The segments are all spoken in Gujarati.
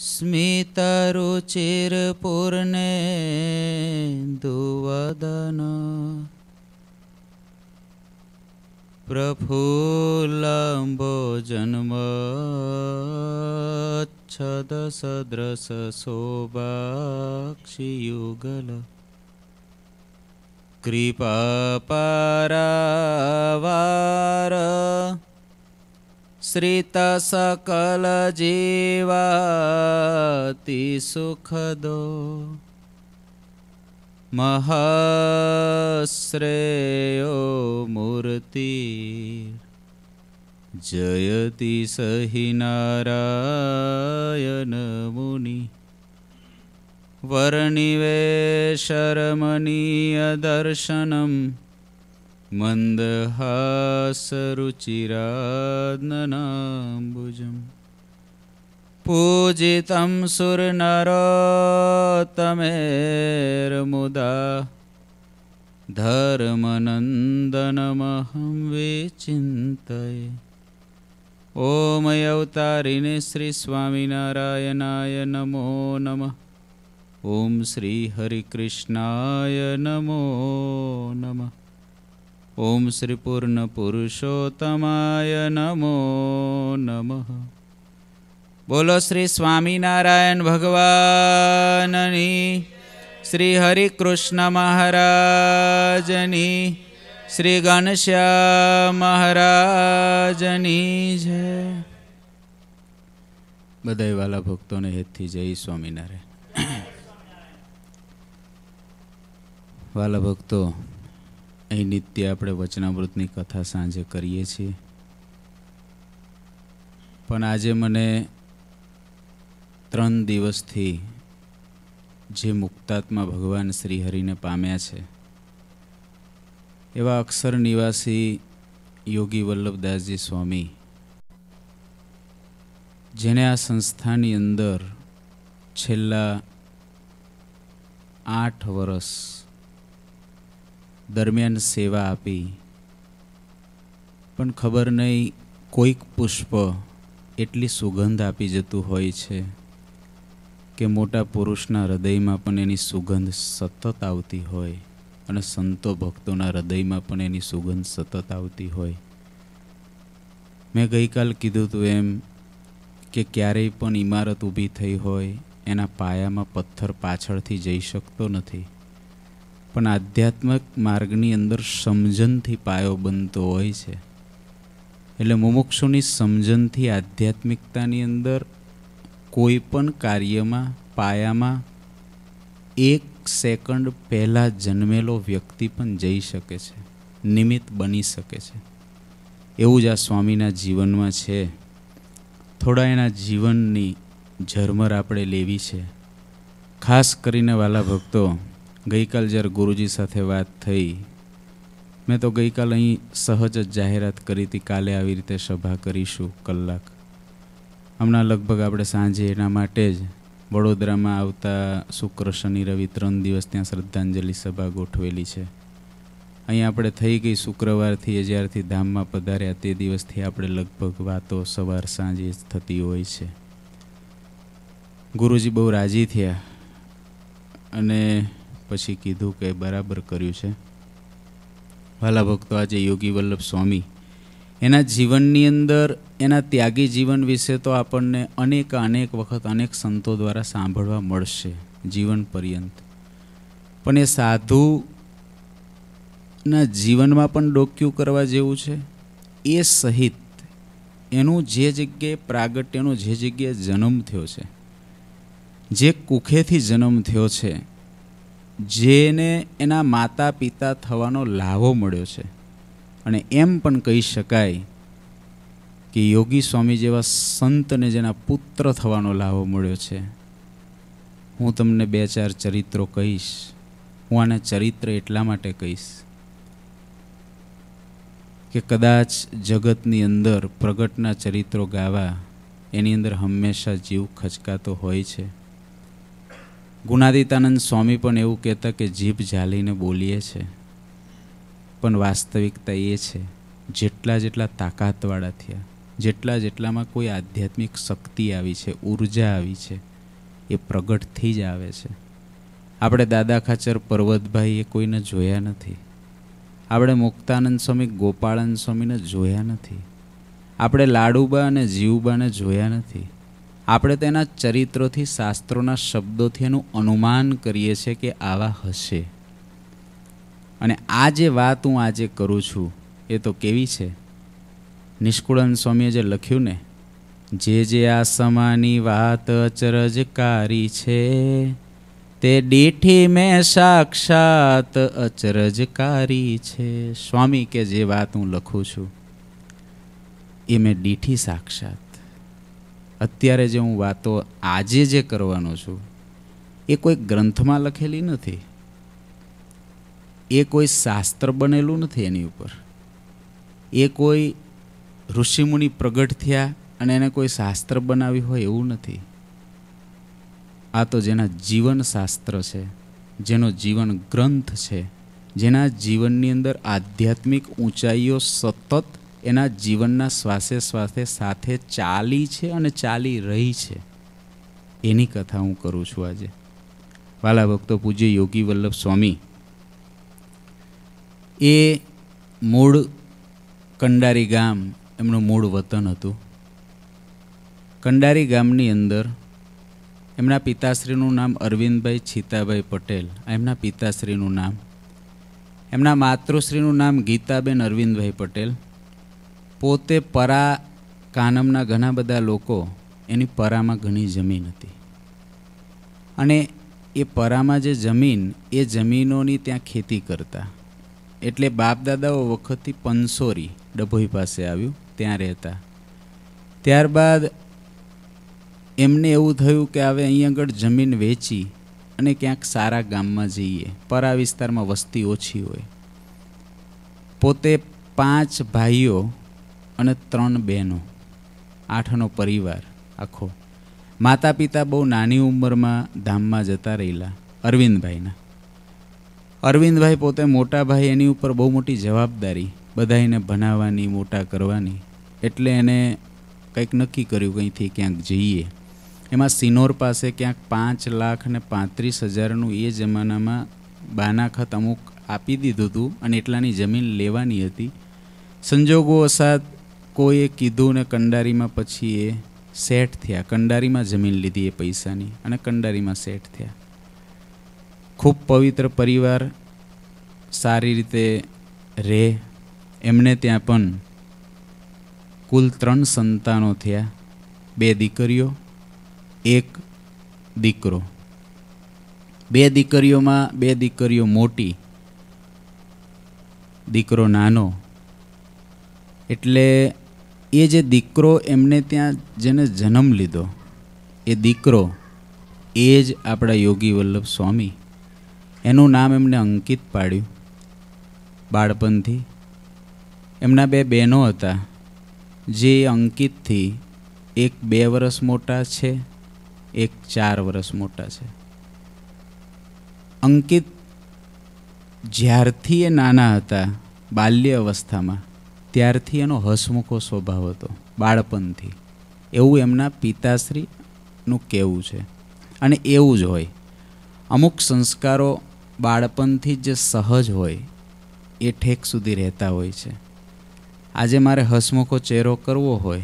स्मितरुचिरपूर्णे दुवदन। प्रफुल्लम्बोजन्मच्छदसदृशशोभाक्षियुगल कृपापरा श्रितसकलजीवातिसुखदो महश्रेयो मूर्ति जयति स हि नारायणमुनि वर्णिवेशरमणीयदर्शनम् मन्दहासरुचिरात्मनाम्बुजम् पूजितं सुरनरोत्तमेर्मुदा। धर्मनन्दनमहं विचिन्तये। ॐ अवतारिणे श्रीस्वामिनारायणाय नमो नमः। ॐ श्रीहरिकृष्णाय नमो नमः ઓમ શ્રી પૂર્ણ પુરુષોત્તમાય નમો નમઃ. બોલો શ્રી સ્વામિનારાયણ ભગવાનની, શ્રી હરિકૃષ્ણ મહારાજની, શ્રી ઘનશ્યામ મહારાજની જય. બધા વાલા ભક્તોને હેતથી જય સ્વામિનારાયણ. વાલા ભક્તો અહીં નિત્ય આપણે વચનામૃતની કથા સાંજે કરીએ છીએ. પણ આજે મને ત્રણ દિવસથી જે મુક્તાત્મા ભગવાન શ્રીહરિને પામ્યા છે, એવા અક્ષર નિવાસી યોગી વલ્લભદાસજી સ્વામી, જેને આ સંસ્થાની અંદર છેલ્લા આઠ વર્ષ દરમિયાન સેવા આપી. પણ ખબર નહીં કોઈક પુષ્પ એટલી સુગંધ આપી જતું હોય છે કે મોટા પુરુષના હૃદયમાં પણ એની સુગંધ સતત આવતી હોય અને સંતો ભક્તોના હૃદયમાં પણ એની સુગંધ સતત આવતી હોય. મેં ગઈકાલ કીધું હતું એમ કે ક્યારેય પણ ઇમારત ઊભી થઈ હોય, એના પાયામાં પથ્થર પાછળથી જઈ શકતો નથી. પણ આધ્યાત્મિક માર્ગની અંદર સમજણથી પાયો બનતો હોય છે. એટલે મુમુક્ષુની સમજણથી આધ્યાત્મિકતાની અંદર કોઈ પણ કાર્યમાં, પાયામાં એક સેકન્ડ પહેલાં જન્મેલો વ્યક્તિ પણ જઈ શકે છે, નિમિત્ત બની શકે છે. એવું જ આ સ્વામીના જીવનમાં છે. થોડા એના જીવનની ઝરમર આપણે લેવી છે. ખાસ કરીને વાલા ભક્તો ગઈકાલ જ્યારે ગુરુજી સાથે વાત થઈ, મેં તો ગઈકાલ અહીં સહજ જ જાહેરાત કરી હતી, કાલે આવી રીતે સભા કરીશું કલાક. હમણાં લગભગ આપણે સાંજે એના માટે જ વડોદરામાં આવતા શુક્ર, શનિ, રવિ ત્રણ દિવસ ત્યાં શ્રદ્ધાંજલિ સભા ગોઠવેલી છે. અહીં આપણે થઈ ગઈ શુક્રવારથી જ્યારથી ધામમાં પધાર્યા તે દિવસથી આપણે લગભગ વાતો સવાર સાંજે જ થતી હોય છે. ગુરુજી બહુ રાજી થયા અને પછી કીધું કે બરાબર કર્યું છે. વાલા ભક્તો, આજે યોગી વલ્લભ સ્વામી, એના જીવનની અંદર, એના ત્યાગી જીવન વિશે તો આપણને અનેક અનેક વખત અનેક સંતો દ્વારા સાંભળવા મળશે જીવન પર્યંત. પણ એ સાધુના જીવનમાં પણ ડોક્યુ કરવા જેવું છે. એ સહિત એનું જે જગ્યાએ પ્રાગટ્યનો, જે જગ્યાએ જન્મ થયો છે, જે કુખેથી જન્મ થયો છે જેને એના માતા પિતા થવાનો લાહવો મળ્યો છે. અને એમ પણ કહી શકાય કે યોગી સ્વામી જેવા સંતને જેના પુત્ર થવાનો લાહવો મળ્યો છે. હું તમને બે ચાર ચરિત્રો કહીશ. હું આને ચરિત્ર એટલા માટે કહીશ કે કદાચ જગતની અંદર પ્રગટના ચરિત્રો ગાવા એની અંદર હંમેશા જીવ ખચકાતો હોય છે. ગુણાદિતાનંદ સ્વામી પણ એવું કહેતા કે જીભ ઝાલીને બોલીએ છે. પણ વાસ્તવિકતા એ છે, જેટલા જેટલા તાકાતવાળા થયા, જેટલા જેટલામાં કોઈ આધ્યાત્મિક શક્તિ આવી છે, ઊર્જા આવી છે, એ પ્રગટથી જ આવે છે. આપણે દાદા ખાચર પર્વતભાઈ એ કોઈને જોયા નથી. આપણે મુક્તાનંદ સ્વામી, ગોપાળાનંદ સ્વામીને જોયા નથી. આપણે લાડુબા અને જીવબાને જોયા નથી. આપણે તેના ચરિત્રોથી, શાસ્ત્રોના શબ્દોથી એનું અનુમાન કરીએ છીએ કે આવા હશે. અને આ જે વાત હું આજે કરું છું, એ તો કેવી છે? નિષ્કુળન સ્વામીએ જે લખ્યું ને, જે જે આ સમાની વાત અચરજકારી છે, તે દીઠી મેં સાક્ષાત અચરજકારી છે. સ્વામી કે જે વાત હું લખું છું, એ મેં દીઠી સાક્ષાત. અત્યારે જે હું વાતો આજે જે કરવાનો છું, એ કોઈ ગ્રંથમાં લખેલી નથી. એ કોઈ શાસ્ત્ર બનેલું નથી એની ઉપર. એ કોઈ ઋષિમુનિ પ્રગટ થયા અને એને કોઈ શાસ્ત્ર બનાવી હોય એવું નથી. આ તો જેના જીવન શાસ્ત્ર છે, જેનો જીવન ગ્રંથ છે, જેના જીવનની અંદર આધ્યાત્મિક ઊંચાઈઓ સતત એના જીવનના શ્વાસે શ્વાસે સાથે ચાલી છે અને ચાલી રહી છે. એની કથા હું કરું છું આજે. વાલા ભક્તો પૂજ્ય યોગી વલ્લભ સ્વામી, એ મૂળ કંડારી ગામ, એમનું મૂળ વતન હતું. કંડારી ગામની અંદર એમના પિતાશ્રીનું નામ અરવિંદભાઈ છીતાભાઈ પટેલ એમના પિતાશ્રીનું નામ. એમના માતૃશ્રીનું નામ ગીતાબેન અરવિંદભાઈ પટેલ પોતે પરા કાનમના ઘણા બધા લોકો એની પરામાં ઘણી જમીન હતી. અને એ પરામાં જે જમીન, એ જમીનોની ત્યાં ખેતી કરતા. એટલે બાપદાદાઓ વખતથી પંસોરી ડભોઈ પાસે આવ્યું, ત્યાં રહેતા. ત્યારબાદ એમને એવું થયું કે હવે અહીં આગળ જમીન વેચી અને ક્યાંક સારા ગામમાં જઈએ, પરા વિસ્તારમાં વસ્તી ઓછી હોય. પોતે પાંચ ભાઈઓ અને ત્રણ બહેનો, આઠનો પરિવાર આખો. માતા પિતા બહુ નાની ઉંમરમાં ધામમાં જતા રહેલા અરવિંદભાઈના. અરવિંદભાઈ પોતે મોટા ભાઈ એની ઉપર બહુ મોટી જવાબદારી બધાને ભણાવવાની, મોટા કરવાની, એટલે એને કંઈક નક્કી કર્યું કંઈથી ક્યાંક જઈએ. એમાં સિનોર પાસે ક્યાંક પાંચ લાખ ને પાંત્રીસ હજારનું એ જમાનામાં બાનાખત અમુક આપી દીધું હતું અને એટલાની જમીન લેવાની હતી. સંજોગો વસાત કોઈએ કીધું ને કંડારીમાં પછી એ સેટ થયા. કંડારીમાં જમીન લીધી એ પૈસાની અને કંડારીમાં સેટ થયા. ખૂબ પવિત્ર પરિવાર, સારી રીતે રહે એમને ત્યાં પણ કુલ ત્રણ સંતાનો થયા. બે દીકરીઓ, એક દીકરો. બે દીકરીઓમાં બે દીકરીઓ મોટી, દીકરો નાનો. એટલે એ જે દીકરો એમને ત્યાં જેને જન્મ લીધો, એ દીકરો એ જ આપણા યોગી વલ્લભ સ્વામી. એનું નામ એમને અંકિત પાડ્યું બાળપણથી. એમના બે બહેનો હતા, જે અંકિતથી એક બે વર્ષ મોટા છે, એક ચાર વર્ષ મોટા છે. અંકિત જ્યારથી એ નાના હતા બાલ્ય અવસ્થામાં ત્યારથી એનો હસમુખો સ્વભાવ હતો, બાળપણથી. એવું એમના પિતાશ્રીનું કહેવું છે. અને એવું જ હોય. અમુક સંસ્કારો બાળપણથી જે સહજ હોય, એ ઠેક સુધી રહેતા હોય છે. આજે મારે હસમુખો ચહેરો કરવો હોય,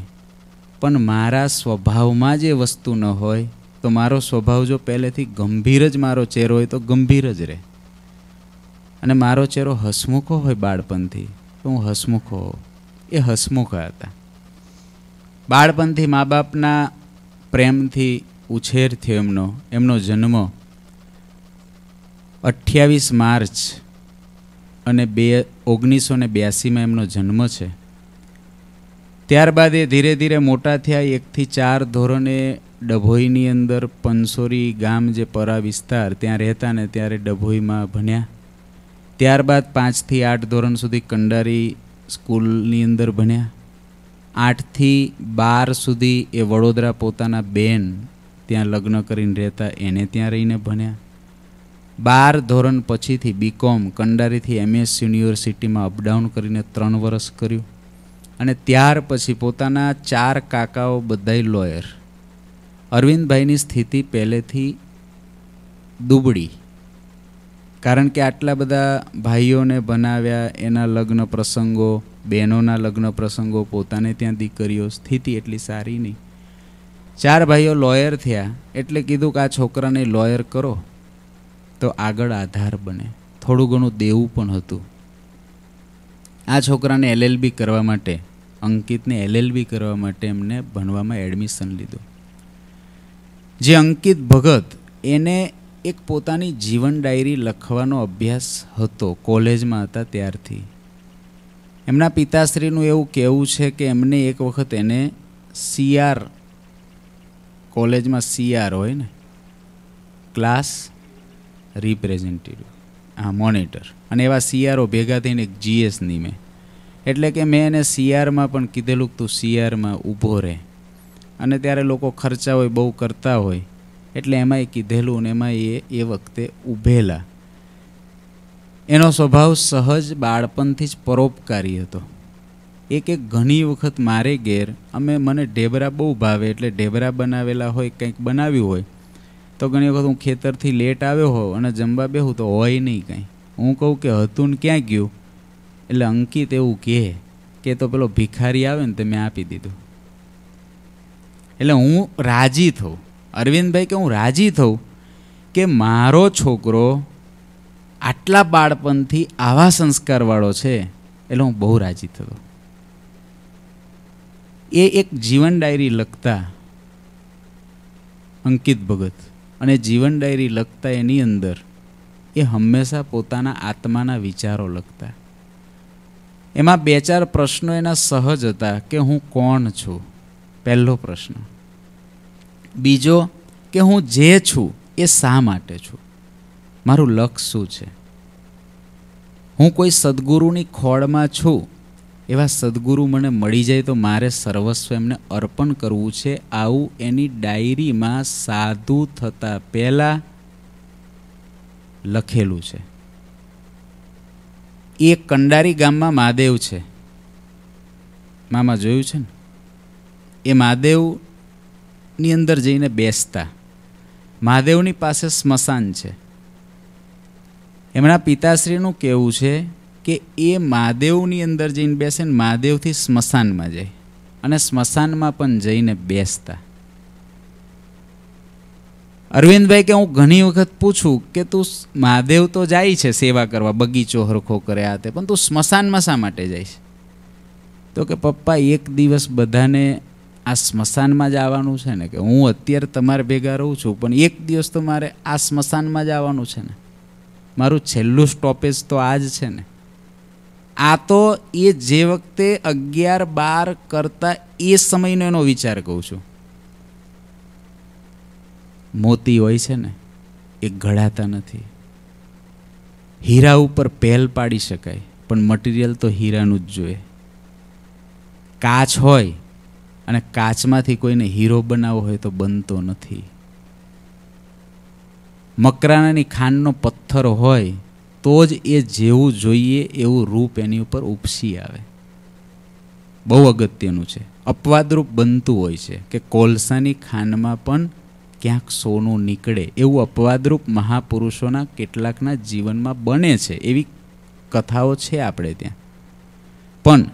પણ મારા સ્વભાવમાં જે વસ્તુ ન હોય, તો મારો સ્વભાવ જો પહેલેથી ગંભીર જ મારો ચહેરો હોય તો ગંભીર જ રહે. અને મારો ચહેરો હસમુખો હોય બાળપણથી હું હસમુખો એ હસમુખા હતા. બાળપણથી મા બાપના પ્રેમથી ઉછેર થયો એમનો એમનો જન્મ અઠ્યાવીસ માર્ચ અને બે, ઓગણીસો ને બ્યાસીમાં એમનો જન્મ છે. ત્યારબાદ એ ધીરે ધીરે મોટા થયા, એકથી ચાર ધોરણે ડભોઈની અંદર પંસોરી ગામ જે પરા વિસ્તાર, ત્યાં રહેતા ને ત્યારે ડભોઈમાં ભણ્યા. ત્યારબાદ પાંચથી આઠ ધોરણ સુધી કંડારી સ્કૂલની અંદર ભણ્યા. આઠથી બાર સુધી એ વડોદરા પોતાના બેન ત્યાં લગ્ન કરીને રહેતા, એને ત્યાં રહીને ભણ્યા. બાર ધોરણ પછીથી બીકોમ કંડારીથી એમએસ યુનિવર્સિટીમાં અપડાઉન કરીને ત્રણ વર્ષ કર્યું. અને ત્યાર પછી પોતાના ચાર કાકાઓ બધાય લોયર. અરવિંદભાઈની સ્થિતિ પહેલેથી દુબળી. કારણ કે આટલા બધા ભાઈઓને બનાવ્યા, એના લગ્ન પ્રસંગો, બહેનોના લગ્ન પ્રસંગો, પોતાને ત્યાં દીકરીઓ, સ્થિતિ એટલી સારી નહીં. ચાર ભાઈઓ લોયર થયા, એટલે કીધું કે આ છોકરાને લોયર કરો, તો આગળ આધાર બને. થોડું ઘણું દેવું પણ હતું. આ છોકરાને એલએલબી કરવા માટે, અંકિતને એલએલબી કરવા માટે એમને ભણવામાં એડમિશન લીધું. જે અંકિત ભગત, એને એક પોતાની જીવન ડાયરી લખવાનો અભ્યાસ હતો કોલેજમાં હતા ત્યારથી. એમના પિતાશ્રીનું એવું કહેવું છે કે એમને એક વખત એને સીઆર, કોલેજમાં સીઆર હોય ને, ક્લાસ રિપ્રેઝેન્ટેટિવ હા મોનિટર. અને એવા સીઆરઓ ભેગા થઈને એક જીએસ નીમે. એટલે કે મેં એને સીઆરમાં પણ કીધેલું તું સીઆરમાં ઊભો રહે. અને ત્યારે લોકો ખર્ચા હોય, બહુ કરતા હોય. એટલે એમાં એ કીધેલું ને એમાં એ એ વખતે ઊભેલા. એનો સ્વભાવ સહજ બાળપણથી જ પરોપકારી હતો. એક એક ઘણી વખત મારે ઘેર, અમે મને ઢેબરા બહુ ભાવે એટલે ઢેબરા બનાવેલા હોય, કંઈક બનાવ્યું હોય, તો ઘણી વખત હું ખેતરથી લેટ આવ્યો હોઉં અને જમવા બેહું તો હોય નહીં કાંઈ. હું કહું કે હતું ને ક્યાં ગયું? એટલે અંકિત એવું કહે કે તો પેલો ભિખારી આવે ને તે મેં આપી દીધું. એટલે હું રાજી થઉં. અરવિંદભાઈ કે હું રાજી થઉં કે મારો છોકરો આટલા બાળપણથી આવા સંસ્કારવાળો છે એટલે હું બહુ રાજી થતો. એ એક જીવન ડાયરી લખતા અંકિત ભગત અને જીવન ડાયરી લખતા એની અંદર એ હંમેશા પોતાના આત્માના વિચારો લખતા. એમાં બે ચાર પ્રશ્નો એના સહજ હતા કે હું કોણ છું? પહેલો પ્રશ્ન. બીજો કે હું જે છું એ શા માટે છું? મારું લક્ષ્ય શું છે? હું કોઈ સદગુરુની ખોળમાં છું? એવા સદગુરુ મને મળી જાય તો મારે સર્વસ્વ એમને અર્પણ કરવું છે. આવું એની ડાયરીમાં સાધુ થતાં પહેલાં લખેલું છે. એ કંડારી ગામમાં મહાદેવ છે. મામા જોયું છે ને? એ મહાદેવની અંદર જઈને બેસતા. મહાદેવની પાસે સ્મશાન છે. એમના પિતાશ્રીનું કહેવું છે કે એ મહાદેવની અંદર જઈને બેસે ને મહાદેવથી સ્મશાનમાં જાય અને સ્મશાનમાં પણ જઈને બેસતા. અરવિંદભાઈ કે હું ઘણી વખત પૂછું કે તું મહાદેવ તો જાય છે સેવા કરવા, બગીચો હરખો કરે આ તે, પણ તું સ્મશાનમાં શા માટે જાય છે તો કે પપ્પા, એક દિવસ બધાને આ સ્મશાનમાં જ આવવાનું છે ને, કે હું અત્યારે તમારે ભેગા રહું છું, પણ એક દિવસ તો મારે આ સ્મશાનમાં જ આવવાનું છે ને. મારું છેલ્લું સ્ટોપેજ તો આ જ છે ને. આ તો એ જે વખતે અગિયાર બાર કરતા એ સમયનો એનો વિચાર કહું છું. મોતી હોય છે ને, એ ઘડાતા નથી. હીરા ઉપર પહેલ પાડી શકાય, પણ મટીરિયલ તો હીરાનું જ જોઈએ. કાચ હોય અને કાચમાંથી કોઈને હીરો બનાવવો હોય તો બનતો નથી. મકરાનાની ખાંડનો પથ્થર હોય તો જ એ જેવું જોઈએ એવું રૂપ એની ઉપર ઉપસી આવે. બહુ અગત્યનું છે. અપવાદરૂપ બનતું હોય છે કે કોલસાની ખાંડમાં પણ ક્યાંક સોનું નીકળે એવું અપવાદરૂપ મહાપુરુષોના કેટલાકના જીવનમાં બને છે એવી કથાઓ છે આપણે ત્યાં. પણ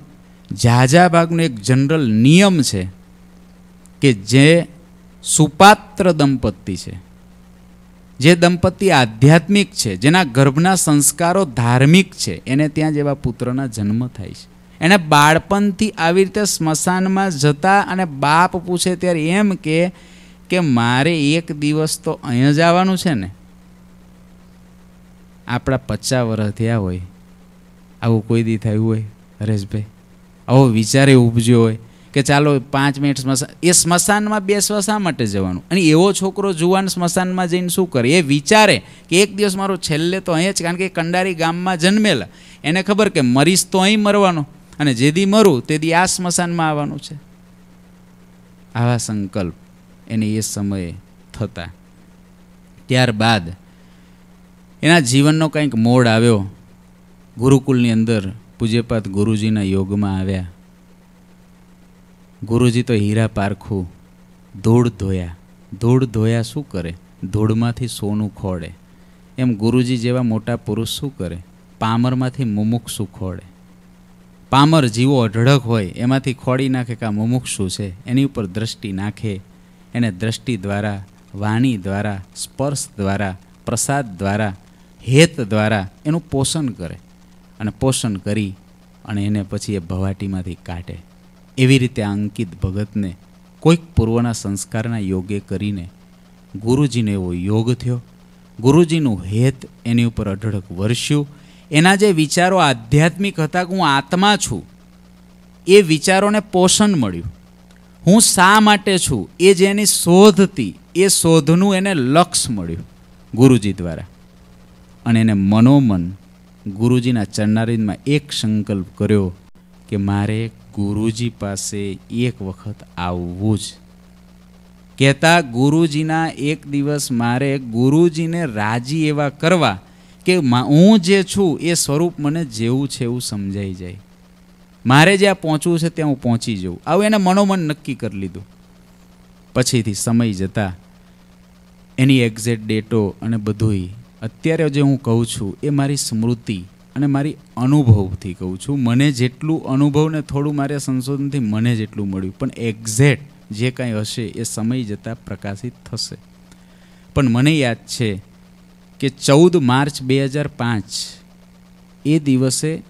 ઝાઝા ભાગનો એક જનરલ નિયમ છે કે જે સુપાત્ર દંપતી છે. જે દંપતી આધ્યાત્મિક છે, જેના ગર્ભના સંસ્કારો ધાર્મિક છે, એને ત્યાં જેવા પુત્રના જન્મ થાય છે. એને બાળપણથી આવી રીતે સ્મશાનમાં જતા અને બાપ પૂછે ત્યારે એમ કે કે મારે એક દિવસ તો અહીંયા જ આવવાનું છે ને. આપણા પચાસ વર્ષ થયા હોય, આવું કોઈ દી થયું હોય, હરેશભાઈ? આવો વિચારે ઉપજ્યો હોય કે ચાલો પાંચ મિનિટ સ્મશાન એ સ્મશાનમાં બેસવા શા માટે જવાનું? અને એવો છોકરો જુવાન સ્મશાનમાં જઈને શું કરે? એ વિચારે કે એક દિવસ મારો છેલ્લે તો અહીં જ, કારણ કે કંડારી ગામમાં જન્મેલા. એને ખબર કે મરીશ તો અહીં મરવાનો. અને જે દી મરું, તેદી આ સ્મશાનમાં આવવાનું છે. આવા સંકલ્પ એને એ સમયે થતા. ત્યારબાદ એના જીવનનો કંઈક મોડ આવ્યો ગુરુકુલની અંદર. પૂજ્યપાત ગુરુજીના યોગમાં આવ્યા. ગુરુજી તો હીરા પારખું, ધૂળ ધોયા. ધૂળ ધોયા શું કરે? ધૂળમાંથી સોનું ખોળે. એમ ગુરુજી જેવા મોટા પુરુષ શું કરે? પામરમાંથી મુમુક્ષુ ખોળે. પામર જીવો અઢળક હોય, એમાંથી ખોડી નાખે કે આ મુમુક્ષુ છે, એની ઉપર દ્રષ્ટિ નાખે. એને દ્રષ્ટિ દ્વારા, વાણી દ્વારા, સ્પર્શ દ્વારા, પ્રસાદ દ્વારા, હેત દ્વારા એનું પોષણ કરે. અને પોષણ કરી અને એને પછી એ ભવાટીમાંથી કાઢે. એવી રીતે અંકિત ભગતને કોઈક પૂર્વના સંસ્કારના યોગે કરીને ગુરુજીને એવો યોગ થયો. ગુરુજીનું હેત એની ઉપર અઢળક વર્ષ્યું એના જે વિચારો આધ્યાત્મિક હતા કે હું આત્મા છું, એ વિચારોને પોષણ મળ્યું. હું શા માટે છું, એ જે એની શોધ હતી, એ શોધનું એને લક્ષ્ય મળ્યું ગુરુજી દ્વારા. અને એને મનોમન ગુરુજીના ચરણારીમાં એક સંકલ્પ કર્યો કે મારે ગુરુજી પાસે એક વખત આવવું જ. કહેતા ગુરુજીના એક દિવસ મારે ગુરુજીને રાજી એવા કરવા કે હું જે છું એ સ્વરૂપ મને જેવું છે એવું સમજાઈ જાય. મારે જ્યાં પહોંચવું છે ત્યાં હું પહોંચી જઉં. આવું એને મનોમન નક્કી કરી લીધું. પછીથી સમય જતાં એની એક્ઝેક્ટ ડેટો અને બધુંય અત્યારે જે હું કહું છું, એ મારી સ્મૃતિ અને મારી અનુભવથી કહું છું. મને જેટલું અનુભવ ને થોડું મારે સંશોધનથી મને જેટલું મળ્યું, પણ એક્ઝેક્ટ જે કાંઈ હશે એ સમય જતાં પ્રકાશિત થશે. પણ મને યાદ છે કે ચૌદ માર્ચ બે હજાર પાંચ એ દિવસે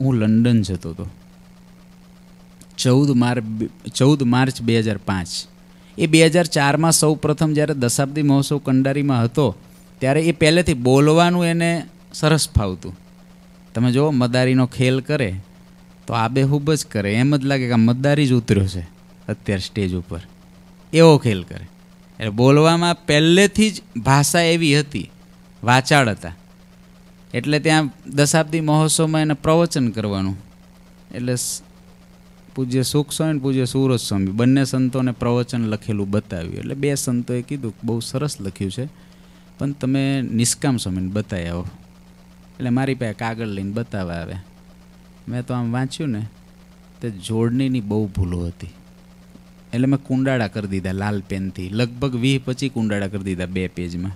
હું લંડન જતો હતો. ચૌદ માર્ચ ચૌદ માર્ચ બે હજાર પાંચ એ બે હજાર ચારમાં સૌ પ્રથમ જ્યારે દશાબ્દી મહોત્સવ કંડારીમાં હતો ત્યારે એ પહેલેથી બોલવાનું એને સરસ ફાવતું. તમે જુઓ, મદારીનો ખેલ કરે તો આબેહૂબ જ કરે. એમ જ લાગે કે આ મદારી જ ઉતર્યો છે અત્યારે સ્ટેજ ઉપર. એવો ખેલ કરે. એટલે બોલવામાં પહેલેથી જ ભાષા એવી હતી, વાચાળ હતા. એટલે ત્યાં દશાબ્દી મહોત્સવમાં એને પ્રવચન કરવાનું. એટલે પૂજ્ય સુખ સ્વામી પૂજ્ય સુરજ સ્વામી, બંને સંતોને પ્રવચન લખેલું બતાવ્યું. એટલે બે સંતોએ કીધું બહુ સરસ લખ્યું છે. પણ તમે નિષ્કામ સ્વામીને બતાવી આવો. એટલે મારી પાસે કાગળ લઈને બતાવવા આવે. મેં તો આમ વાંચ્યું ને, તે જોડણીની બહુ ભૂલો હતી. એટલે મેં કુંડાળા કરી દીધા લાલ પેનથી. લગભગ વીસ પછી કુંડાળા કરી દીધા બે પેજમાં.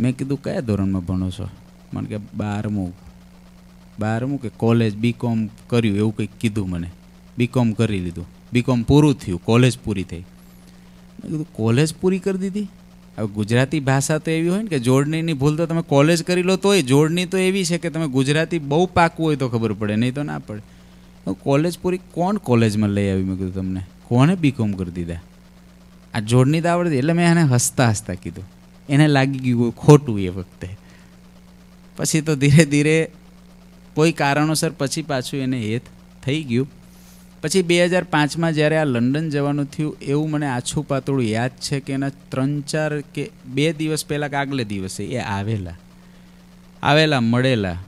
મેં કીધું, કયા ધોરણમાં ભણો છો? મને કે, બારમું. બારમું કે, કોલેજ બીકોમ કર્યું, એવું કંઈક કીધું મને. બીકોમ કરી લીધું. બીકોમ પૂરું થયું. કોલેજ પૂરી થઈ. મેં કીધું, કોલેજ પૂરી કરી દીધી? હવે ગુજરાતી ભાષા તો એવી હોય ને કે જોડણીની ભૂલ તો તમે કોલેજ કરી લો તોય જોડણી તો એવી છે કે તમે ગુજરાતી બહુ પાકવું હોય તો ખબર પડે, નહીં તો ના પડે. કોલેજ પૂરી કોણ કોલેજમાં લઈ આવી મેં કીધું તમને? કોણે બીકોમ કરી દીધા? આ જોડણી તો આવડતી, એટલે મેં એને હસતા હસતા કીધું. એને લાગી ગયું ખોટું એ વખતે. પછી તો ધીરે ધીરે કોઈ કારણોસર પછી પાછું એને હેત થઈ ગયું. પછી બે હજાર પાંચમાં જ્યારે આ લંડન જવાનું થયું, એવું મને આછું પાતળું યાદ છે કે એના ત્રણ ચાર કે બે દિવસ પહેલાં કે આગલે દિવસે એ આવેલા. આવેલા, મળેલા.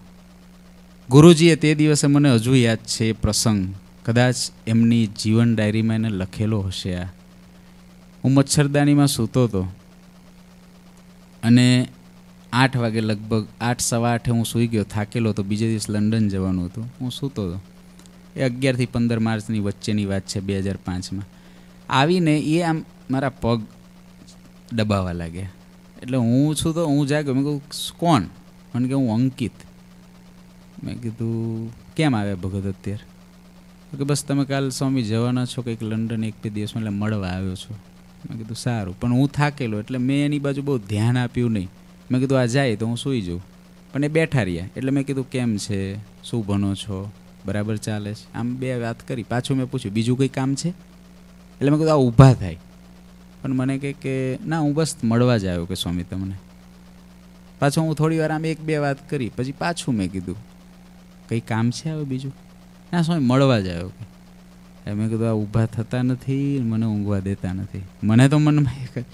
ગુરુજીએ તે દિવસે મને હજુ યાદ છે એ પ્રસંગ. કદાચ એમની જીવન ડાયરીમાં એને લખેલો હશે આ. હું મચ્છરદાનીમાં સૂતો હતો. અને આઠ વાગે લગભગ આઠ, સવા આઠે હું સૂઈ ગયો, થાકેલો હતો. બીજે દિવસ લંડન જવાનું હતું. હું સૂતો હતો. એ અગિયારથી પંદર માર્ચની વચ્ચેની વાત છે બે હજાર પાંચમાં. આવીને એ આમ મારા પગ દબાવવા લાગ્યા. એટલે હું છું તો હું જાગ્યો. મેં કહું કોણ? મને કે, હું અંકિત. મેં કીધું, કેમ આવ્યા ભગત અત્યારે? કે બસ તમે કાલ સ્વામી જવાના છો, કંઈક લંડન એક બે દિવસમાં એટલે મળવા આવ્યો છો. મેં કીધું, સારું. પણ હું થાકેલો, એટલે મેં એની બાજુ બહુ ધ્યાન આપ્યું નહીં. મેં કીધું, આ જાય તો હું સૂઈ જાઉં. પણ એ બેઠા રહ્યા. એટલે મેં કીધું, કેમ છે? શું ભણો છો? બરાબર ચાલે છે. આમ બે વાત કરી. પાછું મેં પૂછ્યું, બીજું કંઈ કામ છે? એટલે મેં કીધું, આ ઊભા થાય. પણ મને કહે કે, ના, હું બસ મળવા જ આવ્યો કે સ્વામી તમને. પાછો હું થોડી વાર આમ એક બે વાત કરી. પછી પાછું મેં કીધું, કંઈ કામ છે હવે બીજું? ના, સ્વામી, મળવા જ આવ્યો કે. મેં કીધું, આ ઊભા થતા નથી, મને ઊંઘવા દેતા નથી. મને તો મનમાં એક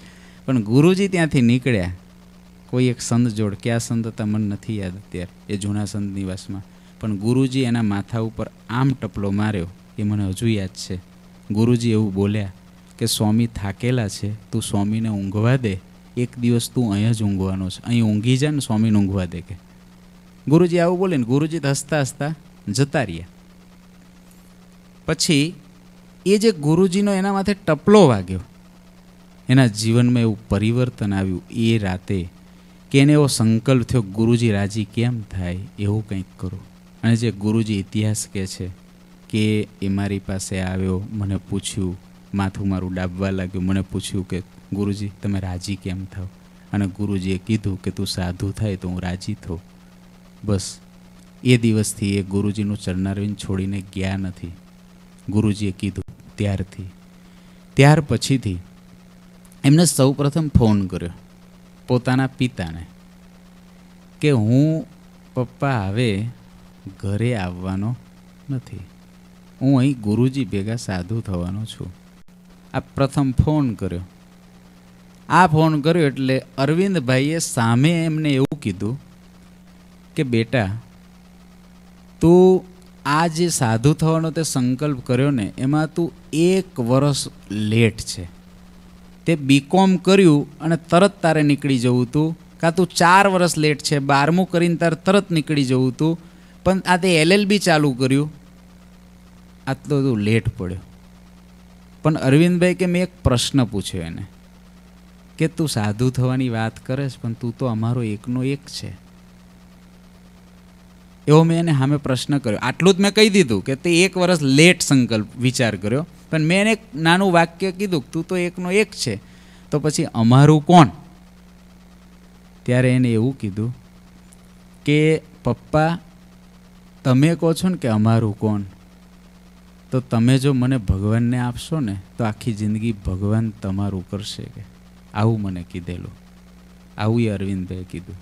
પણ ગુરુજી ત્યાંથી નીકળ્યા. કોઈ એક સંત જોડ, ક્યાં સંત હતા મને નથી યાદ અત્યારે, એ જૂના સંત નિવાસમાં. પણ ગુરુજી એના માથા ઉપર આમ ટપલો માર્યો એ મને હજુ યાદ છે. ગુરુજી એવું બોલ્યા કે, સ્વામી થાકેલા છે, તું સ્વામીને ઊંઘવા દે. એક દિવસ તું અહીંયા જ ઊંઘવાનો છે. અહીં ઊંઘી જા ને, સ્વામીને ઊંઘવા દે. કે ગુરુજી આવું બોલે ને, ગુરુજી હસતા હસતા જતા રહ્યા. પછી એ જે ગુરુજીનો એના માથે ટપલો વાગ્યો, એના જીવનમાં એવું પરિવર્તન આવ્યું એ રાતે, કે એને એવો સંકલ્પ થયો, ગુરુજી રાજી કેમ થાય? એવું કંઈક કરું. અને જે ગુરુજી ઇતિહાસ કહે છે કે એ મારી પાસે આવ્યો, મને પૂછ્યું, માથું મારું ડાબવા લાગ્યું, મને પૂછ્યું કે, ગુરુજી, તમે રાજી કેમ થાવ? અને ગુરુજીએ કીધું કે, તું સાધુ થાય તો હું રાજી થઉં બસ, એ દિવસથી એ ગુરુજીનું ચરણારવિંદ છોડીને ગયા નથી. ગુરુજીએ કીધું, ત્યારથી. ત્યાર પછીથી એમને સૌપ્રથમ ફોન કર્યો, પોતાના પિતાને, કે, હું પપ્પા હવે ઘરે આવવાનો નથી. હું અહીં ગુરુજી ભેગા સાધુ થવાનો છું. આ પ્રથમ ફોન કર્યો. આ ફોન કર્યો એટલે અરવિંદભાઈએ સામે એમને એવું કીધું કે, બેટા, તું આ જે સાધુ થવાનો તે સંકલ્પ કર્યો ને, એમાં તું એક વર્ષ લેટ છે. તે બીકોમ કર્યું અને તરત તારે નીકળી જવું તું. કાં તું ચાર વર્ષ લેટ છે? બારમું કરીને તારે તરત નીકળી જવું તું. પણ આ તે એલએલબી ચાલુ કર્યું. આટલો બધું લેટ પડ્યો. પણ અરવિંદભાઈ કે મેં એક પ્રશ્ન પૂછ્યો એને. કે તું સાધુ થવાની વાત કરેશ પણ તું તો અમારો એકનો એક છે. એવો મેં એને સામે પ્રશ્ન કર્યો. આટલું જ મેં કહી દીધું કે તે એક વર્ષ લેટ સંકલ્પ વિચાર કર્યો. પણ મેં એને નાનું વાક્ય કીધું તું તો એકનો એક છે. તો પછી અમારું કોણ? ત્યારે એને એવું કીધું કે પપ્પા તમે કહો છો ને કે અમારું કોણ? તો તમે જો મને ભગવાનને આપશો ને, તો આખી જિંદગી ભગવાન તમારું કરશે કે. આવું મને કીધેલું. આવું એ અરવિંદભાઈએ કીધું.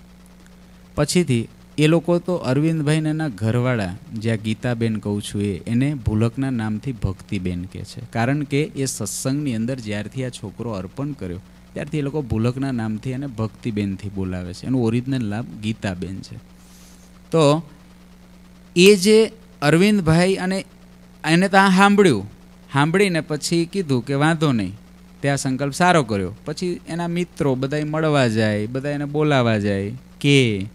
પછીથી એ લોકો તો અરવિંદભાઈને એના ઘરવાળા, જ્યાં ગીતાબેન કહું છું એ, એને ભૂલકના નામથી ભક્તિબેન કહે છે. કારણ કે એ સત્સંગની અંદર જ્યારથી આ છોકરો અર્પણ કર્યો, ત્યારથી એ લોકો ભૂલકના નામથી એને ભક્તિબેનથી બોલાવે છે. એનું ઓરિજિનલ નામ ગીતાબેન છે. તો એ જે અરવિંદભાઈ અને એને ત્યાં સાંભળ્યું. સાંભળીને પછી કીધું કે વાંધો નહીં. ત્યાં સંકલ્પ સારો કર્યો. પછી એના મિત્રો બધા મળવા જાય બધા એને બોલાવા જાય કે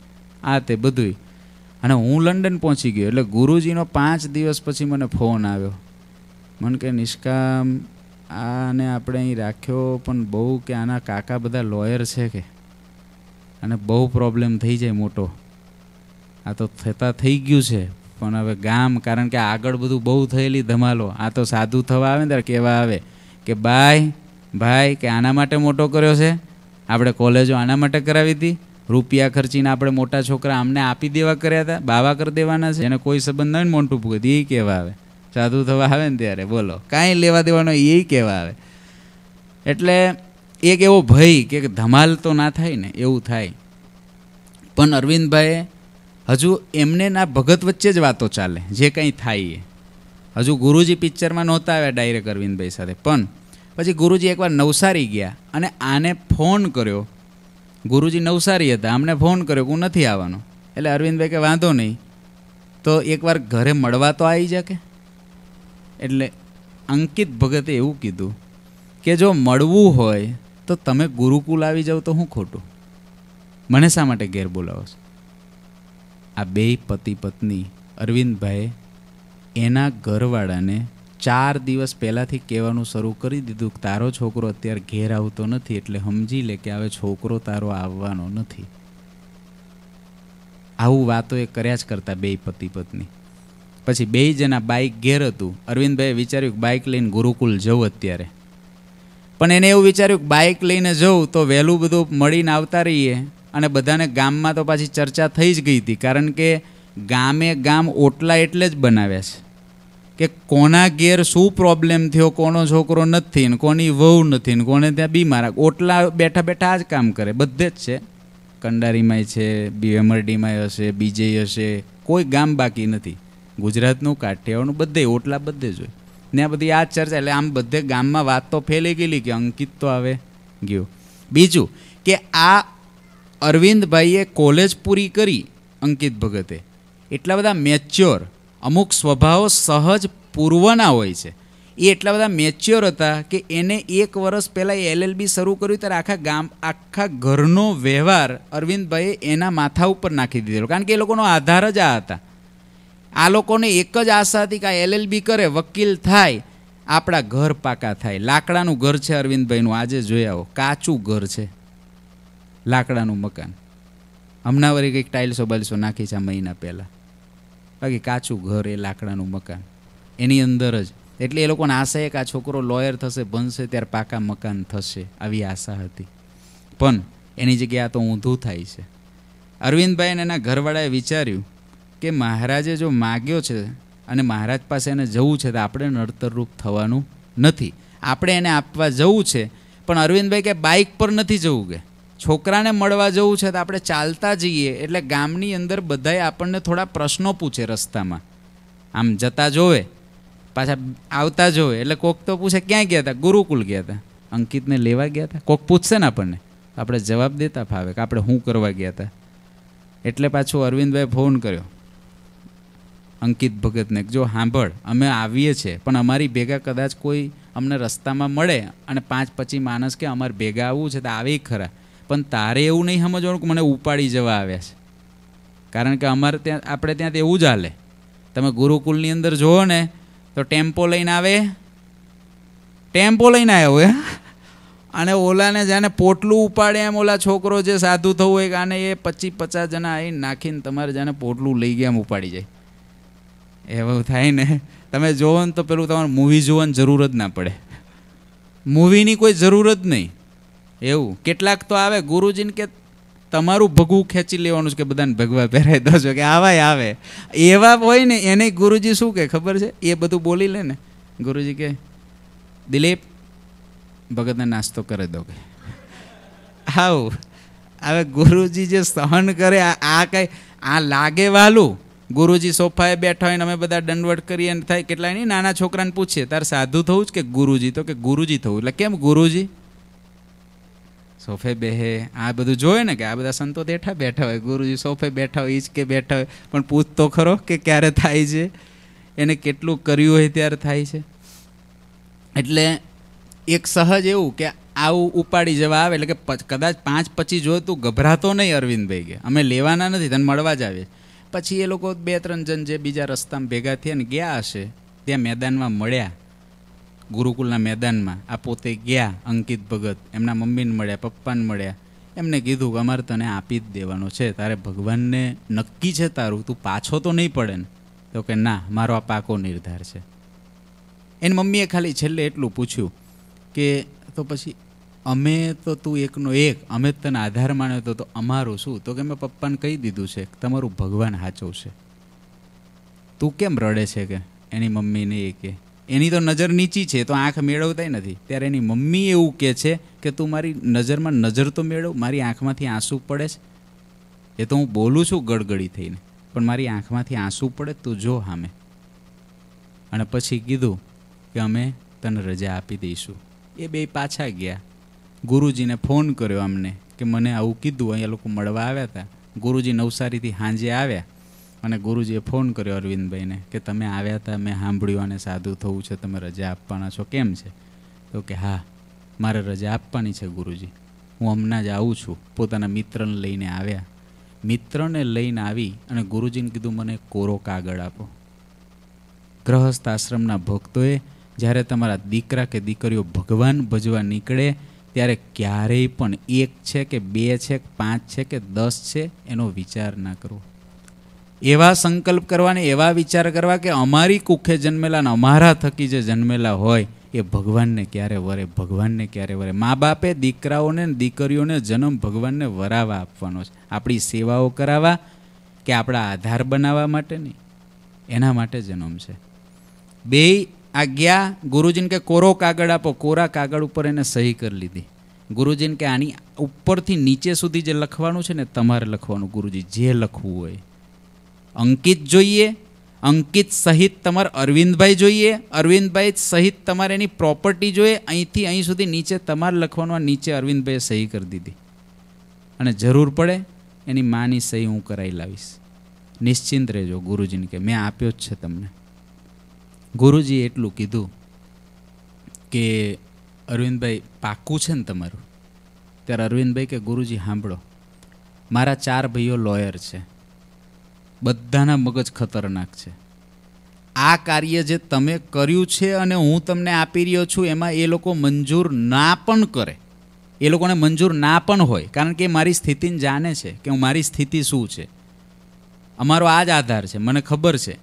આ તે બધુંય. અને હું લંડન પહોંચી ગયો એટલે ગુરુજીનો પાંચ દિવસ પછી મને ફોન આવ્યો. મને કે, નિષ્કામ, આને આપણે અહીં રાખ્યો, પણ બહુ કે આના કાકા બધા લોયર છે કે? અને બહુ પ્રોબ્લેમ થઈ જાય મોટો. આ તો થતા થઈ ગયું છે. પણ હવે ગામ, કારણ કે આગળ બધું બહુ થયેલી ધમાલો. આ તો સાદું થવા આવે ને ત્યારે કહેવા આવે કે, બાય, ભાઈ, કે આના માટે મોટો કર્યો છે? આપણે કોલેજો આના માટે કરાવી હતી? રૂપિયા ખર્ચીને આપણે મોટા છોકરા અમને આપી દેવા કર્યા હતા? બાવા કરી દેવાના છે? એને કોઈ સંબંધ નહીં મોટું ભૂગત. એ કહેવા આવે. સાધુ થવા આવે ને ત્યારે, બોલો. કાંઈ લેવા દેવાનો એ કહેવા આવે. એટલે એક એવો ભય કે ધમાલ તો ના થાય ને, એવું થાય. પણ અરવિંદભાઈએ હજુ એમને ના ભગત વચ્ચે જ વાતો ચાલે, જે કંઈ થાય એ. હજુ ગુરુજી પિક્ચરમાં નહોતા આવ્યા ડાયરેક્ટ અરવિંદભાઈ સાથે, પણ પછી ગુરુજી એકવાર નવસારી ગયા અને આને ફોન કર્યો. ગુરુજી નવસારી હતા અમને ફોન કર્યો કે હું નથી આવવાનો. એટલે અરવિંદભાઈ કે વાંધો નહીં, તો એકવાર ઘરે મળવા તો આવી જા કે. એટલે અંકિત ભગતે એવું કીધું કે જો મળવું હોય તો તમે ગુરુકુલ આવી જાઓ તો હું ખોટું. મને શા માટે ઘેર બોલાવો છો? આ બે પતિ પત્ની અરવિંદભાઈ એના ઘરવાળાને ચાર દિવસ પહેલાંથી કહેવાનું શરૂ કરી દીધું કે તારો છોકરો અત્યારે ઘેર આવતો નથી, એટલે સમજી લે કે હવે છોકરો તારો આવવાનો નથી. આવું વાતો એ કર્યા જ કરતા બે પતિ પત્ની. પછી બે જણા બાઇક ઘેર હતું. અરવિંદભાઈએ વિચાર્યું કે બાઇક લઈને ગુરુકુલ જવું અત્યારે. પણ એને એવું વિચાર્યું કે બાઇક લઈને જવું તો વહેલું બધું મળીને આવતા રહીએ. અને બધાને ગામમાં તો પાછી ચર્ચા થઈ જ ગઈ હતી. કારણ કે ગામે ગામ ઓટલા એટલે જ બનાવ્યા છે. કે કોના ઘેર શું પ્રોબ્લેમ થયો, કોનો છોકરો નથી ને કોની વહુ નથી ને કોને ત્યાં બીમાર ઓટલા બેઠા બેઠા આ જ કામ કરે. બધે જ છે. કંડારીમાંય છે, બીએમઆરડીમાંય હશે બીજે હશે, કોઈ ગામ બાકી નથી. ગુજરાતનું, કાઠિયાવાડનું બધે, ઓટલા બધે જ હોય. ને આ બધી આ જ ચર્ચા એટલે આમ બધે ગામમાં વાત તો ફેલાઈ ગયેલી કે અંકિત તો આવે, ગયો. બીજું કે આ અરવિંદભાઈએ કોલેજ પૂરી કરી અંકિત ભગતે. એટલા બધા મેચ્યોર અમુક સ્વભાવો સહજ પૂર્વના હોય છે. એ એટલા બધા મેચ્યોર હતા કે એને એક વર્ષ પહેલાં એલએલબી શરૂ કર્યું ત્યારે આખા ગામ, આખા ઘરનો વ્યવહાર અરવિંદભાઈએ એના માથા ઉપર નાખી દીધેલો. કારણ કે એ લોકોનો આધાર જ આ હતા. આ લોકોને એક જ આશા હતી કે આ એલએલબી કરે, વકીલ થાય, આપણા ઘર પાકા થાય. લાકડાનું ઘર છે અરવિંદભાઈનું, આજે જોઈ આવો. કાચું ઘર છે. લાકડાનું મકાન. હમણાં વળી કંઈક ટાઇલ્સો બાઇલ્સો નાખી છે મહિના પહેલાં. બાકી કાચું ઘર એ લાકડાનું મકાન. એની અંદર જ. એટલે એ લોકોને આશા એક આ છોકરો લોયર થશે બનશે ત્યારે પાકા મકાન થશે આવી આશા હતી. પણ એની જગ્યાએ તો ઊંધું થાય છે. અરવિંદભાઈને એના ઘરવાળાએ વિચાર્યું કે મહારાજે જો માગ્યો છે અને મહારાજ પાસે એને જવું છે તો આપણે નડતરરૂપ થવાનું નથી. આપણે એને આપવા જવું છે, પણ અરવિંદભાઈ કે બાઇક પર નથી જવું કે? છોકરાને મળવા જવું છે તો આપણે ચાલતા જઈએ એટલે ગામની અંદર બધાએ આપણને થોડા પ્રશ્નો પૂછે રસ્તામાં. આમ જતા જોવે, પાછા આવતા જોવે, એટલે કોક તો પૂછે, ક્યાં ગયા હતા ગુરુકુલ ગયા હતા અંકિતને લેવા ગયા હતા કોક પૂછશે ને આપણને. આપણે જવાબ દેતા ફાવે કે આપણે શું કરવા ગયા હતા એટલે પાછું અરવિંદભાઈ ફોન કર્યો. અંકિત ભગતને જો સાંભળ, અમે આવીએ છીએ પણ અમારી ભેગા કદાચ કોઈ અમને રસ્તામાં મળે અને પાંચ પછી માણસ કે અમારે ભેગા આવવું છે તો આવી ખરા. પણ તારે એવું નહીં સમજવાનું કે મને ઉપાડી જવા આવ્યા છે. કારણ કે અમારે ત્યાં, આપણે ત્યાં એવું જ હાલે. તમે ગુરુકુલની અંદર જુઓ ને, તો ટેમ્પો લઈને આવે. ટેમ્પો લઈને આવ્યો હે. અને ઓલાને જાણે પોટલું ઉપાડે એમ ઓલા છોકરો જે સાધુ થવું હોય આને એ પચીસ પચાસ જણા આવીને નાખીને તમારે જાણે પોટલું લઈ ગયા એમ ઉપાડી જાય. એવું થાય ને. તમે જોવો ને તો પેલું તમારે મૂવી જોવાની જરૂર જ ના પડે. મૂવીની કોઈ જરૂર જ નહીં. એવું. કેટલાક તો આવે, ગુરુજીને કે તમારું ભગવું ખેંચી લેવાનું છે કે બધાને ભગવા પહેરાઈ દો છો, કે આવાય આવે. એવા હોય ને, એને ગુરુજી શું કે ખબર છે? એ બધું બોલી લે ને. ગુરુજી કે દિલીપ, ભગતને નાસ્તો કરી દો કે. હાવ હવે ગુરુજી જે સહન કરે, આ કંઈ, આ લાગે વાલું. ગુરુજી સોફાએ બેઠા હોય ને, અમે બધા દંડવટ કરીએ થાય, કેટલાય નહીં, નાના છોકરાને પૂછીએ, તારે સાધુ થવું જ કે ગુરુજી? તો કે ગુરુજી થવું. એટલે કેમ ગુરુજી? સોફે બેહે. આ બધું જોયે ને કે આ બધા સંતો બેઠા બેઠા હોય. ગુરુજી સોફે બેઠા હોય ઈચ કે બેઠા હોય. પણ પૂછતો ખરો કે ક્યારે થાય છે? એને કેટલું કર્યું હોય ત્યારે થાય છે? એટલે એક સહજ એવું કે આવું ઉપાડી જવા આવે. એટલે કે કદાચ પાંચ પછી જો તું ગભરાતો નહીં અરવિંદભાઈ કે. અમે લેવાના નથી, તને મળવા જ આવે પછી એ લોકો બે ત્રણ જણ જે બીજા રસ્તામાં ભેગા થયા ને ગયા હશે, ત્યાં મેદાનમાં મળ્યા. ગુરુકુલના મેદાનમાં આ પોતે ગયા, અંકિત ભગત, એમના મમ્મીને મળ્યા, પપ્પાને મળ્યા, એમને કીધું કે અમારે તને આપી જ દેવાનો છે, તારે ભગવાનને નક્કી છે તારું, તું પાછો તો નહીં પડે ને. તો કે, ના, મારો આ પાકો નિર્ધાર છે. એની મમ્મીએ ખાલી છેલ્લે એટલું પૂછ્યું કે, તો પછી અમે તો તું એકનો એક, અમે જ તને આધાર માન્યો તો અમારું શું? તો કે, મેં પપ્પાને કહી દીધું છે તમારું ભગવાન હાચવશે. તું કેમ રડે છે કે? એની મમ્મીને એ કે એની તો નજર નીચી છે, તો આંખ મેળવતાય નથી. ત્યારે એની મમ્મી એવું કહે છે કે, તું મારી નજરમાં નજર તો મેળવ, મારી આંખમાંથી આંસુ પડે છે. એ તો હું બોલું છું ગડગડી થઈને, પણ મારી આંખમાંથી આંસુ પડે તું જો હામે. અને પછી કીધું કે, અમે તને રજા આપી દઈશું. એ બે પાછા ગયા. ગુરુજીને ફોન કર્યો અમને કે, મને આવું કીધું, અહીંયા લોકો મળવા આવ્યા હતા. ગુરુજી નવસારીથી સાંજે આવ્યા. અને ગુરુજીએ ફોન કર્યો અરવિંદભાઈને કે તમે આવ્યા હતા, મેં સાંભળ્યું અને સાધુ થવું છે, તમે રજા આપવાના છો, કેમ છે? તો કે હા, મારે રજા આપવાની છે ગુરુજી. હું હમણાં જ આવું છું, પોતાના મિત્રને લઈને આવ્યા. મિત્રને લઈને આવી અને ગુરુજીને કીધું, મને કોરો કાગળ આપો. ગ્રહસ્થ આશ્રમના ભક્તોએ જ્યારે તમારા દીકરા કે દીકરીઓ ભગવાન ભજવા નીકળે, ત્યારે ક્યારેય પણ એક છે કે બે છે પાંચ છે કે દસ છે, એનો વિચાર ના કરવો. એવા સંકલ્પ કરવાને એવા વિચાર કરવા કે અમારી કુખે જન્મેલા ને અમારા થકી જે જન્મેલા હોય, એ ભગવાનને ક્યારે વરે, ભગવાનને ક્યારે વરે? મા બાપે દીકરાઓને દીકરીઓને જન્મ ભગવાનને વરાવા આપવાનો છે. આપણી સેવાઓ કરાવવા કે આપણા આધાર બનાવવા માટે નહીં. એના માટે જન્મ છે. બે ગયા ગુરુજીને કે કોરો કાગળ આપો, કોરા કાગળ ઉપર એને સહી કરી લીધી. ગુરુજીને કે આની ઉપરથી નીચે સુધી જે લખવાનું છે ને તમારે લખવાનું ગુરુજી, જે લખવું હોય. અંકિત જોઈએ, અંકિત સહિત તમારે અરવિંદભાઈ જોઈએ, અરવિંદભાઈ સહિત તમારે એની પ્રોપર્ટી જોઈએ, અહીંથી અહીં સુધી નીચે તમારે લખવાનું નીચે અરવિંદભાઈએ સહી કરી દીધી. અને જરૂર પડે એની માની સહી હું કરાવી લાવીશ. નિશ્ચિંત રહેજો ગુરુજીને કે મેં આપ્યો જ છે તમને. ગુરુજી એટલું કીધું કે અરવિંદભાઈ પાક્કું છે ને તમારું? ત્યારે અરવિંદભાઈ કે, ગુરુજી, સાંભળો. મારા ચાર ભાઈઓ લોયર છે. બધાના મગજ ખતરનાક છે. આ કાર્ય જે તમે કર્યું છે અને હું તમને આપી રહ્યો છું, એમાં એ લોકો મંજૂર ના પણ કરે. એ લોકોને મંજૂર ના પણ હોય, કારણ કે મારી સ્થિતિને જાણે છે કે હું મારી સ્થિતિ શું છે. અમારો આ જ આધાર છે, મને ખબર છે.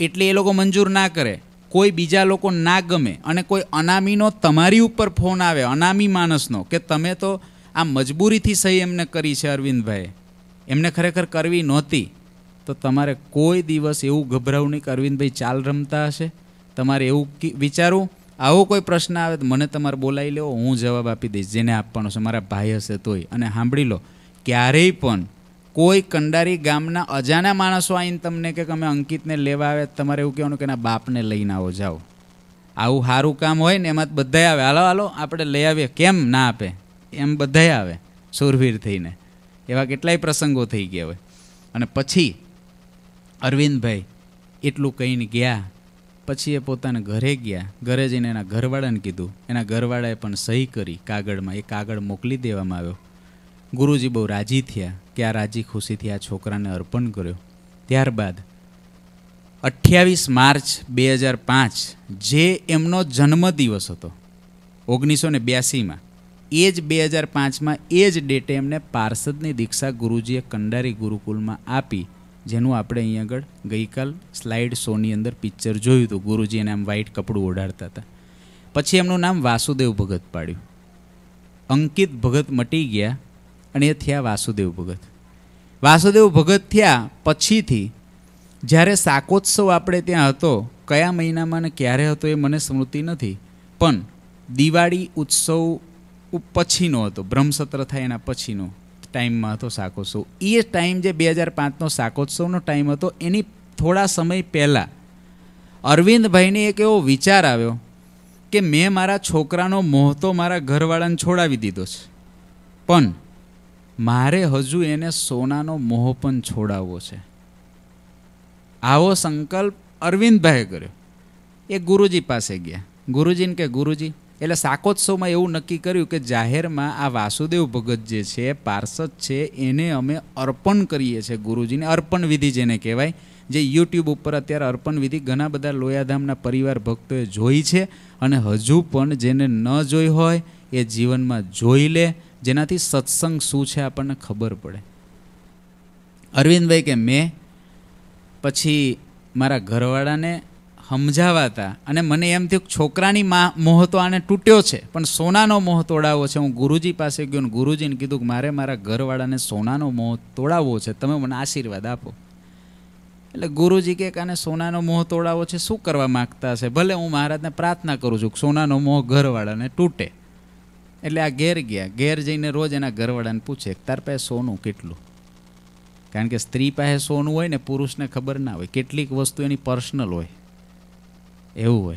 એટલે એ લોકો મંજૂર ના કરે. કોઈ બીજા લોકો ના ગમે અને કોઈ અનામીનો તમારી ઉપર ફોન આવે, અનામી માણસનો, કે તમે તો આ મજબૂરીથી સહી એમને કરી છે અરવિંદભાઈએ. એમને ખરેખર કરવી નહોતી. તો તમારે કોઈ દિવસ એવું ગભરાવું નહીં કે અરવિંદભાઈ ચાલ રમતા હશે. તમારે એવું વિચારવું આવો કોઈ પ્રશ્ન આવે તો મને તમારે બોલાવી લેવો, હું જવાબ આપી દઈશ, જેને આપવાનો છે, મારા ભાઈ હશે તોય. અને સાંભળી લો, ક્યારેય પણ કોઈ કંડારી ગામના અજાના માણસો આવીને તમને કે અમે અંકિતને લેવા આવે તમારે એવું કહેવાનું કે એના બાપને લઈને આવો, જાઓ. આવું સારું કામ હોય ને એમાં બધાય આવે. હાલો હાલો, આપણે લઈ આવીએ. કેમ ના આપે? એમ બધાય આવે, સુરવીર થઈને. એવા કેટલાય પ્રસંગો થઈ ગયા હોય. અને પછી અરવિંદભાઈ, એટલું કહીને ગયા. પછી એ પોતાના ઘરે ગયા. ઘરે જઈને એના ઘરવાળાને કીધું. એના ઘરવાળાએ પણ સહી કરી. કાગળમાં એ કાગળ મોકલી દેવામાં આવ્યો. ગુરુજી બહુ રાજી થયા કે આ રાજી ખુશીથી આ છોકરાને અર્પણ કર્યો. ત્યારબાદ અઠ્યાવીસ માર્ચ બે હજાર પાંચ, જે એમનો જન્મદિવસ હતો, ઓગણીસો ને બ્યાસીમાં. એ જ બે હજાર પાંચમાં એ જ ડેટે એમને પાર્ષદની દીક્ષા ગુરુજીએ કંડારી ગુરુકુલમાં આપી. જેનું આપણે અહીં આગળ ગઈકાલ સ્લાઇડ શોની અંદર પિક્ચર જોયું હતું. ગુરુજી એને આમ વ્હાઇટ કપડું ઓઢાડતા હતા. પછી એમનું નામ વાસુદેવ ભગત પાડ્યું. અંકિત ભગત મટી ગયા અને એ થયા વાસુદેવ ભગત. વાસુદેવ ભગત થયા પછીથી જ્યારે શાકોત્સવ આપણે ત્યાં હતો, કયા મહિનામાં ને ક્યારે હતો એ મને સ્મૃતિ નથી, પણ દિવાળી ઉત્સવ પછીનો હતો, બ્રહ્મસત્ર થાય એના પછીનો. ટાઈમમાં હતો શાકોત્સવ. એ ટાઈમ જે બે હજાર પાંચનો શાકોત્સવનો ટાઈમ હતો, એની થોડા સમય પહેલાં અરવિંદભાઈને એક એવો વિચાર આવ્યો કે મેં મારા છોકરાનો મોહ તો મારા ઘરવાળાને છોડાવી દીધો છે. પણ મારે હજુ એને સોનાનો મોહ પણ છોડાવવો છે. આવો સંકલ્પ અરવિંદભાઈએ કર્યો. એ ગુરુજી પાસે ગયા. ગુરુજીને કે, ગુરુજી એટલે શાકોત્સવમાં એવું નક્કી કર્યું કે જાહેરમાં આ વાસુદેવ ભગત જે છે, પાર્ષદ છે, એને અમે અર્પણ કરીએ છીએ ગુરુજીને. અર્પણ વિધિ જેને કહેવાય, જે યુટ્યુબ ઉપર અત્યારે અર્પણ વિધિ ઘણા બધા લોયાધામના પરિવાર ભક્તોએ જોઈ છે અને હજુ પણ જેને ન જોઈ હોય એ જીવનમાં જોઈ લે. જેનાથી સત્સંગ શું છે આપણને ખબર પડે. અરવિંદભાઈ કે મેં, પછી મારા ઘરવાળાને સમજાવાતા. અને મને એમ થયું છોકરાની મા મોહ તો આને તૂટ્યો છે, પણ સોનાનો મોહ તોડાવો છે. હું ગુરુજી પાસે ગયો ને ગુરુજીને કીધું કે મારે મારા ઘરવાળાને સોનાનો મોહ તોડાવવો છે. તમે મને આશીર્વાદ આપો. એટલે ગુરુજી કે આને સોનાનો મોહ તોડાવો છે, શું કરવા માગતા હશે ભલે હું મહારાજને પ્રાર્થના કરું છું કે સોનાનો મોહ ઘરવાળાને તૂટે. એટલે આ ઘેર ગયા. ઘેર જઈને રોજ એના ઘરવાળાને પૂછે તાર પાસે સોનું કેટલું? કારણ કે સ્ત્રી પાસે સોનું હોય ને પુરુષને ખબર ના હોય. કેટલીક વસ્તુ એની પર્સનલ હોય. એવું હોય.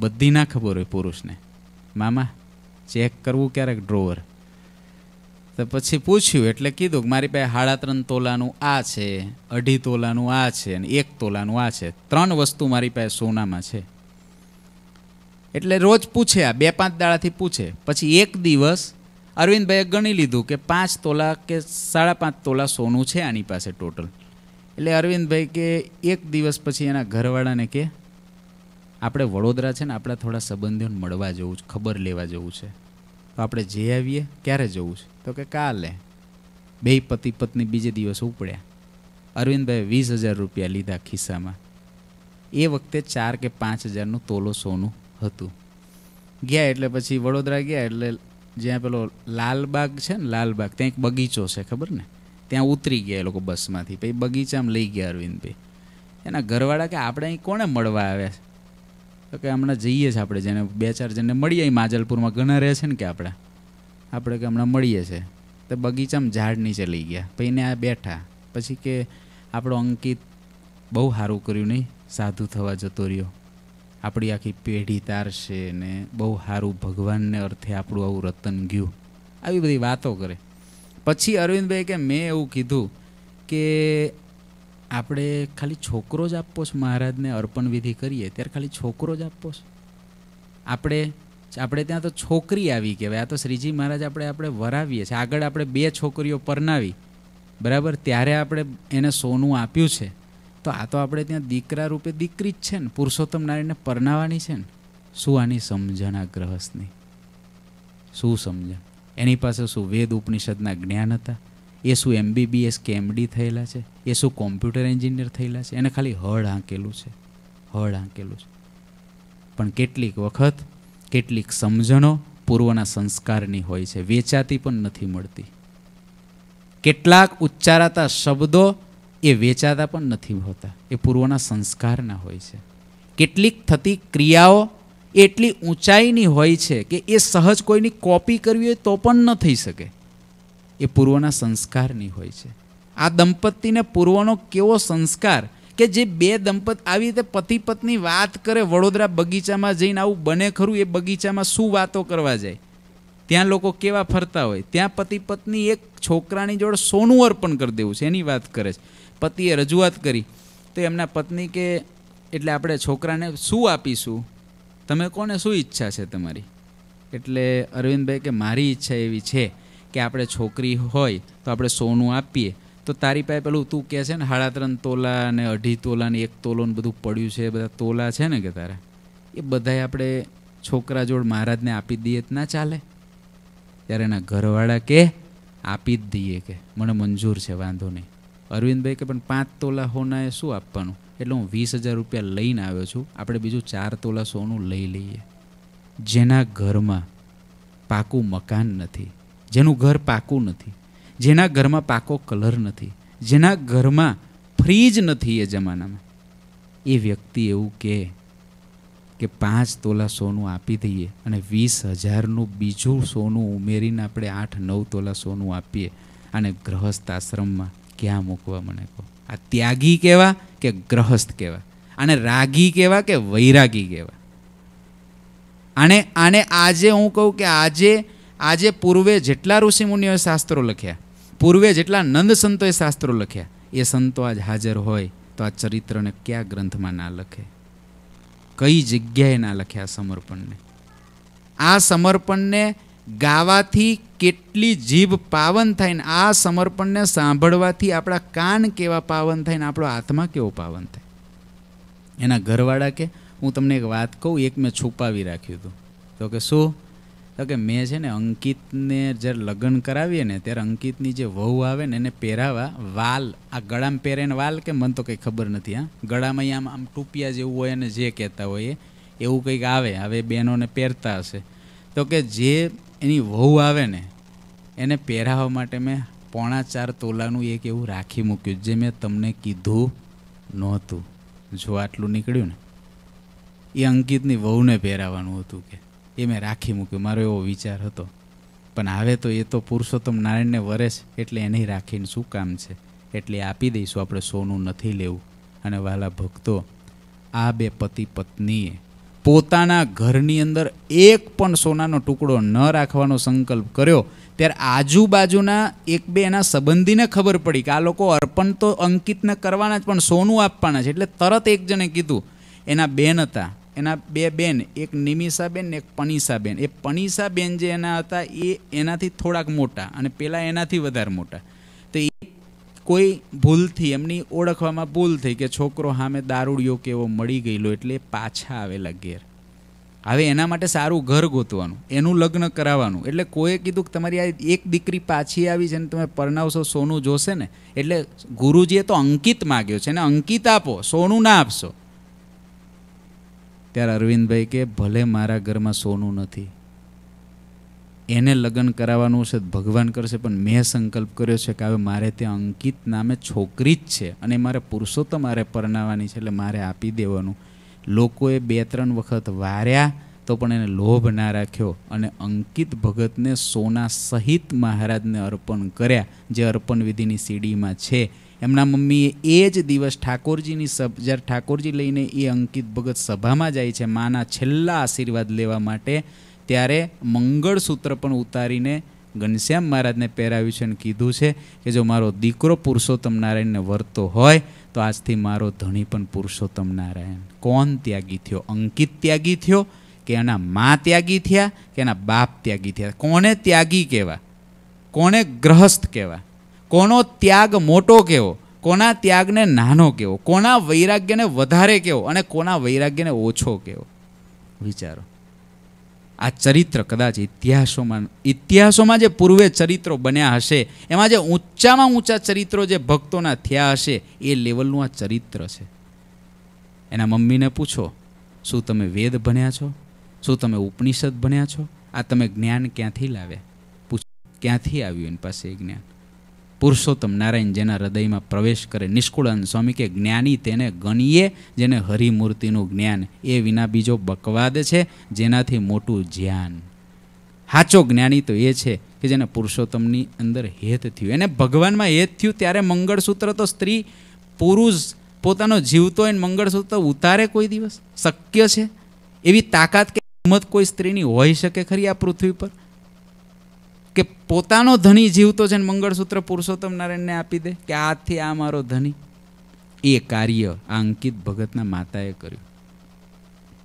બધી ના ખબર હોય પુરુષને. મામા ચેક કરવું ક્યારેક ડ્રોવર તો પછી પૂછ્યું, એટલે કીધું કે મારી પાસે સાડા ત્રણ તોલાનું આ છે, અઢી તોલાનું આ છે અને એક તોલાનું આ છે. ત્રણ વસ્તુ મારી પાસે સોનામાં છે. એટલે રોજ પૂછે આ, બે પાંચ દાડાથી પૂછે. પછી એક દિવસ અરવિંદભાઈએ ગણી લીધું કે પાંચ તોલા કે સાડા પાંચ તોલા સોનું છે આની પાસે ટોટલ એટલે અરવિંદભાઈ કે એક દિવસ પછી એના ઘરવાળાને કે આપણે વડોદરા છે ને, આપણા થોડા સંબંધીઓને મળવા જવું છે, ખબર લેવા જવું છે. તો આપણે જે આવીએ, ક્યારે જવું છે? તો કે કાલે. બે પતિ પત્ની બીજે દિવસ ઉપડ્યા. અરવિંદભાઈ વીસ હજાર રૂપિયા લીધા ખિસ્સામાં. એ વખતે ચાર કે પાંચ હજારનું તોલો સોનું હતું. ગયા એટલે પછી વડોદરા ગયા એટલે જ્યાં પેલો લાલબાગ છે ને, લાલબાગ, ત્યાં એક બગીચો છે, ખબર ને? ત્યાં ઉતરી ગયા એ લોકો બસમાંથી. પછી બગીચામાં લઈ ગયા અરવિંદભાઈ. એના ઘરવાળા કે, આપણે અહીં કોણે મળવા આવ્યા? છે તો કે હમણાં જઈએ છીએ આપણે, જેને બે ચાર જણને મળીએ માજલપુરમાં ઘણા રહે છે ને કે આપણા? આપણે કે હમણાં મળીએ છીએ તો બગીચામાં ઝાડ નીચે લઈ ગયા. પછી એને આ બેઠા. પછી કે આપણો અંકિત બહુ સારું કર્યું નહીં? સાધુ થવા જતો રહ્યો. આપણી આખી પેઢી તારશે ને બહુ સારું ભગવાનને અર્થે આપણું આવું રતન ગયું. આવી બધી વાતો કરે. પછી અરવિંદભાઈ કે મેં એવું કીધું કે આપણે ખાલી છોકરો જ આપવો છે મહારાજને અર્પણ વિધિ કરીએ, ત્યારે ખાલી છોકરો જ આપવો છે? આપણે આપણે ત્યાં તો છોકરી આવી કહેવાય. આ તો શ્રીજી મહારાજ આપણે આપણે વરાવીએ છીએ. આગળ આપણે બે છોકરીઓ પરનાવી બરાબર? ત્યારે આપણે એને સોનું આપ્યું છે. તો આ તો આપણે ત્યાં દીકરા રૂપે દીકરી જ છે ને. પુરુષોત્તમ નારાયણને પરનાવાની છે ને? શું આની સમજણ આ ગ્રહસ્થની? શું સમજણ? એની પાસે શું વેદ ઉપનિષદના જ્ઞાન હતા? એ શું એમબીબીએસ કે એમડી થયેલા છે. એ શું કોમ્પ્યુટર એન્જિનિયર થયેલા છે. એને ખાલી હળ આંકેલું છે. હળ આંકેલું છે. પણ કેટલીક વખત કેટલીક સમજણો પૂર્વના સંસ્કારની હોય છે. વેચાતી પણ નથી મળતી. કેટલાક ઉચ્ચારાતા શબ્દો એ વેચાતા પણ નથી હોતા. એ પૂર્વના સંસ્કારના હોય છે. કેટલીક થતી ક્રિયાઓ એટલી ઊંચાઈની હોય છે કે એ સહજ કોઈની કોપી કરવી હોય તો પણ ન થઈ શકે. એ પૂર્વના સંસ્કારની હોય છે. આ દંપતીને પૂર્વનો કેવો સંસ્કાર? કે જે બે દંપત આવી રીતે પતિ પત્ની વાત કરે, વડોદરા બગીચામાં જઈને આવું બને ખરું, એ બગીચામાં શું વાતો કરવા જાય? ત્યાં લોકો કેવા ફરતા હોય? ત્યાં પતિ પત્ની એક છોકરાની જોડે સોનું અર્પણ કરી દેવું છે, એની વાત કરે છે. પતિએ રજૂઆત કરી, તો એમના પત્ની કે, એટલે આપણે છોકરાને શું આપીશું? તમે કોને શું ઈચ્છા છે તમારી? એટલે અરવિંદભાઈ કે, મારી ઈચ્છા એવી છે. કે આપણે છોકરી હોય તો આપણે સોનું આપીએ. તો તારી પાસે પેલું તું કહે છે ને સાડા ત્રણ તોલા ને અઢી તોલા ને એક તોલો ને બધું પડ્યું છે, બધા તોલા છે ને કે તારા? એ બધાય આપણે છોકરા જોડ મહારાજને આપી દઈએ ના ચાલે? ત્યારે એના ઘરવાળા કે, આપી જ દઈએ કે, મને મંજૂર છે, વાંધો નહીં. અરવિંદભાઈ કે, પણ પાંચ તોલા હોનાએ શું આપવાનું? એટલે હું વીસ હજાર રૂપિયા લઈને આવ્યો છું. આપણે બીજું ચાર તોલા સોનું લઈ લઈએ. જેના ઘરમાં પાકું મકાન નથી જેનું ઘર પાકું નથી, જેના ઘરમાં પાકો કલર નથી, જેના ઘરમાં ફ્રીજ નથી એ જમાનામાં. એ વ્યક્તિ એવું કહે કે પાંચ તોલા સોનું આપી દઈએ અને વીસ હજારનું બીજું સોનું ઉમેરીને આપણે આઠ નવ તોલા સોનું આપીએ અને ગ્રહસ્થ આશ્રમમાં ક્યાં મૂકવા મને કહો? આ ત્યાગી કહેવા કે ગ્રહસ્થ કહેવા આને રાગી કહેવા કે વૈરાગી કહેવા અને આને આજે હું કહું કે આજે આજે પૂર્વે જેટલા ઋષિમુનિઓએ શાસ્ત્રો લખ્યા, પૂર્વે જેટલા નંદ સંતોએ શાસ્ત્રો લખ્યા, એ સંતો આજ હાજર હોય તો આ ચરિત્રને કયા ગ્રંથમાં ના લખે? કઈ જગ્યાએ ના લખ્યા સમર્પણને? આ સમર્પણને ગાવાથી કેટલી જીભ પાવન થાય ને આ સમર્પણને સાંભળવાથી આપણા કાન કેવા પાવન થાય ને આપણો આત્મા કેવો પાવન થાય? એના ઘરવાળા કે, હું તમને એક વાત કહું, એક મેં છુપાવી રાખ્યું હતું. તો કે, શું? તો કે મેં છે ને અંકિતને જ્યારે લગ્ન કરાવીએ ને ત્યારે અંકિતની જે વહુ આવે ને એને પહેરાવા, વાલ, આ ગળામાં પહેરે ને વાલ કે મને તો કંઈ ખબર નથી, હા? ગળામાં આમ આમ ટૂપિયા જેવું હોય અને જે કહેતા હોય એ, એવું કંઈક આવે, હવે બહેનોને પહેરતા હશે. તો કે જે એની વહુ આવે ને, એને પહેરાવવા માટે મેં પોણા ચાર તોલાનું એક એવું રાખી મૂક્યું, જે મેં તમને કીધું નહોતું. જો આટલું નીકળ્યું ને એ અંકિતની વહુને પહેરાવાનું હતું કે. એ મેં રાખી મૂક્યું, મારો એવો વિચાર હતો. પણ હવે તો એ તો પુરુષોત્તમ નારાયણને વરેશ એટલે એને રાખીને શું કામ છે? એટલે આપી દઈશું, આપણે સોનું નથી લેવું. અને વહાલા ભક્તો, આ બે પતિ પત્નીએ પોતાના ઘરની અંદર એક પણ સોનાનો ટુકડો ન રાખવાનો સંકલ્પ કર્યો, ત્યારે આજુબાજુના એક બે એના સંબંધીને ખબર પડી કે આ લોકો અર્પણ તો અંકિતને કરવાના જ, પણ સોનું આપવાના છે. એટલે તરત એક જણે કીધું, એના બેન હતા એના બે બેન, એક નિમિષાબેન ને એક પનીષાબેન. એ પનીષાબેન જે એના હતા, એ એનાથી થોડાક મોટા અને પેલા એનાથી વધારે મોટા. તો એ કોઈ ભૂલથી, એમની ઓળખવામાં ભૂલ થઈ કે છોકરો સામે દારૂડિયો કેવો મળી ગયેલો એટલે પાછા આવેલા ઘેર. હવે એના માટે સારું ઘર ગોતવાનું, એનું લગ્ન કરાવવાનું. એટલે કોઈએ કીધું કે તમારી આ એક દીકરી પાછી આવી છે ને તમે પરણાવશો, સોનું જોશે ને? એટલે ગુરુજીએ તો અંકિત માગ્યો છે ને, અંકિત આપો, સોનું ના આપશો. ત્યારે અરવિંદભાઈ કે, ભલે મારા ઘરમાં સોનું નથી. એને લગ્ન કરાવવાનું છે, ભગવાન કરશે, પણ મેં સંકલ્પ કર્યો છે કે હવે મારે ત્યાં અંકિત નામે છોકરી જ છે અને મારે પુરુષોત્તમ મારે પરણાવવાની છે, એટલે મારે આપી દેવાનું. લોકોએ બે ત્રણ વખત વાર્યા, તો પણ એને લોભ ના રાખ્યો અને અંકિત ભગતને સોના સહિત મહારાજને અર્પણ કર્યા, જે અર્પણ વિધિની સીડીમાં છે. એમના મમ્મીએ એ જ દિવસ ઠાકોરજીની સભ, જ્યારે ઠાકોરજી લઈને એ અંકિત ભગત સભામાં જાય છે માના છેલ્લા આશીર્વાદ લેવા માટે, ત્યારે મંગળસૂત્ર પણ ઉતારીને ઘનશ્યામ મહારાજને પહેરાવ્યું છે અને કીધું છે કે જો મારો દીકરો પુરુષોત્તમ નારાયણને વર્તો હોય, તો આજથી મારો ધણી પણ પુરુષોત્તમ નારાયણ. કોણ ત્યાગી થયો? અંકિત ત્યાગી થયો કે એના મા ત્યાગી થયા કે એના બાપ ત્યાગી થયા? કોને ત્યાગી કહેવા? કોને ગ્રહસ્થ કહેવા? કોનો ત્યાગ મોટો કેવો? કોના ત્યાગને નાનો કેવો? કોના વૈરાગ્યને વધારે કેવો? અને કોના વૈરાગ્યને ઓછો કેવો? વિચારો. આ ચરિત્ર કદાચ ઇતિહાસોમાં ઇતિહાસોમાં જે પૂર્વે ચરિત્રો બન્યા હશે, એમાં જે ઊંચામાં ઊંચા ચરિત્રો જે ભક્તોના થયા હશે, એ લેવલનું આ ચરિત્ર છે. એના મમ્મીને પૂછો, શું તમે વેદ ભણ્યા છો? શું તમે ઉપનિષદ ભણ્યા છો? આ તમે જ્ઞાન ક્યાંથી લાવ્યા? પૂછ, ક્યાંથી આવ્યું એની પાસે એ જ્ઞાન? પુરુષોત્તમ નારાયણ જેના હૃદયમાં પ્રવેશ કરે નિષ્કુળાનંદ સ્વામી કે જ્ઞાની તેને ગણીએ, જેને હરિમૂર્તિનું જ્ઞાન એ વિના બીજો બકવાદ છે, જેનાથી મોટું જ્ઞાન. સાચો જ્ઞાની તો એ છે કે જેને પુરુષોત્તમની અંદર હેત થયું. એને ભગવાનમાં હેત થયું ત્યારે મંગળસૂત્ર તો સ્ત્રી, પુરુષ પોતાનો જીવતો એને મંગળસૂત્ર ઉતારે કોઈ દિવસ? શક્ય છે? એવી તાકાત કે હિંમત કોઈ સ્ત્રીની હોઈ શકે ખરી આ પૃથ્વી પર? કે પોતાનો ધણી જીવતો છે ને મંગળસૂત્ર પુરુષોત્તમ નારાયણને આપી દે કે આથી આ મારો ધણી. એ કાર્ય આ અંકિત ભગતના માતાએ કર્યું.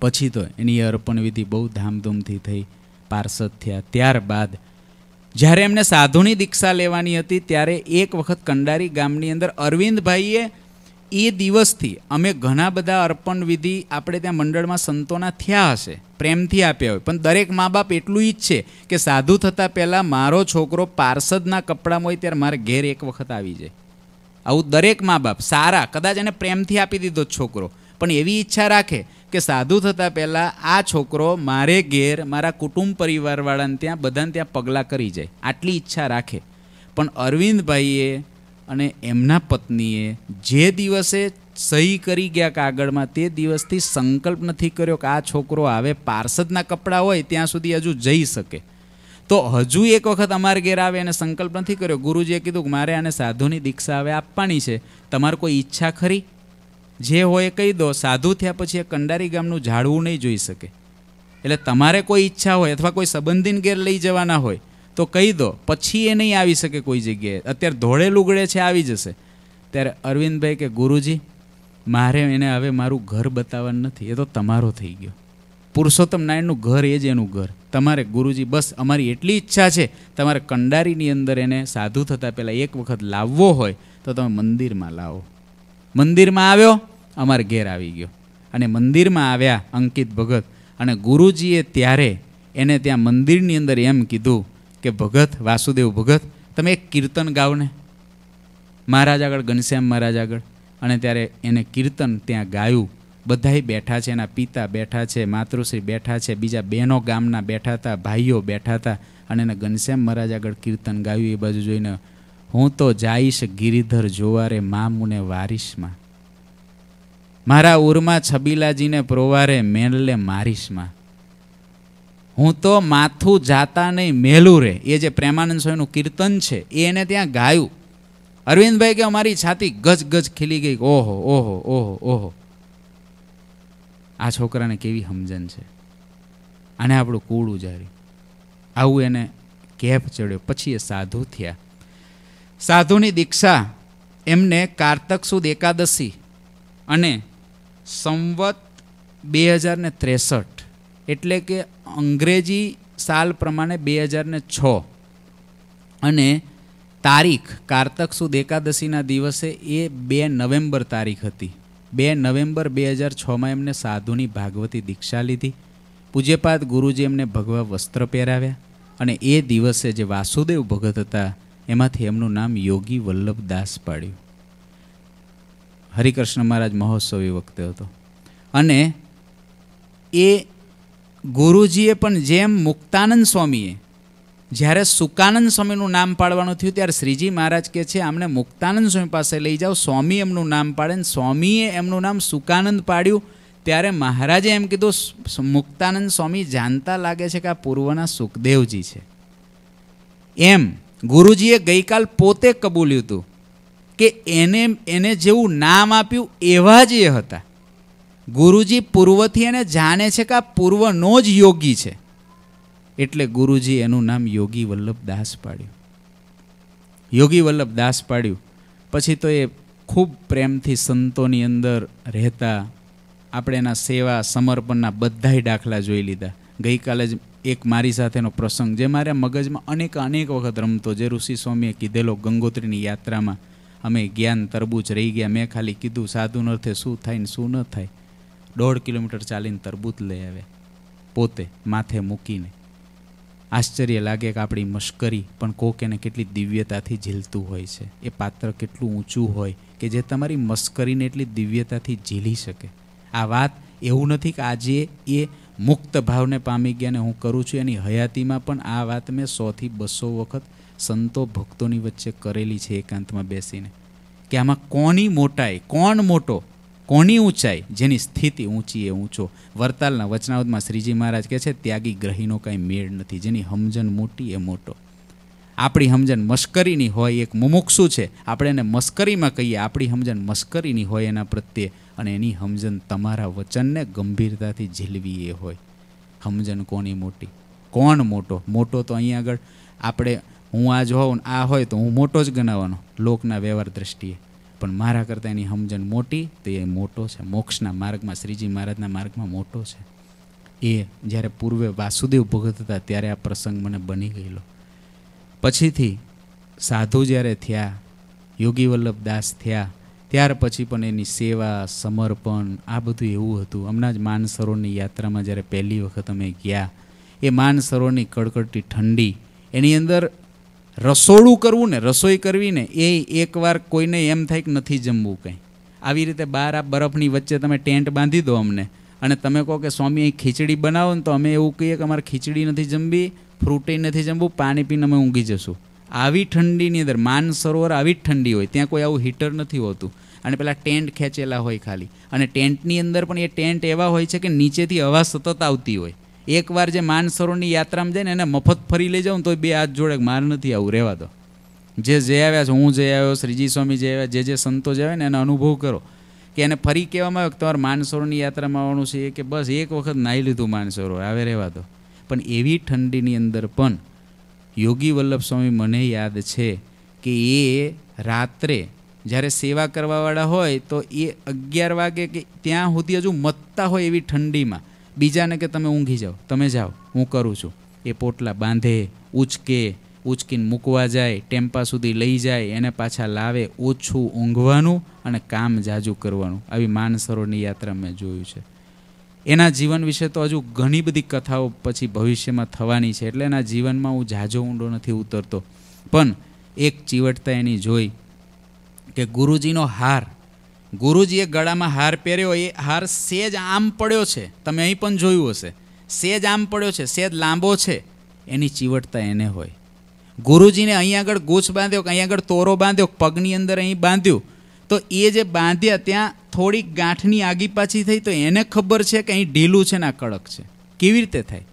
પછી તો એની અર્પણ વિધિ બહુ ધામધૂમથી થઈ પાર્ષદ થયા. ત્યારબાદ જ્યારે એમને સાધુની દીક્ષા લેવાની હતી, ત્યારે એક વખત કંડારી ગામની અંદર અરવિંદભાઈએ એ દિવસથી અમે ઘણા બધા અર્પણ વિધિ આપણે ત્યાં મંડળમાં સંતોના થયા હશે, પ્રેમથી આપ્યા હોય. પણ દરેક મા બાપ એટલું ઈચ્છે કે સાધુ થતાં પહેલાં મારો છોકરો પાર્ષદના કપડામાં હોય ત્યારે મારે ઘેર એક વખત આવી જાય. આવું દરેક મા બાપ સારા, કદાચ એને પ્રેમથી આપી દીધો છોકરો. પણ એવી ઈચ્છા રાખે કે સાધુ થતાં પહેલાં આ છોકરો મારે ઘેર, મારા કુટુંબ પરિવારવાળાને ત્યાં બધાને ત્યાં પગલાં કરી જાય. આટલી ઈચ્છા રાખે. પણ અરવિંદભાઈએ અને એમના પત્નીએ જે દિવસે સહી કરી ગયા કાગળમાં, તે દિવસથી સંકલ્પ નથી કર્યો કે આ છોકરો આવે, પાર્ષદના કપડાં હોય, ત્યાં સુધી હજુ જઈ શકે. તો હજુ એક વખત અમારે ઘેર આવે અને સંકલ્પ નથી કર્યો. ગુરુજીએ કીધું કે મારે આને સાધુની દીક્ષા હવે આપવાની છે. તમારે કોઈ ઈચ્છા ખરી? જે હોય કહી દો. સાધુ થયા પછી એ કંડારી ગામનું ઝાડવું નહીં જોઈ શકે. એટલે તમારે કોઈ ઈચ્છા હોય અથવા કોઈ સંબંધીને ઘેર લઈ જવાના હોય તો કહી દો, પછી એ નહીં આવી શકે કોઈ જગ્યાએ. અત્યારે ધોળે લુગડે છે, આવી જશે. ત્યારે અરવિંદભાઈ કે, ગુરુજી, મારે એને હવે મારું ઘર બતાવવાનું નથી, એ તો તમારો થઈ ગયો. પુરુષોત્તમ નારાયણનું ઘર એ જ એનું ઘર. તમારે ગુરુજી, બસ અમારી એટલી ઈચ્છા છે, તમારે કંડારીની અંદર એને સાધુ થતાં પહેલાં એક વખત લાવવો હોય, તો તમે મંદિરમાં લાવો. મંદિરમાં આવ્યો, અમારે ઘેર આવી ગયો. અને મંદિરમાં આવ્યા અંકિત ભગત. અને ગુરુજીએ ત્યારે એને ત્યાં મંદિરની અંદર એમ કીધું કે ભગત, વાસુદેવ ભગત, તમે એક કીર્તન ગાવને. મહારાજ આગળ, ઘનશ્યામ મહારાજ આગળ. અને ત્યારે એને કીર્તન ત્યાં ગાયું. બધાય બેઠા છે, એના પિતા બેઠા છે, માતૃશ્રી બેઠા છે, બીજા બહેનો ગામના બેઠા હતા, ભાઈઓ બેઠા હતા. અને એને ઘનશ્યામ મહારાજ આગળ કીર્તન ગાયું. એ બાજુ જોઈને, હું તો જાઈશ ગિરિધર જોવારે મામુને વારીશમાં. મારા ઉરમાં છબીલાજીને પ્રોવારે મેનલે મારીશમાં. હું તો માથું જાતા નહીં, મેલું રે. એ જે પ્રેમાનંદ સ્વામીનું કીર્તન છે, એ એને ત્યાં ગાયું. અરવિંદભાઈ કે અમારી છાતી ગજ ગજ ખીલી ગઈ. ઓહો ઓહો ઓહો ઓહો. આ છોકરાને કેવી સમજણ છે? આને આપણું કૂળ ઉજાર્યું. આવું એને કેપ ચડ્યો. પછી એ સાધુ થયા. સાધુની દીક્ષા એમને કારતક સુદ એકાદશી અને સંવત બે હજારને ત્રેસઠ એટલે કે અંગ્રેજી સાલ પ્રમાણે બે હજારને છ. અને તારીખ, કારતક સુદ એકાદશીના દિવસે એ બે નવેમ્બર તારીખ હતી. બે નવેમ્બર બે હજાર છમાં એમને સાધુની ભાગવતી દીક્ષા લીધી. પૂજ્યપાદ ગુરુજી એમને ભગવા વસ્ત્ર પહેરાવ્યા અને એ દિવસે જે વાસુદેવ ભગત હતા, એમાંથી એમનું નામ યોગી વલ્લભ દાસ પાડ્યું. હરિકૃષ્ણ મહારાજ મહોત્સવ એ વખતે હતો. અને એ ગુરુજીએ પણ જેમ મુક્તાનંદ સ્વામીએ, જ્યારે સુકાનંદ સ્વામીનું નામ પાડવાનું થયું, ત્યારે શ્રીજી મહારાજ કહે છે, આમને મુક્તાનંદ સ્વામી પાસે લઈ જાઓ. સ્વામી એમનું નામ પાડે ને સ્વામીએ એમનું નામ સુકાનંદ પાડ્યું. ત્યારે મહારાજે એમ કીધું મુક્તાનંદ સ્વામી જાણતા લાગે છે કે આ પૂર્વના સુખદેવજી છે. એમ ગુરુજીએ ગઈકાલ પોતે કબૂલ્યું હતું કે એને એને જેવું નામ આપ્યું એવા જ એ હતા. ગુરુજી પૂર્વથી એને જાણે છે કે આ પૂર્વનો જ યોગી છે. એટલે ગુરુજી એનું નામ યોગી વલ્લભ દાસ પાડ્યું. યોગી વલ્લભ દાસ પાડ્યું. પછી તો એ ખૂબ પ્રેમથી સંતોની અંદર રહેતા આપણે એના સેવા સમર્પણના બધાય દાખલા જોઈ લીધા. ગઈકાલે જ એક મારી સાથેનો પ્રસંગ જે મારા મગજમાં અનેક અનેક વખત રમતો જે ઋષિ સ્વામીએ કીધેલો ગંગોત્રીની યાત્રામાં. અમે જ્ઞાન તરબૂચ રહી ગયા. મેં ખાલી કીધું, સાધુનો અર્થે શું થાય ને શું ન થાય. દોઢ કિલોમીટર ચાલીને તરબૂત લઈ આવે. પોતે માથે મૂકીને. આશ્ચર્ય લાગે કે આપણી મશ્કરી પણ કોક એને કેટલી દિવ્યતાથી ઝીલતું હોય છે. એ પાત્ર કેટલું ઊંચું હોય કે જે તમારી મશ્કરીને એટલી દિવ્યતાથી ઝીલી શકે. આ વાત એવું નથી કે આજે એ મુક્ત ભાવને પામી ગયા ને હું કરું છું. એની હયાતીમાં પણ આ વાત મેં સોથી બસો વખત સંતો ભક્તોની વચ્ચે કરેલી છે એકાંતમાં બેસીને. કે આમાં કોની મોટાઈ, કોણ મોટો? કોની ઊંચાઈ? જેની સ્થિતિ ઊંચી એ ઊંચો. વરતાલના વચનાવતમાં શ્રીજી મહારાજ કહે છે, ત્યાગી ગ્રહીનો કાંઈ મેળ નથી, જેની સમજણ મોટી એ મોટો. આપણી સમજણ મશ્કરીની હોય એક મુમુક્ષુ છે. આપણે એને મશ્કરીમાં કહીએ, આપણી સમજણ મસ્કરીની હોય એના પ્રત્યે. અને એની સમજણ તમારા વચનને ગંભીરતાથી ઝીલવી એ હોય. સમજણ કોની મોટી? કોણ મોટો? મોટો તો અહીં આગળ આપણે, હું આ જ હોઉં આ હોય તો હું મોટો જ ગણાવવાનો, લોકના વ્યવહાર દ્રષ્ટિએ. પણ મારા કરતાં એની સમજણ મોટી તો એ મોટો છે. મોક્ષના માર્ગમાં, શ્રીજી મહારાજના માર્ગમાં મોટો છે. એ જ્યારે પૂર્વે વાસુદેવ ભગત હતા ત્યારે આ પ્રસંગ મને બની ગયેલો. પછીથી સાધુ જ્યારે થયા, યોગી વલ્લભદાસ થયા, ત્યાર પછી પણ એની સેવા, સમર્પણ, આ બધું એવું હતું. હમણાં જ માનસરોવરની યાત્રામાં જ્યારે પહેલી વખત અમે ગયા, એ માનસરોવરની કડકડતી ઠંડી, એની અંદર રસોડું કરવું ને રસોઈ કરવી ને એ એકવાર કોઈને એમ થાય કે નથી જમવું કંઈ. આવી રીતે બહાર આ બરફની વચ્ચે તમે ટેન્ટ બાંધી દો અમને અને તમે કહો કે સ્વામી, અહીં ખીચડી બનાવો ને તો અમે એવું કહીએ કે અમારે ખીચડી નથી જમવી, ફ્રૂટી નથી જમવું, પાણી પીને અમે ઊંઘી જશું. આવી ઠંડીની અંદર, માન સરોવર આવી જ ઠંડી હોય, ત્યાં કોઈ આવું હીટર નથી હોતું. અને પેલા ટેન્ટ ખેંચેલા હોય ખાલી. અને ટેન્ટની અંદર પણ એ ટેન્ટ એવા હોય છે કે નીચેથી હવા સતત આવતી હોય. એકવાર જે માનસરોની યાત્રામાં જાય ને એને મફત ફરી લઈ જાઉં તો બે હાથ જોડે માર નથી આવું, રહેવા દો. જે જે આવ્યા છે, હું જે આવ્યો, શ્રીજી સ્વામી જે આવ્યા, જે જે સંતો જે આવે ને એનો અનુભવ કરો. કે એને ફરી કહેવામાં આવ્યો કે તમારે માનસરોની યાત્રામાં આવવાનું છે કે બસ એક વખત નાહી લીધું માનસરો આવે રહેવા દો. પણ એવી ઠંડીની અંદર પણ યોગી વલ્લભ સ્વામી મને યાદ છે કે એ રાત્રે જ્યારે સેવા કરવાવાળા હોય તો એ અગિયાર વાગે કે ત્યાં સુધી હજુ મતતા હોય એવી ઠંડીમાં. બીજાને કે તમે ઊંઘી જાઓ, તમે જાઓ, હું કરું છું. એ પોટલા બાંધે, ઉચકે, ઉચકીને મૂકવા જાય, ટેમ્પા સુધી લઈ જાય, એને પાછા લાવે, ઓછું ઊંઘવાનું અને કામ જાજુ કરવાનું. આવી માનસરોની યાત્રા મેં જોયું છે. એના જીવન વિશે તો હજુ ઘણી બધી કથાઓ પછી ભવિષ્યમાં થવાની છે, એટલે એના જીવનમાં હું જાજો ઊંડો નથી ઉતરતો. પણ એક ચીવટતા એની જોઈ કે ગુરુજીનો હાર ગુરુજીએ ગળામાં હાર પહેર્યો, એ હાર સેજ આમ પડ્યો છે. તમે અહીં પણ જોયું હશે. સેજ આમ પડ્યો છે, સેજ લાંબો છે. એની ચીવટતા એને હોય. ગુરુજીને અહીં આગળ ગૂંચ બાંધ્યો કે અહીં આગળ તોરો બાંધ્યો, પગની અંદર અહીં બાંધ્યું. તો એ જે બાંધ્યા ત્યાં થોડીક ગાંઠની આગી પાછી થઈ તો એને ખબર છે કે અહીં ઢીલું છે ને આ કડક છે. કેવી રીતે થાય?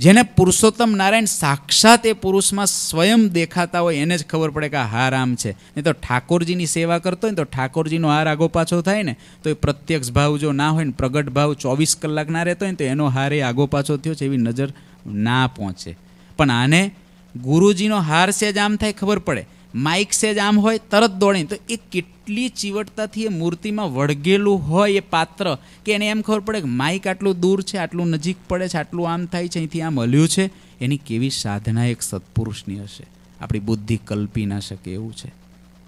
જેને પુરુષોત્તમ નારાયણ સાક્ષાત એ પુરુષમાં સ્વયં દેખાતા હોય એને જ ખબર પડે કે હાર આમ છે. નહીં તો ઠાકોરજીની સેવા કરતો હોય ને તો ઠાકોરજીનો હાર આગો પાછો થાય ને, તો એ પ્રત્યક્ષ ભાવ જો ના હોય ને, પ્રગટ ભાવ ચોવીસ કલાક ના રહેતો હોય ને, તો એનો હાર એ આગો પાછો થયો છે એવી નજર ના પહોંચે. પણ આને ગુરુજીનો હાર સેજ આમ થાય ખબર પડે. માઇક સેજ આમ હોય, તરત દોડે. તો એ કેટલી ચીવટતાથી એ મૂર્તિમાં વળગેલું હોય એ પાત્ર કે એને એમ ખબર પડે કે માઇક આટલું દૂર છે, આટલું નજીક પડે છે, આટલું આમ થાય છે, અહીંથી આમ હલ્યું છે. એની કેવી સાધના એક સત્પુરુષની હશે. આપણી બુદ્ધિ કલ્પી ના શકે એવું છે.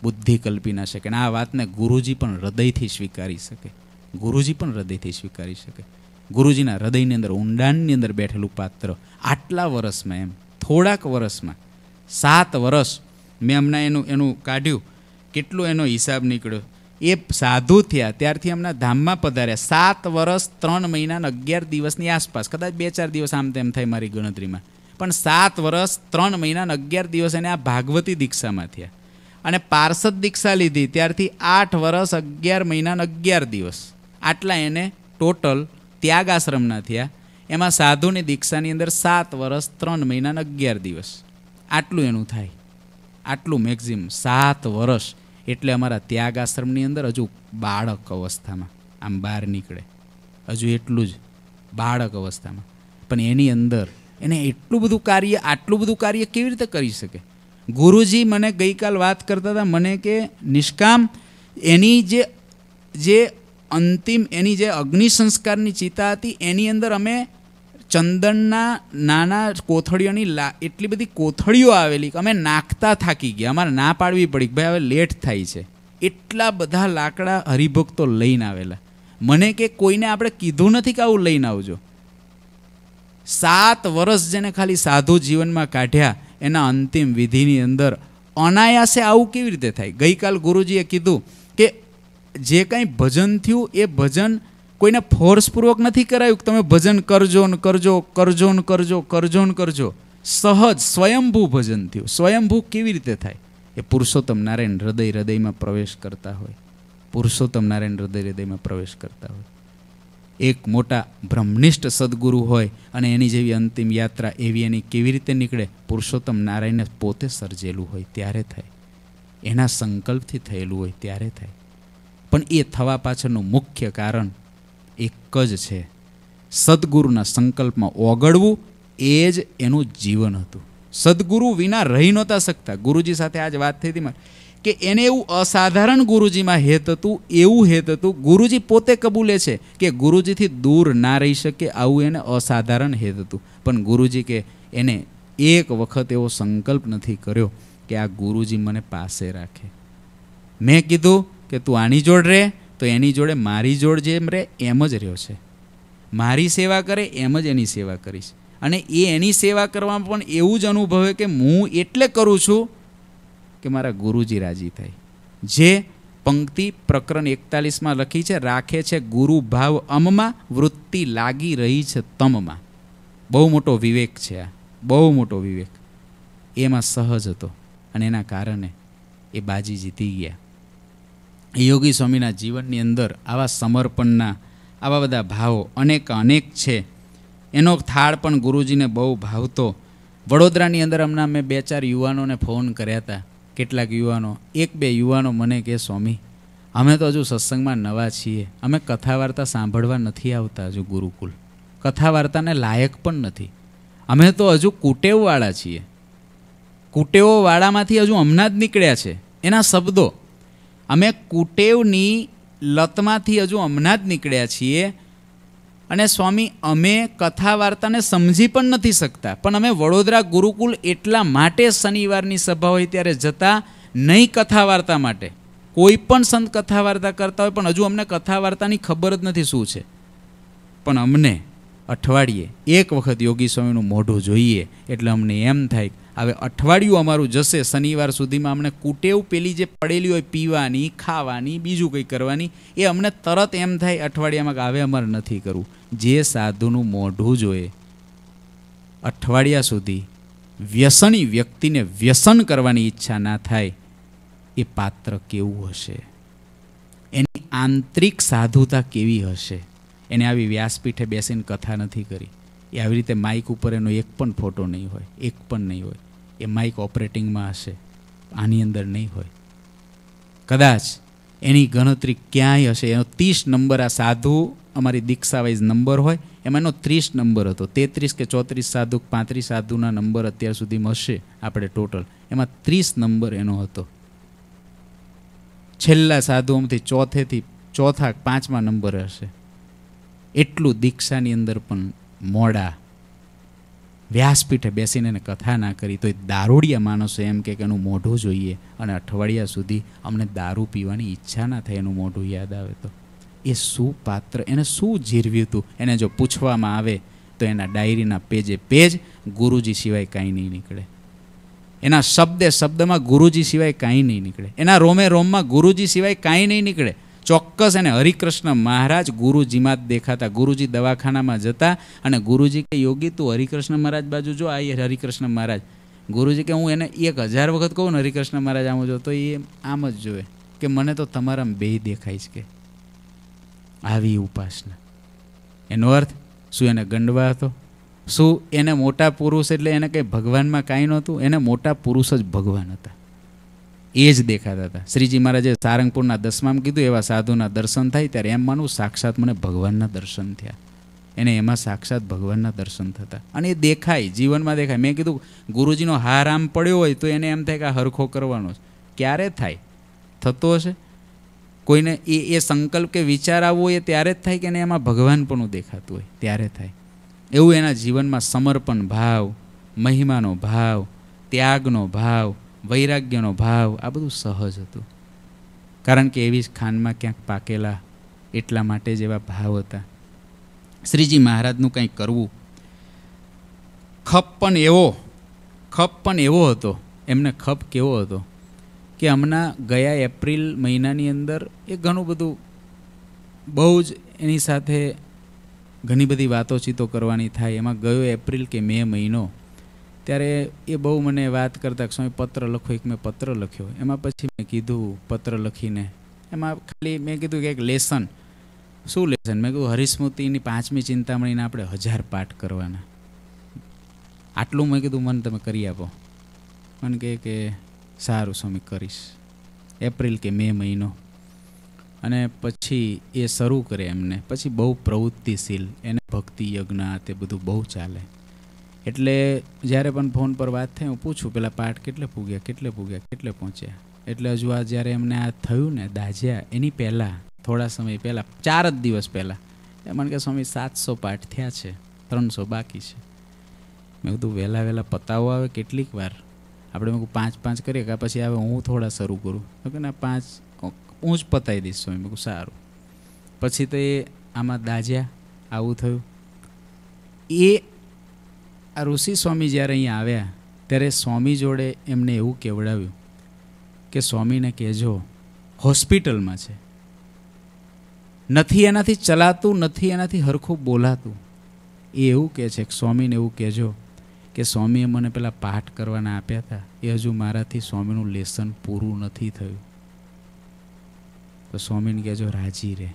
બુદ્ધિ કલ્પી ના શકે. અને આ વાતને ગુરુજી પણ હૃદયથી સ્વીકારી શકે. ગુરુજી પણ હૃદયથી સ્વીકારી શકે. ગુરુજીના હૃદયની અંદર, ઊંડાણની અંદર બેઠેલું પાત્ર આટલા વર્ષમાં એમ, થોડાક વર્ષમાં સાત વર્ષ મેં હમણાં એનું એનું કાઢ્યું. કેટલો એનો હિસાબ નીકળ્યો? એ સાધુ થયા, ત્યારથી હમણાં ધામમાં પધાર્યા. સાત વર્ષ ત્રણ મહિના અગિયાર દિવસની આસપાસ. કદાચ બે ચાર દિવસ આમ તેમ થાય મારી ગણતરીમાં. પણ સાત વર્ષ ત્રણ મહિના અગિયાર દિવસ એને આ ભાગવતી દીક્ષામાં થયા. અને પાર્ષદ દીક્ષા લીધી, ત્યારથી આઠ વર્ષ અગિયાર મહિના અગિયાર દિવસ. આટલા એને ટોટલ ત્યાગ આશ્રમના થયા. એમાં સાધુની દીક્ષાની અંદર સાત વર્ષ ત્રણ મહિના અગિયાર દિવસ. આટલું એનું થાય. આટલું મેક્ઝિમ સાત વર્ષ. એટલે અમારા ત્યાગ આશ્રમની અંદર હજુ બાળક અવસ્થામાં આમ બહાર નીકળે. હજુ એટલું જ બાળક અવસ્થામાં. પણ એની અંદર એને એટલું બધું કાર્ય, આટલું બધું કાર્ય કેવી રીતે કરી શકે? ગુરુજી મને ગઈકાલ વાત કરતા હતા, મને કે, નિષ્કામ, એની જે જે અંતિમ, એની જે અગ્નિ સંસ્કારની ચિતા હતી, એની અંદર અમે ચંદનના નાના કોથળીઓની લા, એટલી બધી કોથળીઓ આવેલી કે અમે નાખતા થાકી ગયા. અમારે ના પાડવી પડી ભાઈ હવે લેટ થાય છે. એટલા બધા લાકડા હરિભક્તો લઈને આવેલા. મને કે કોઈને આપણે કીધું નથી કે આવું લઈને આવજો. સાત વર્ષ જેને ખાલી સાધુ જીવનમાં કાઢ્યા, એના અંતિમ વિધિની અંદર અનાયાસે આવું કેવી રીતે થાય? ગઈકાલ ગુરુજીએ કીધું કે જે કંઈ ભજન થયું એ ભજન કોઈને ફોર્સપૂર્વક નથી કરાયું કે તમે ભજન કરજો ને કરજો કરજો ને કરજો કરજો ને કરજો. સહજ સ્વયંભૂ ભજન થયું. સ્વયંભૂ કેવી રીતે થાય? એ પુરુષોત્તમ નારાયણ હૃદય હૃદયમાં પ્રવેશ કરતા હોય. પુરુષોત્તમ નારાયણ હૃદય હૃદયમાં પ્રવેશ કરતા હોય. એક મોટા બ્રહ્મનિષ્ઠ સદગુરુ હોય અને એની જેવી અંતિમ યાત્રા એવી એની કેવી રીતે નીકળે? પુરુષોત્તમ નારાયણને પોતે સર્જેલું હોય ત્યારે થાય. એના સંકલ્પથી થયેલું હોય ત્યારે થાય. પણ એ થવા પાછળનું મુખ્ય કારણ એક જ છે. સદગુરુના સંકલ્પમાં ઓગળવું એ જ એનું જીવન હતું. સદગુરુ વિના રહી નહોતા શકતા. ગુરુજી સાથે આજ વાત થઈ હતી મારે, કે એને એવું અસાધારણ ગુરુજીમાં હેત હતું એવું હેત હતું ગુરુજી પોતે કબૂલે છે કે ગુરુજીથી દૂર ના રહી શકે આવું એને અસાધારણ હેત હતું પણ ગુરુજી કે એને એક વખત એવો સંકલ્પ નથી કર્યો કે આ ગુરુજી મને પાસે રાખે. મેં કીધું કે તું આની જોડ રહે તો એની જોડે મારી જોડ જેમ રહે, એમ જ રહ્યો છે. મારી સેવા કરે, એમ જ એની સેવા કરીશ. અને એ એની સેવા કરવામાં પણ એવું જ અનુભવે કે હું એટલે કરું છું કે મારા ગુરુજી રાજી થાય. જે પંક્તિ પ્રકરણ એકતાલીસમાં લખી છે, રાખે છે ગુરુ ભાવ અમમાં, વૃત્તિ લાગી રહી છે તમમાં. બહુ મોટો વિવેક છે આ. બહુ મોટો વિવેક. એમાં સહજ હતો. અને એના કારણે એ બાજી જીતી ગયા. યોગી સ્વામીના જીવનની અંદર આવા સમર્પણના, આવા બધા ભાવો અનેક અનેક છે. એનો થાળ પણ ગુરુજીને બહુ ભાવતો. વડોદરાની અંદર હમણાં મેં બે ચાર યુવાનોને ફોન કર્યા હતા. કેટલાક યુવાનો, એક બે યુવાનો મને કહે સ્વામી, અમે તો હજુ સત્સંગમાં નવા છીએ. અમે કથા વાર્તા સાંભળવા નથી આવતા હજુ ગુરુકુલ. કથા વાર્તાને લાયક પણ નથી. અમે તો હજુ કુટેવવાળા છીએ. કુટેવોવાળામાંથી હજુ હમણાં જ નીકળ્યા છે. એના શબ્દો અમે કુટેવની લતમાંથી હજુ હમણાં જ નીકળ્યા છીએ અને સ્વામી, અમે કથા વાર્તાને સમજી પણ નથી શકતા. પણ અમે વડોદરા ગુરુકુલ એટલા માટે શનિવારની સભા હોય ત્યારે જતા નહીં કથા વાર્તા માટે. કોઈ પણ સંત કથા વાર્તા કરતા હોય, પણ હજુ અમને કથા વાર્તાની ખબર જ નથી શું છે. પણ અમને અઠવાડિયે એક વખત યોગી સ્વામીનું મોઢું જોઈએ, એટલે અમને એમ થાય હવે અઠવાડિયું અમારું જશે, શનિવાર સુધીમાં અમને કુટેવ પેલી જે પડેલી હોય પીવાની, ખાવાની, બીજું કંઈ કરવાની, એ અમને તરત એમ થાય અઠવાડિયામાં હવે અમારે નથી કરવું. જે સાધુનું મોઢું જોઈએ, અઠવાડિયા સુધી વ્યસની વ્યક્તિને વ્યસન કરવાની ઈચ્છા ના થાય, એ પાત્ર કેવું હશે? એની આંતરિક સાધુતા કેવી હશે? એને આવી વ્યાસપીઠે બેસીને કથા નથી કરી. એ આવી રીતે માઇક ઉપર એનો એક પણ ફોટો નહીં હોય, એક પણ નહીં હોય. એ માઇક ઓપરેટિંગમાં હશે. આની અંદર નહીં હોય. કદાચ એની ગણતરી ક્યાંય હશે, એનો ત્રીસ નંબર આ સાધુ, અમારી દીક્ષા વાઇઝ નંબર હોય, એમાં એનો ત્રીસ નંબર હતો. તેત્રીસ કે ચોત્રીસ સાધુ પાંત્રીસ સાધુના નંબર અત્યાર સુધીમાં હશે આપણે ટોટલ એમાં ત્રીસ નંબર એનો હતો. છેલ્લા સાધુઓમાંથી ચોથેથી, ચોથા પાંચમા નંબર હશે. એટલું દીક્ષાની અંદર પણ મોડા વ્યાસપીઠે બેસીને એને કથા ના કરી. તો એ દારૂડિયા માણસો એમ કે એનું મોઢું જોઈએ અને અઠવાડિયા સુધી અમને દારૂ પીવાની ઈચ્છા ના થાય એનું મોઢું યાદ આવે તો. એ શું પાત્ર? એને શું જીરવ્યું હતું એને જો પૂછવામાં આવે તો એના ડાયરીના પેજે પેજ ગુરુજી સિવાય કાંઈ નહીં નીકળે. એના શબ્દે શબ્દમાં ગુરુજી સિવાય કાંઈ નહીં નીકળે. એના રોમે રોમમાં ગુરુજી સિવાય કાંઈ નહીં નીકળે. ચોક્કસ એને હરિકૃષ્ણ મહારાજ ગુરુજીમાં જ દેખાતા. ગુરુજી દવાખાનામાં જતા અને ગુરુજી કે, યોગી, તું હરિકૃષ્ણ મહારાજ બાજુ જો, આ હરિકૃષ્ણ મહારાજ. ગુરુજી કે, હું એને એક હજાર વખત કહું ને, હરિકૃષ્ણ મહારાજ આમ જો. તો એ આમ જ જોવે કે, મને તો તમારામાં બે દેખાય છે કે. આવી ઉપાસના. એનો અર્થ, શું એને ગંડવા હતો? શું એને મોટા પુરુષ એટલે એને કંઈ ભગવાનમાં કાંઈ નહોતું? એને મોટા પુરુષ જ ભગવાન હતા. એ જ દેખાતા હતા. શ્રીજી મહારાજે સારંગપુરના દસમામ કીધું, એવા સાધુના દર્શન થાય ત્યારે એમ માનવું, સાક્ષાત મને ભગવાનના દર્શન થયા. એને એમાં સાક્ષાત ભગવાનના દર્શન થતા. અને એ દેખાય, જીવનમાં દેખાય. મેં કીધું, ગુરુજીનો હાર આમ પડ્યો હોય તો એને એમ થાય કે આ હરખો કરવાનો ક્યારે થાય? થતો હશે? કોઈને એ એ સંકલ્પ કે વિચાર આવવો એ ત્યારે જ થાય કે એને એમાં ભગવાન પણ દેખાતું હોય? ત્યારે થાય. એવું એના જીવનમાં સમર્પણ ભાવ, મહિમાનો ભાવ, ત્યાગનો ભાવ વૈરાગ્યનો ભાવ, આ બધું સહજ હતું. કારણ કે એવી જ ખાનમાં ક્યાંક પાકેલા એટલા માટે જ એવા ભાવ હતા. શ્રીજી મહારાજનું કંઈ કરવું? ખપ પણ એવો, ખપ પણ એવો હતો. એમને ખપ કેવો હતો? કે હમણાં ગયા એપ્રિલ મહિનાની અંદર એ ઘણું બધું બહુ જ એની સાથે ઘણી બધી વાતોચીતો કરવાની થાય. એમાં ગયો એપ્રિલ કે મે મહિનો. ત્યારે એ બહુ મને વાત કરતા કે સ્વામી પત્ર લખો, એક મેં પત્ર લખ્યો. એમાં પછી મેં કીધું પત્ર લખીને. એમાં ખાલી મેં કીધું કે એક લેસન. શું લેસન? મેં કીધું હરિસ્મૃતિની પાંચમી ચિંતામણીના આપણે હજાર પાઠ કરવાના. આટલું મેં કીધું, મને તમે કરી આપો. મને કહે કે સારું સ્વામી, કરીશ. એપ્રિલ કે મે મહિનો. અને પછી એ શરૂ કરે એમને. પછી બહુ પ્રવૃત્તિશીલ. એને ભક્તિ યજ્ઞ તે બધું બહુ ચાલે. એટલે જ્યારે પણ ફોન પર વાત થઈ હું પૂછું, પેલા પાઠ કેટલે પૂગ્યા કેટલે પૂગ્યા, કેટલે પહોંચ્યા? એટલે હજુ આ જ્યારે એમને આ થયું ને દાજ્યા એની પહેલાં, થોડા સમય પહેલાં, ચાર જ દિવસ પહેલાં, એ મને કે સ્વામી, સાતસો પાઠ થયા છે, ત્રણસો બાકી છે. મેં કીધું, વહેલા વહેલા પતાવો આવે કેટલીક વાર. આપણે મેં પાંચ પાંચ કરીએ, કે પછી આવે હું થોડા શરૂ કરું. તો કે ના, પાંચ, હું જ પતાવી દઈશ, સ્વામી. મેં સારું. પછી તો એ આમાં દાજ્યા આવું થયું. એ આ ઋષિ સ્વામી જ્યારે અહીં આવ્યા, ત્યારે સ્વામી જોડે એમને એવું કેવડાવ્યું કે સ્વામીને કહેજો, હોસ્પિટલમાં છે. નથી એનાથી ચલાતું, નથી એનાથી હરખું બોલાતું. એ એવું કહે છે, સ્વામીને એવું કહેજો કે સ્વામીએ મને પેલા પાઠ કરવાના આપ્યા હતા. એ હજુ મારાથી સ્વામીનું લેસન પૂરું નથી થયું. તો સ્વામીને કહેજો, રાજી રહે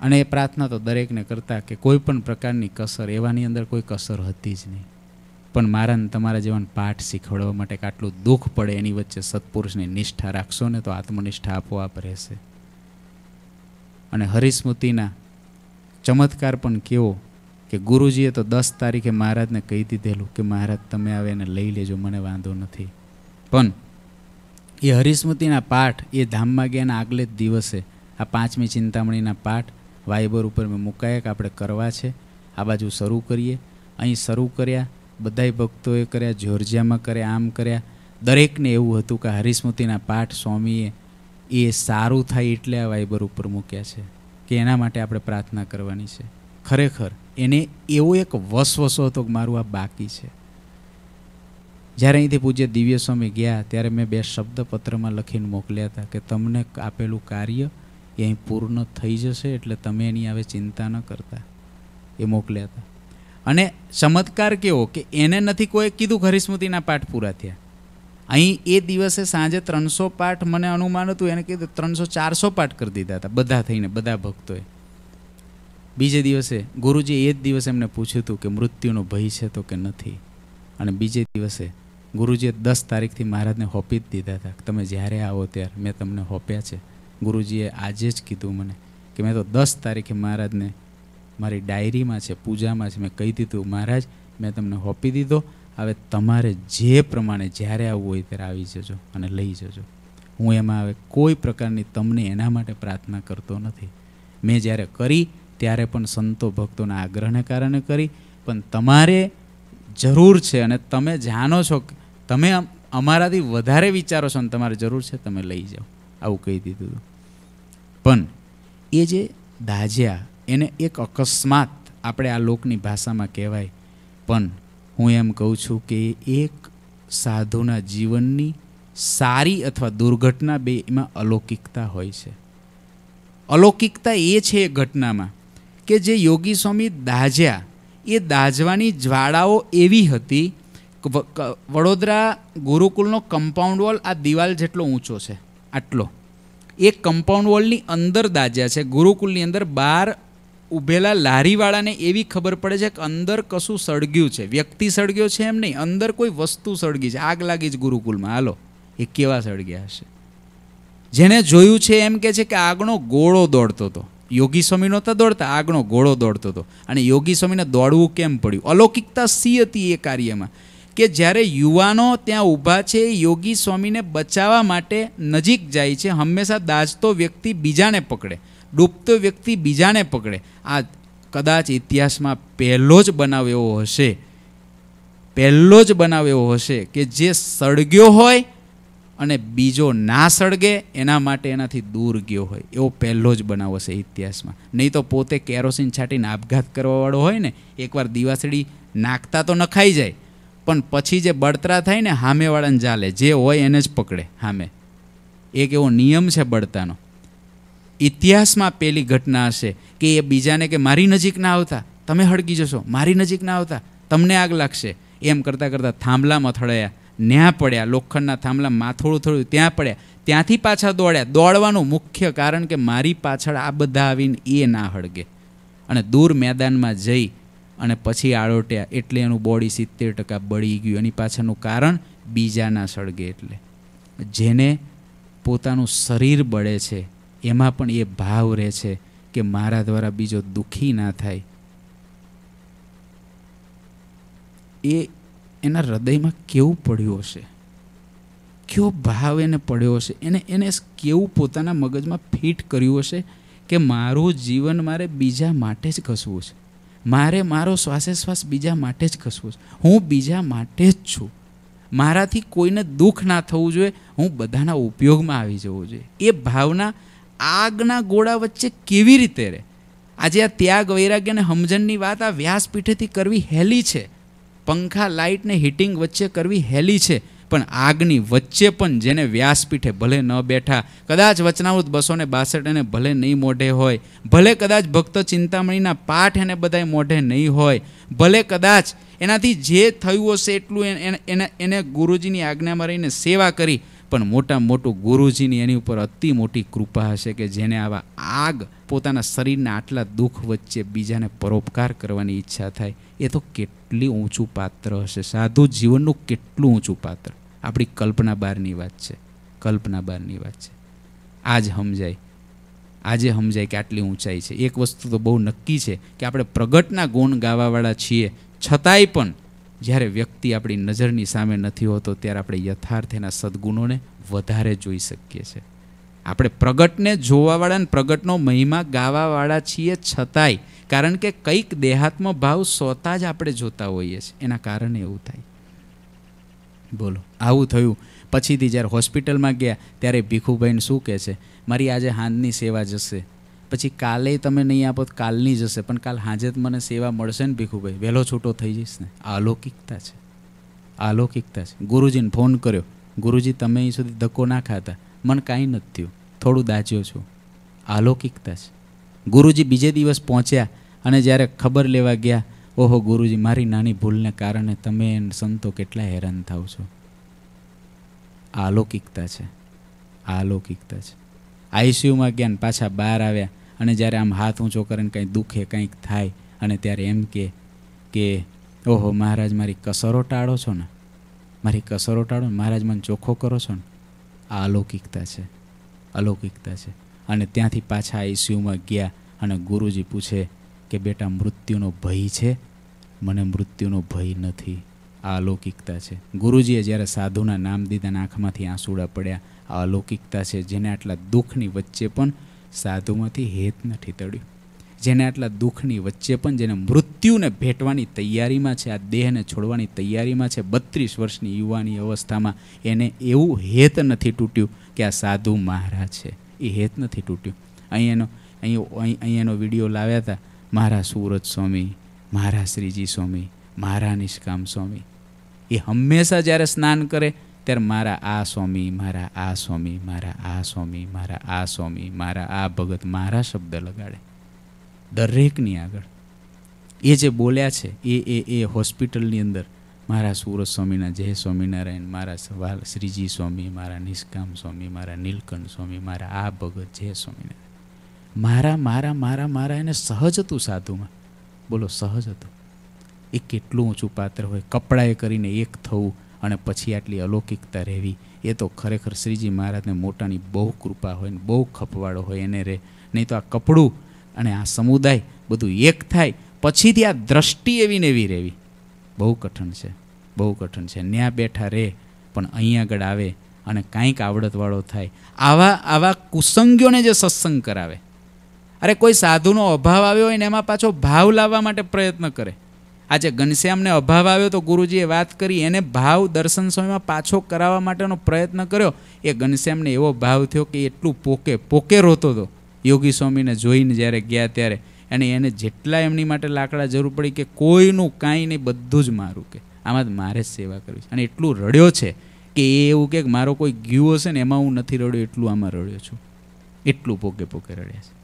અને એ પ્રાર્થના તો દરેકને કરતા કે કોઈ પણ પ્રકારની કસર, એવાની અંદર કોઈ કસર હતી જ નહીં. પણ મારાને તમારા જેવાને પાઠ શીખવાડવા માટે આટલું દુઃખ પડે એની વચ્ચે સત્પુરુષની નિષ્ઠા રાખશો ને તો આત્મનિષ્ઠા આપોઆપ રહેશે. અને હરિસ્મૃતિના ચમત્કાર પણ કેવો કે ગુરુજીએ તો દસ તારીખે મહારાજને કહી દીધેલું કે મહારાજ તમે આવે એને લઈ લેજો, મને વાંધો નથી. પણ એ હરિસ્મૃતિના પાઠ એ ધામમાં ગયાના આગલે જ દિવસે આ પાંચમી ચિંતામણીના પાઠ વાઇબર ઉપર મેં મુકાયા કે આપણે કરવા છે. આ બાજુ શરૂ કરીએ. અહીં શરૂ કર્યા. બધાય ભક્તોએ કર્યા, જોર્જિયામાં કર્યા, આમ કર્યા. દરેકને એવું હતું કે હરિસ્મૃતિના પાઠ સ્વામીએ એ સારું થાય એટલે આ વાઇબર ઉપર મૂક્યા છે કે એના માટે આપણે પ્રાર્થના કરવાની છે. ખરેખર, એને એવો એક વસવસો હતો કે મારું આ બાકી છે. જ્યારે અહીંથી પૂજ્ય દિવ્ય સ્વામી ગયા, ત્યારે મેં બે શબ્દ પત્રમાં લખીને મોકલ્યા હતા કે તમને આપેલું કાર્ય એ અહીં પૂર્ણ થઈ જશે એટલે તમે એની હવે ચિંતા ન કરતા. એ મોકલ્યા હતા. અને ચમત્કાર કેવો કે એને નથી કોઈ કીધું હરિસ્મૃતિના પાઠ પૂરા થયા. અહીં એ દિવસે સાંજે ત્રણસો પાઠ મને અનુમાન હતું, એને કીધું ત્રણસો ચારસો પાઠ કરી દીધા હતા, બધા થઈને, બધા ભક્તોએ. બીજે દિવસે ગુરુજી એ જ દિવસે એમને પૂછ્યું હતું કે મૃત્યુનો ભય છે તો કે નથી? અને બીજે દિવસે ગુરુજીએ દસ તારીખથી મહારાજને હોપી જ દીધા હતા તમે જ્યારે આવો ત્યારે મેં તમને હોપ્યા છે. ગુરુજીએ આજે જ કીધું મને કે મેં તો દસ તારીખે મહારાજને મારી ડાયરીમાં છે, પૂજામાં છે, મેં કહી દીધું, મહારાજ, મેં તમને હોપી દીધો. હવે તમારે જે પ્રમાણે જ્યારે આવવું હોય ત્યારે આવી જજો અને લઈ જજો. હું એમાં હવે કોઈ પ્રકારની તમને એના માટે પ્રાર્થના કરતો નથી. મેં જ્યારે કરી, ત્યારે પણ સંતો ભક્તોના આગ્રહને કારણે કરી, પણ તમારે જરૂર છે અને તમે જાણો છો કે તમે અમારાથી વધારે વિચારો છો અને તમારે જરૂર છે, તમે લઈ જાઓ. આવું કહી દીધું. હતું પણ એ જે દાજ્યા, એને એક અકસ્માત આપણે આ લોકની ભાષામાં કહેવાય. પણ હું એમ કહું છું કે એક સાધુના જીવનની સારી અથવા દુર્ઘટના બે એમાં અલૌકિકતા હોય છે. અલૌકિકતા એ છે એ ઘટનામાં કે જે યોગી સ્વામી દાજ્યા, એ દાજવાની જ્વાળાઓ એવી હતી વડોદરા ગુરુકુલનો કમ્પાઉન્ડ વોલ આ દિવાલ જેટલો ઊંચો છે, આટલો. એ કમ્પાઉન્ડ વોલની અંદર દાજ્યા છે. ગુરુકુલની અંદર બાર ઊભેલા લારીવાળાને એવી ખબર પડે છે કે અંદર કશું સળગ્યું છે. વ્યક્તિ સળગ્યો છે એમ નહીં, અંદર કોઈ વસ્તુ સળગી છે. આગ લાગી જ ગુરુકુલમાં હાલો, એ કેવા સળગ્યા હશે? જેને જોયું છે એમ કે છે કે આગનો ગોળો દોડતો હતો. યોગી સ્વામી નહોતા દોડતા, આગનો ગોળો દોડતો હતો. અને યોગી સ્વામીને દોડવું કેમ પડ્યું? અલૌકિકતા સી હતી એ કાર્યમાં. કે જ્યારે યુવાનો ત્યાં ઊભા છે યોગી સ્વામીને બચાવવા માટે નજીક જાય છે, હંમેશા દાજતો વ્યક્તિ બીજાને પકડે, ડૂબતો વ્યક્તિ બીજાને પકડે. આ કદાચ ઇતિહાસમાં પહેલો જ બનાવ એવો હશે, પહેલો જ બનાવ એવો હશે કે જે સળગ્યો હોય અને બીજો ના સળગે, એના માટે એનાથી દૂર ગયો હોય. એવો પહેલો જ બનાવ હશે ઇતિહાસમાં. નહીં તો પોતે કેરોસીન છાંટીને આપઘાત કરવાવાળો હોય ને, એકવાર દિવાસળી નાખતા તો નખાઈ જાય. પણ પછી જે બળતરા થાય ને સામેવાળાને ચાલે જે હોય એને જ પકડે સામે એક એવો નિયમ છે બળતાનો. ઇતિહાસમાં પેલી ઘટના હશે કે એ બીજાને કે મારી નજીક ના આવતા, તમે હળગી જશો, મારી નજીક ના આવતા, તમને આગ લાગશે. એમ કરતાં કરતાં થાંભલામાં થળાયા, ન્યા પડ્યા, લોખંડના થાંભલા માથોડું થોડું ત્યાં પડ્યા, ત્યાંથી પાછા દોડ્યા. દોડવાનું મુખ્ય કારણ કે મારી પાછળ આ બધા આવીને એ ના હળગે અને દૂર મેદાનમાં જઈ અને પછી આળોટ્યા એટલે એનું બોડી સિત્તેર ટકા બળી ગયું. એની પાછળનું કારણ બીજાના સળગે એટલે. જેને પોતાનું શરીર બળે છે, એમાં પણ એ ભાવ રહે છે કે મારા દ્વારા બીજો દુઃખી ના થાય. એ એના હૃદયમાં કેવું પડ્યું હશે? કયો ભાવ એને પડ્યો હશે? એને એને કેવું પોતાના મગજમાં ફિટ કર્યું હશે કે મારું જીવન મારે બીજા માટે જ ઘસવું છે? મારે મારો શ્વાસે શ્વાસ બીજા માટે જ ઘસવું છે. હું બીજા માટે જ છું. મારાથી કોઈને દુઃખ ના થવું જોઈએ. હું બધાના ઉપયોગમાં આવી જવું જોઈએ. એ ભાવના આગના ગોળા વચ્ચે કેવી રીતે રહે? આજે આ ત્યાગ, વૈરાગ્ય અને સમજણની વાત આ વ્યાસપીઠેથી કરવી હેલી છે. પંખા, લાઇટ ને હીટિંગ વચ્ચે કરવી હેલી છે. પણ આગની વચ્ચે પણ જેને વ્યાસપીઠે ભલે ન બેઠા, કદાચ વચનાવૃત બસો ને બાસઠ એને ભલે નહીં મોઢે હોય, ભલે કદાચ ભક્ત ચિંતામણીના પાઠ એને બધાય મોઢે નહીં હોય, ભલે કદાચ એનાથી જે થયું હશે એટલું એને એને ગુરુજીની આજ્ઞામાં રહીને સેવા કરી, પણ મોટા મોટું ગુરુજીની એની ઉપર અતિ મોટી કૃપા હશે કે જેને આવા આગ પોતાના શરીરના આટલા દુઃખ વચ્ચે બીજાને પરોપકાર કરવાની ઈચ્છા થાય. એ તો કેટલી ઊંચું પાત્ર હશે. સાધુ જીવનનું કેટલું ઊંચું પાત્ર. આપણી કલ્પના બહારની વાત છે. કલ્પના બહારની વાત છે. આજ સમજાય. આજે સમજાય કે આટલી ઊંચાઈ છે. એક વસ્તુ તો બહુ નક્કી છે કે આપણે પ્રગટના ગુણ ગાવાવાળા છીએ. છતાંય પણ જ્યારે વ્યક્તિ આપણી નજરની સામે નથી હોતો ત્યારે આપણે યથાર્થ એના સદગુણોને વધારે જોઈ શકીએ છીએ. આપણે પ્રગટને જોવાવાળા અને પ્રગટનો મહિમા ગાવાવાળા છીએ છતાંય. કારણ કે કંઈક દેહાત્મ ભાવ સોતા જ આપણે જોતા હોઈએ છીએ. એના કારણે એવું થાય. બોલો. આવું થયું. પછીથી જ્યારે હોસ્પિટલમાં ગયા, ત્યારે ભીખુભાઈને શું કહે છે? મારી આજે હાંજની સેવા જશે. પછી કાલે તમે નહીં આપો તો કાલની જશે, પણ કાલ હાજે મને સેવા મળશે ને ભીખુભાઈ. વહેલો છૂટો થઈ જઈશ ને. અલૌકિકતા છે. અલૌકિકતા છે. ગુરુજીને ફોન કર્યો. ગુરુજી, તમે અહીં સુધી ધક્કો ના ખાતા. મને કાંઈ નથી થયું. થોડું દાજ્યો છું. અલૌકિકતા છે. ગુરુજી બીજે દિવસ પહોંચ્યા અને જ્યારે ખબર લેવા ગયા ઓહો ગુરુજી, મારી નાની ભૂલને કારણે તમે સંતો કેટલા હેરાન થાવ છો? અલૌકિકતા છે અલૌકિકતા છે. આઈસીયુમાં ગયા ને પાછા બહાર આવ્યા અને જ્યારે આમ હાથ ઊંચો કરીને કંઈ દુખે કંઈક થાય અને ત્યારે એમ કે કે, ઓહો મહારાજ, મારી કસરો ટાળો છો ને? મારી કસરો ટાળો મહારાજ, મને ચોખ્ખો કરો છો ને? આ અલૌકિકતા છે અલૌકિકતા છે. અને ત્યાંથી પાછા આઈસીયુમાં ગયા અને ગુરુજી પૂછે કે બેટા, મૃત્યુનો ભય છે? મને મૃત્યુનો ભય નથી. આ અલૌકિકતા છે. ગુરુજીએ જ્યારે સાધુના નામ દીધા આંખમાંથી આંસુડા પડ્યા, આ અલૌકિકતા છે જેને આટલા દુઃખની વચ્ચે પણ સાધુમાંથી હેત નથી તળ્યું. જેને આટલા દુઃખની વચ્ચે પણ જેને મૃત્યુને ભેટવાની તૈયારીમાં છે, આ દેહને છોડવાની તૈયારીમાં છે, બત્રીસ વર્ષની યુવાની અવસ્થામાં એને એવું હેત નથી તૂટ્યું કે આ સાધુ મહારાજ છે. એ હેત નથી તૂટ્યું. અહીં એનો, અહીં અહીં એનો વીડિયો લાવ્યા હતા. મારા સુરત સ્વામી મારા શ્રીજી સ્વામી, મારા નિષ્કામ સ્વામી. એ હંમેશા જ્યારે સ્નાન કરે, ત્યારે મારા આ સ્વામી, મારા આ સ્વામી, મારા આ સ્વામી, મારા આ સ્વામી, મારા આ ભગત મારા શબ્દ લગાડે. દરેકની આગળ. એ જે બોલ્યા છે, એ એ એ હોસ્પિટલની અંદર મારા સુરત સ્વામીના જય સ્વામિનારાયણ, મારા શ્રીજી સ્વામી, મારા નિષ્કામ સ્વામી, મારા નીલકંઠ સ્વામી, મારા આ ભગત જય સ્વામિનારાયણ. મારા મારા મારા મારા એને સહજ હતું સાધુમાં. બોલો, સહજ હતો. એ કેટલું ઊંચું પાત્ર હોય, કપડાએ કરીને એક થવું અને પછી આટલી અલૌકિકતા રહેવી, એ તો ખરેખર શ્રીજી મહારાજને મોટાની બહુ કૃપા હોય ને બહુ ખપવાળો હોય, એને રહે નહીં તો આ કપડું અને આ સમુદાય બધું એક થાય, પછીથી આ દ્રષ્ટિ એવી ને એવી રહેવી. બહુ કઠણ છે, બહુ કઠણ છે. ન્યા બેઠા રહે પણ અહીં આગળ આવે અને કાંઈક આવડતવાળો થાય. આવા આવા કુસંગીઓને જે સત્સંગ કરાવે અરે, કોઈ સાધુનો અભાવ આવ્યો હોય ને એમાં પાછો ભાવ લાવવા માટે પ્રયત્ન કરે. આજે ઘનશ્યામને અભાવ આવ્યો તો ગુરુજીએ વાત કરી, એને ભાવ દર્શન સમયમાં પાછો કરાવવા માટેનો પ્રયત્ન કર્યો. એ ઘનશ્યામને એવો ભાવ થયો કે એટલું પોકે પોકે રોતો હતો યોગી સ્વામીને જોઈને જ્યારે ગયા ત્યારે અને એને જેટલા એમની માટે લાકડા જરૂર પડી કે કોઈનું કાંઈ નહીં, બધું જ મારું કે. આમાં જ મારે જ સેવા કરવી છે. અને એટલું રડ્યો છે કે એ એવું કે મારો કોઈ ગયું હશે ને, એમાં હું નથી રડ્યો, એટલું આમાં રડ્યો છું. એટલું પોકે પોકે રડ્યા છે.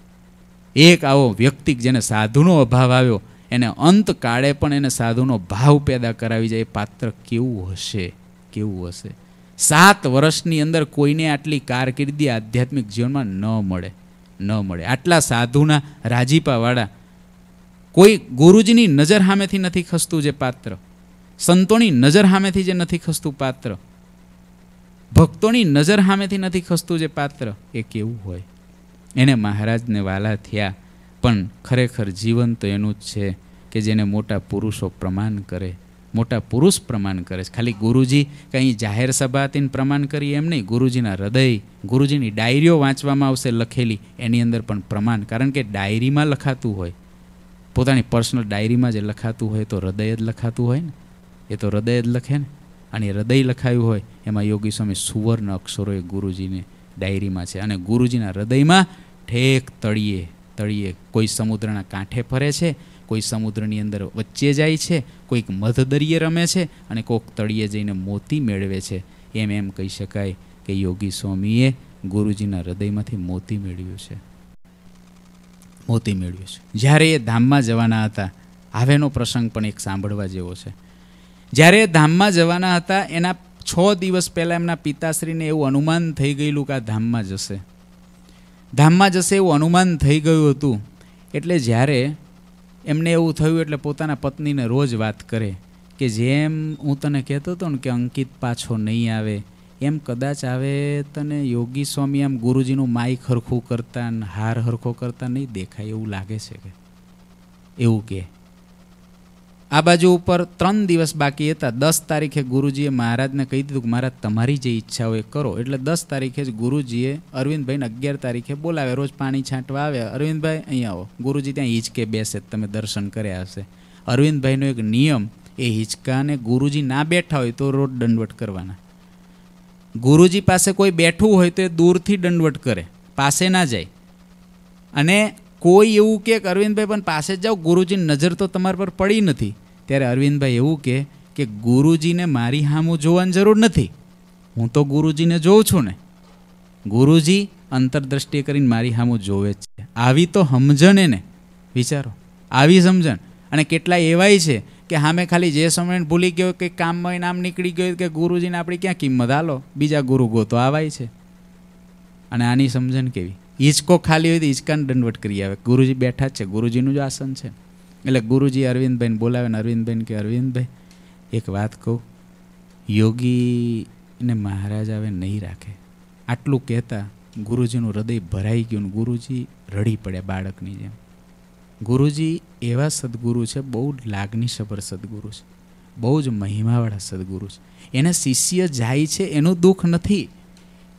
એક આવો વ્યક્તિ જેને સાધુનો અભાવ આવ્યો, એને અંત કાળે પણ એને સાધુનો ભાવ પેદા કરાવી જાય પાત્ર કેવું હશે? કેવું હશે? સાત વર્ષની અંદર કોઈને આટલી કારકિર્દી આધ્યાત્મિક જીવનમાં ન મળે ન મળે. આટલા સાધુના રાજીપાવાળા, કોઈ ગુરુજીની નજર સામેથી નથી ખસતું જે પાત્ર. સંતોની નજર સામેથી જે નથી ખસતું પાત્ર. ભક્તોની નજર સામેથી નથી ખસતું જે પાત્ર. એ કેવું હોય? એને મહારાજને વાલા થયા. પણ ખરેખર જીવન તો એનું જ છે કે જેને મોટા પુરુષો પ્રમાણ કરે. મોટા પુરુષ પ્રમાણ કરે છે. ખાલી ગુરુજી કંઈ જાહેર સભાથી પ્રમાણ કરી એમ નહીં. ગુરુજીના હૃદય, ગુરુજીની ડાયરીઓ વાંચવામાં આવશે લખેલી. એની અંદર પણ પ્રમાણ. કારણ કે ડાયરીમાં લખાતું હોય. પોતાની પર્સનલ ડાયરીમાં જે લખાતું હોય તો હૃદય જ લખાતું હોય ને. એ તો હૃદય જ લખે ને. અને હૃદય લખાયું હોય એમાં યોગી સ્વામી સુવર્ણ અક્ષરો એ ગુરુજીને ડાયરીમાં છે. અને ગુરુજીના હૃદયમાં ઠેક તળિયે તળિયે કોઈ સમુદ્રના કાંઠે ફરે છે, કોઈ સમુદ્રની અંદર વચ્ચે જાય છે, કોઈક મધદરિયે રમે છે અને કોઈક તળિયે જઈને મોતી મેળવે છે. એમ એમ કહી શકાય કે યોગી સ્વામીએ ગુરુજીના હૃદયમાંથી મોતી મેળવ્યું છે. મોતી મેળવ્યું છે. જ્યારે એ ધામમાં જવાના હતા, આવેનો પ્રસંગ પણ એક સાંભળવા જેવો છે. જ્યારે એ ધામમાં જવાના હતા, એના છ દિવસ પહેલાં એમના પિતાશ્રીને એવું અનુમાન થઈ ગયેલું કે આ ધામમાં જશે. ધામમાં જશે એવું અનુમાન થઈ ગયું હતું. એટલે જ્યારે એમને એવું થયું, એટલે પોતાના પત્નીને રોજ વાત કરે કે જેમ હું તને કહેતો હતો ને કે અંકિત પાછો નહીં આવે, એમ કદાચ આવે તને યોગી સ્વામી આમ ગુરુજીનું માઇક હરખું કરતા હાર હરખો કરતા નહીં દેખાય એવું લાગે છે કે? એવું કે આ બાજુ ઉપર ત્રણ દિવસ બાકી હતા. દસ તારીખે ગુરુજીએ મહારાજને કહી દીધું કે મહારાજ, તમારી જે ઈચ્છા હોય કરો. એટલે દસ તારીખે જ ગુરુજીએ અરવિંદભાઈને અગિયાર તારીખે બોલાવે રોજ પાણી છાંટવા આવે અરવિંદભાઈ અહીંયા આવો. ગુરુજી ત્યાં હિંચકે બેસે તમે દર્શન કર્યા હશે. અરવિંદભાઈનો એક નિયમ, એ હિંચકાને ગુરુજી ના બેઠા હોય તો રોજ દંડવટ કરવાના. ગુરુજી પાસે કોઈ બેઠું હોય તો એ દૂરથી દંડવટ કરે. પાસે ના જાય. અને કોઈ એવું કે અરવિંદભાઈ પણ પાસે જ જાઓ, ગુરુજીની નજર તો તમારા પર પડી નથી. ત્યારે અરવિંદભાઈ એવું કે કે ગુરુજીને મારી સામું જોવાની જરૂર નથી. હું તો ગુરુજીને જોઉં છું ને. ગુરુજી અંતરદ્રષ્ટિએ કરીને મારી હામું જોવે જ છે. આવી તો સમજણ એને વિચારો. આવી સમજણ. અને કેટલા એવાય છે કે હામે ખાલી જે સમય ભૂલી ગયો કે કામમાં નામ નીકળી ગયું કે ગુરુજીને આપણી ક્યાં કિંમત? હાલો, બીજા ગુરુ ગોતો આવાય છે. અને આની સમજણ કેવી? હિંચકો ખાલી હોય તો હિંચકાને દંડવટ કરી આવે. ગુરુજી બેઠા જ છે. ગુરુજીનું જ આસન છે. એટલે ગુરુજી અરવિંદભાઈને બોલાવે ને અરવિંદભાઈને કે અરવિંદભાઈ, એક વાત કહું. યોગીને મહારાજ આવે નહીં રાખે. આટલું કહેતા ગુરુજીનું હૃદય ભરાઈ ગયું ને ગુરુજી રડી પડ્યા બાળકની જેમ. ગુરુજી એવા સદગુરુ છે, બહુ લાગણીસભર સદગુરુ છે. બહુ જ મહિમાવાળા સદગુરુ છે. એને શિષ્ય જાય છે, એનું દુઃખ નથી.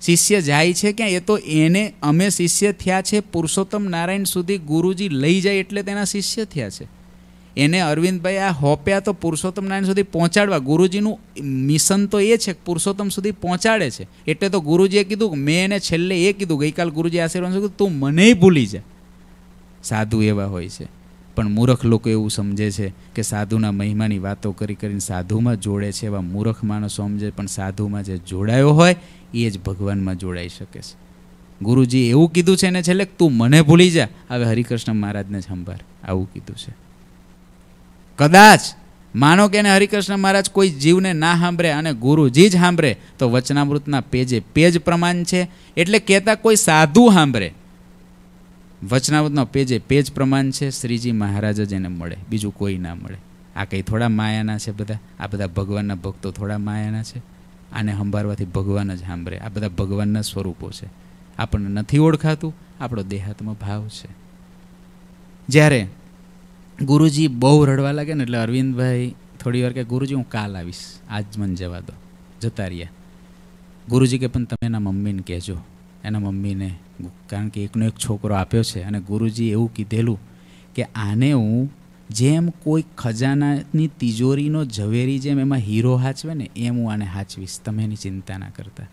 શિષ્ય જાય છે ક્યાં? એ તો એને અમે શિષ્ય થયા છે, પુરુષોત્તમ નારાયણ સુધી ગુરુજી લઈ જાય એટલે તેના શિષ્ય થયા છે. એને અરવિંદભાઈ આ હોપ્યા તો પુરુષોત્તમ નારાયણ સુધી પહોંચાડવા. ગુરુજીનું મિશન તો એ છે કે પુરુષોત્તમ સુધી પહોંચાડે છે. એટલે તો ગુરુજીએ કીધું મેં એને છેલ્લે એ કીધું, ગઈકાલ ગુરુજી આશીર્વાદ કીધું તું મને ભૂલી જા. સાધુ એવા હોય છે. પણ મૂર્ખ લોકો એવું સમજે છે કે સાધુના મહિમાની વાતો કરી કરીને સાધુમાં જોડે છે એવા મૂર્ખ માણસો સમજે, પણ સાધુમાં જે જોડાયો હોય એ જ ભગવાનમાં જોડાઈ શકે છે. ગુરુજી એવું કીધું છે ને છેલ્લે, તું મને ભૂલી જા. હવે હરિકૃષ્ણ મહારાજને જ સંભાર આવું કીધું છે. કદાચ, માનો કે એને હરિકૃષ્ણ મહારાજ કોઈ જીવને ના સાંભળે અને ગુરુજી જ સાંભળે, તો વચનામૃતના પેજે પેજ પ્રમાણ છે. એટલે કહેતા કોઈ સાધુ સાંભળે. વચનામૃતનો એ પેજ પ્રમાણ છે, શ્રીજી મહારાજ જ એને મળે, બીજું કોઈ ના મળે. આ કંઈ થોડા માયાના છે બધા? આ બધા ભગવાનના ભક્તો થોડા માયાના છે? આને સંભાળવાથી ભગવાન જ સાંભળે. આ બધા ભગવાનના સ્વરૂપો છે. આપણને નથી ઓળખાતું, આપણો દેહાત્મ ભાવ છે. જ્યારે ગુરુજી બહુ રડવા લાગે ને એટલે અરવિંદભાઈ થોડી વાર કે ગુરુજી, હું કાલ આવીશ. આજ મને જવા દો. જતા રહ્યા. ગુરુજી કે, પણ તમે એના મમ્મીને કહેજો. એના મમ્મીને કારણ કે એકનો એક છોકરો આપ્યો છે અને ગુરુજી એવું કીધેલું કે આને હું જેમ કોઈ ખજાનાની તિજોરીનો ઝવેરી જેમ એમાં હીરો હાચવે ને એમ હું આને હાચવીશ. તમે એની ચિંતા ના કરતા.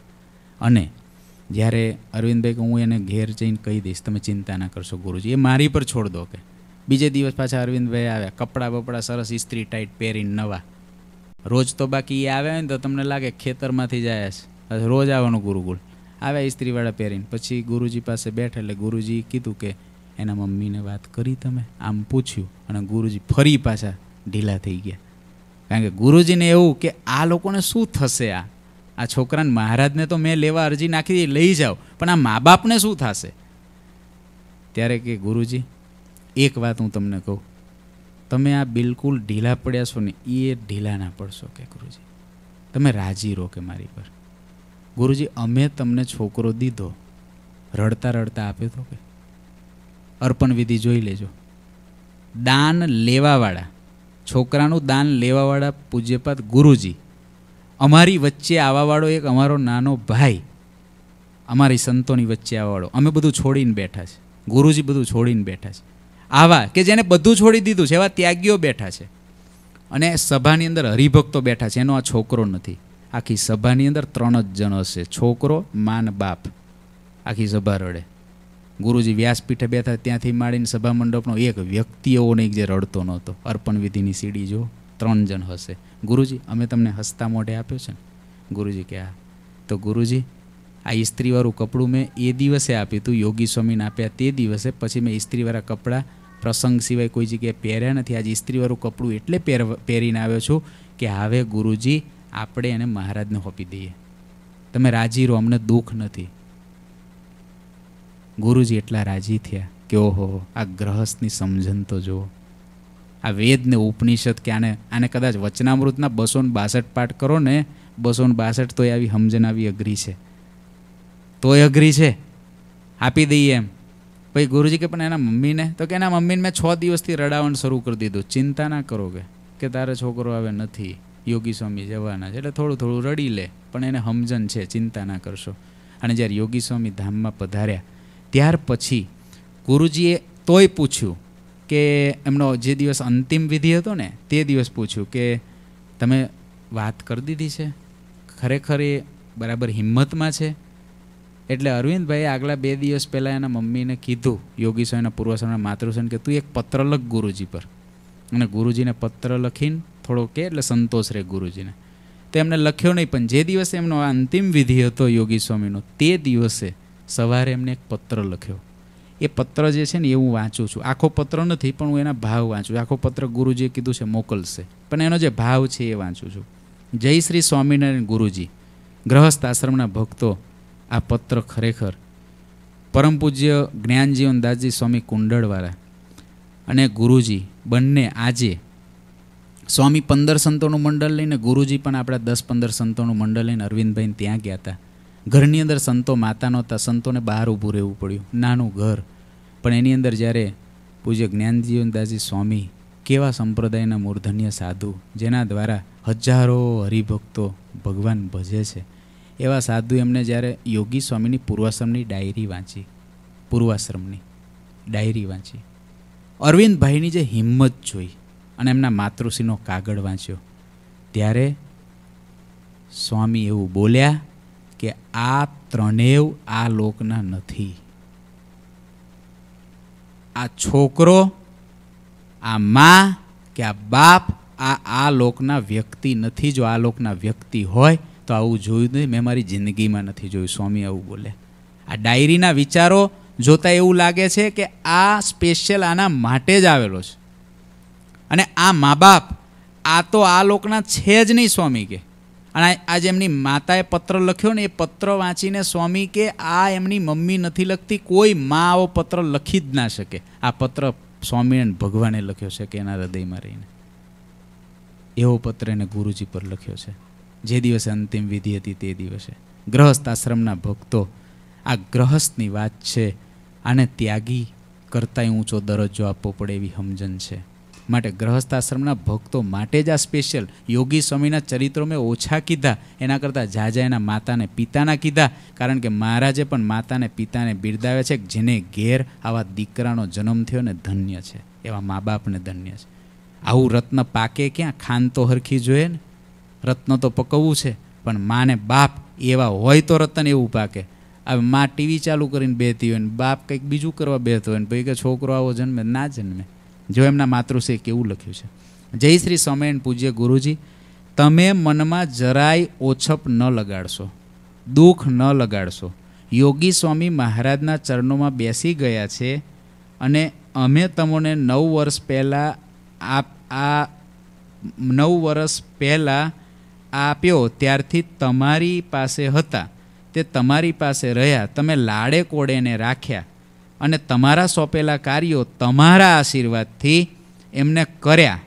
અને જ્યારે અરવિંદભાઈ કે હું એને ઘેર જઈને કહી દઈશ, તમે ચિંતા ના કરશો ગુરુજી. એ મારી પર છોડ દો કે. બીજે દિવસ પાછા અરવિંદભાઈ આવ્યા. કપડાં બપડા સરસ ઇસ્ત્રી ટાઈટ પહેરીને નવા. રોજ તો બાકી એ આવ્યા હોય ને તો તમને લાગે ખેતરમાંથી જાય છે. રોજ આવવાનું ગુરુકુળ. આવ્યા ઇસ્ત્રીવાળા પહેરીને. પછી ગુરુજી પાસે બેઠા એટલે ગુરુજી કીધું કે એના મમ્મીને વાત કરી તમે. આમ પૂછ્યું અને ગુરુજી ફરી પાછા ઢીલા થઈ ગયા. કારણ કે ગુરુજીને એવું કે આ લોકોને શું થશે આ? આ છોકરાને મહારાજને તો મેં લેવા અરજી નાખી લઈ જાઓ. પણ આ મા બાપને શું થશે? ત્યારે કે ગુરુજી, એક વાત હું તમને કહું. તમે આ બિલકુલ ઢીલા પડ્યા છો ને એ ઢીલા ના પડશો કે ગુરુજી. તમે રાજી રહો કે મારી પર. ગુરુજી, અમે તમને છોકરો દીધો. રડતા રડતા આપ્યો તો કે, અર્પણ વિધિ જોઈ લેજો. દાન લેવાવાળા, છોકરાનું દાન લેવાવાળા પૂજ્યપાદ ગુરુજી. અમારી વચ્ચે આવાવાળો એક અમારો નાનો ભાઈ, અમારી સંતોની વચ્ચે આવાવાળો અમે બધું છોડીને બેઠા છે. ગુરુજી બધું છોડીને બેઠા છે. આવા, કે જેને બધું છોડી દીધું છે, એવા ત્યાગીઓ બેઠા છે. અને સભાની અંદર હરિભક્તો બેઠા છે. એનો આ છોકરો નથી. આખી સભાની અંદર ત્રણ જ જણ હશે છોકરો, માન, બાપ. આખી સભા રડે. ગુરુજી વ્યાસપીઠે બેઠા ત્યાંથી માંડીને સભા મંડપનો એક વ્યક્તિ એવો નહીં જે રડતો નહોતો. અર્પણ વિધિની સીડી જો ત્રણ જણ હશે. ગુરુજી, અમે તમને હસતા મોઢે આપ્યો છે ને? ગુરુજી કે આ તો ગુરુજી, આ ઇસ્ત્રીવાળું કપડું મેં એ દિવસે આપ્યું હતું. યોગી સ્વામીને આપ્યા તે દિવસે. પછી મેં ઇસ્ત્રીવાળા કપડાં પ્રસંગ સિવાય કોઈ જગ્યાએ પહેર્યા નથી. આજે ઇસ્ત્રીવાળું કપડું એટલે પહેર પહેરીને આવ્યો છું કે, હવે ગુરુજી આપણે એને મહારાજને સોંપી દઈએ. તમે રાજી રહો, અમને દુઃખ નથી. ગુરુજી એટલા રાજી થયા કે ઓહો, આ ગ્રહસ્થની સમજણ તો જુઓ. આ વેદને ઉપનિષદ કે આને આને કદાચ વચનામૃતના બસો ને બાસઠ પાઠ કરો ને બસો ને બાસઠ તોય આવી સમજણ આવી અઘરી છે. તોય અઘરી છે. આપી દઈએ એમ. પછી ગુરુજી કે, પણ એના મમ્મીને? તો કે, એના મમ્મીને મેં છ દિવસથી રડાવણ શરૂ કરી દીધું. ચિંતા ના કરો કે તારે છોકરો હવે નથી. યોગી સ્વામી જવાના છે. એટલે થોડું થોડું રડી લે, પણ એને સમજણ છે, ચિંતા ના કરશો. અને જ્યારે યોગી સ્વામી ધામમાં પધાર્યા, ત્યાર પછી ગુરુજીએ તોય પૂછ્યું કે એમનો જે દિવસ અંતિમ વિધિ હતો ને, તે દિવસ પૂછ્યું કે તમે વાત કરી દીધી છે? ખરેખર એ બરાબર હિંમતમાં છે? એટલે અરવિંદભાઈએ આગલા બે દિવસ પહેલાં એના મમ્મીને કીધું, યોગી સ્વામીના પૂર્વસ્વામીના માતૃસ્વામી કે તું એક પત્ર લખ ગુરુજી પર. અને ગુરુજીને પત્ર લખીને થોડો કે એટલે સંતોષ રહે ગુરુજીને. તો એમને લખ્યો નહીં, પણ જે દિવસે એમનો આ અંતિમ વિધિ હતો યોગી સ્વામીનો, તે દિવસે સવારે એમને એક પત્ર લખ્યો. એ પત્ર જે છે ને, એ હું વાંચું છું. આખો પત્ર નથી, પણ હું એના ભાવ વાંચું આખો પત્ર ગુરુજીએ કીધું છે, મોકલશે. પણ એનો જે ભાવ છે, એ વાંચું છું. જય શ્રી સ્વામિનારાયણ ગુરુજી. ગ્રહસ્થ આશ્રમના ભક્તો, આ પત્ર ખરેખર પરમ પૂજ્ય જ્ઞાનજીવન દાસજી સ્વામી કુંડળવાળા અને ગુરુજી બંને આજે સ્વામી પંદર સંતોનું મંડળ લઈને, ગુરુજી પણ આપણા દસ પંદર સંતોનું મંડળ લઈને અરવિંદભાઈને ત્યાં ગયા હતા. ઘરની અંદર સંતો માતા નહોતા, સંતોને બહાર ઊભું રહેવું પડ્યું. નાનું ઘર. પણ એની અંદર જ્યારે પૂજ્ય જ્ઞાનજીવનદાસજી સ્વામી કેવા સંપ્રદાયના મૂર્ધન્ય સાધુ, જેના દ્વારા હજારો હરિભક્તો ભગવાન ભજે છે. એવા સાધુ એમને જ્યારે યોગી સ્વામીની પૂર્વાશ્રમની ડાયરી વાંચી. પૂર્વાશ્રમની ડાયરી વાંચી. અરવિંદભાઈની જે હિંમત જોઈ અને એમના માતૃશ્રીનો કાગળ વાંચ્યો. ત્યારે સ્વામી એવું બોલ્યા કે આ ત્રણેવ આ લોકના નથી. આ છોકરો, આ મા કે આ બાપ આ આ લોકના વ્યક્તિ નથી. જો આ લોકના વ્યક્તિ હોય તો આવું જોયું નહીં. મેં મારી જિંદગીમાં નથી જોયું. સ્વામી આવું બોલે આ ડાયરીના વિચારો જોતા એવું લાગે છે કે આ સ્પેશિયલ આના માટે જ આવેલો છે. અને આ મા બાપ આ તો આ લોકના છે જ નહીં સ્વામી કે અને આજે એમની માતાએ પત્ર લખ્યો ને એ પત્ર વાંચીને સ્વામી કે આ એમની મમ્મી નથી લખતી, કોઈ મા આવો પત્ર લખી જ ના શકે. આ પત્ર સ્વામિનારાયણ ભગવાને લખ્યો છે કે એના હૃદયમાં રહીને. એવો પત્ર એને ગુરુજી પર લખ્યો છે. જે દિવસે અંતિમ વિધિ હતી તે દિવસે. ગ્રહસ્થ આશ્રમના ભક્તો, આ ગ્રહસ્થની વાત છે. આને ત્યાગી કરતાંય ઊંચો દરજ્જો આપવો પડે એવી સમજણ છે. માટે ગ્રહસ્થાશ્રમના ભક્તો માટે જ આ સ્પેશિયલ યોગી સ્વામીના ચરિત્રો મેં ઓછા કીધા. એના કરતાં જાજા એના માતાને પિતાના કીધા. કારણ કે મહારાજે પણ માતાને પિતાને બિરદાવે છે, જેને ઘેર આવા દીકરાનો જન્મ થયો ને ધન્ય છે. એવા મા બાપને ધન્ય છે. આવું રત્ન પાકે ક્યાં? ખાન તો હરખી જોઈએ ને. રત્ન તો પકવવું છે, પણ માને બાપ એવા હોય તો રતન એવું પાકે. હવે માં ટીવી ચાલુ કરીને બેતી હોય ને બાપ કંઈક બીજું કરવા બેતો હોય ને ભાઈ કે છોકરો આવો જન્મે, ના જન્મે. જો એમના માતૃશ્રી કેવું લખ્યું છે. જય શ્રી સ્વામિનારાયણ પૂજ્ય ગુરુજી, તમે મનમાં જરાય ઓછપ ન લગાડશો, દુઃખ ન લગાડશો. યોગી સ્વામી મહારાજના ચરણોમાં બેસી ગયા છે અને અમે તમને નવ વર્ષ પહેલાં આપ, આ, નવ વર્ષ પહેલાં આપ્યો ત્યારથી તમારી પાસે હતા, તે તમારી પાસે રહ્યા, તમે લાડે કોડેને રાખ્યા અને તમારા સોંપેલા કાર્યો તમારા આશીર્વાદથી એમને કર્યા.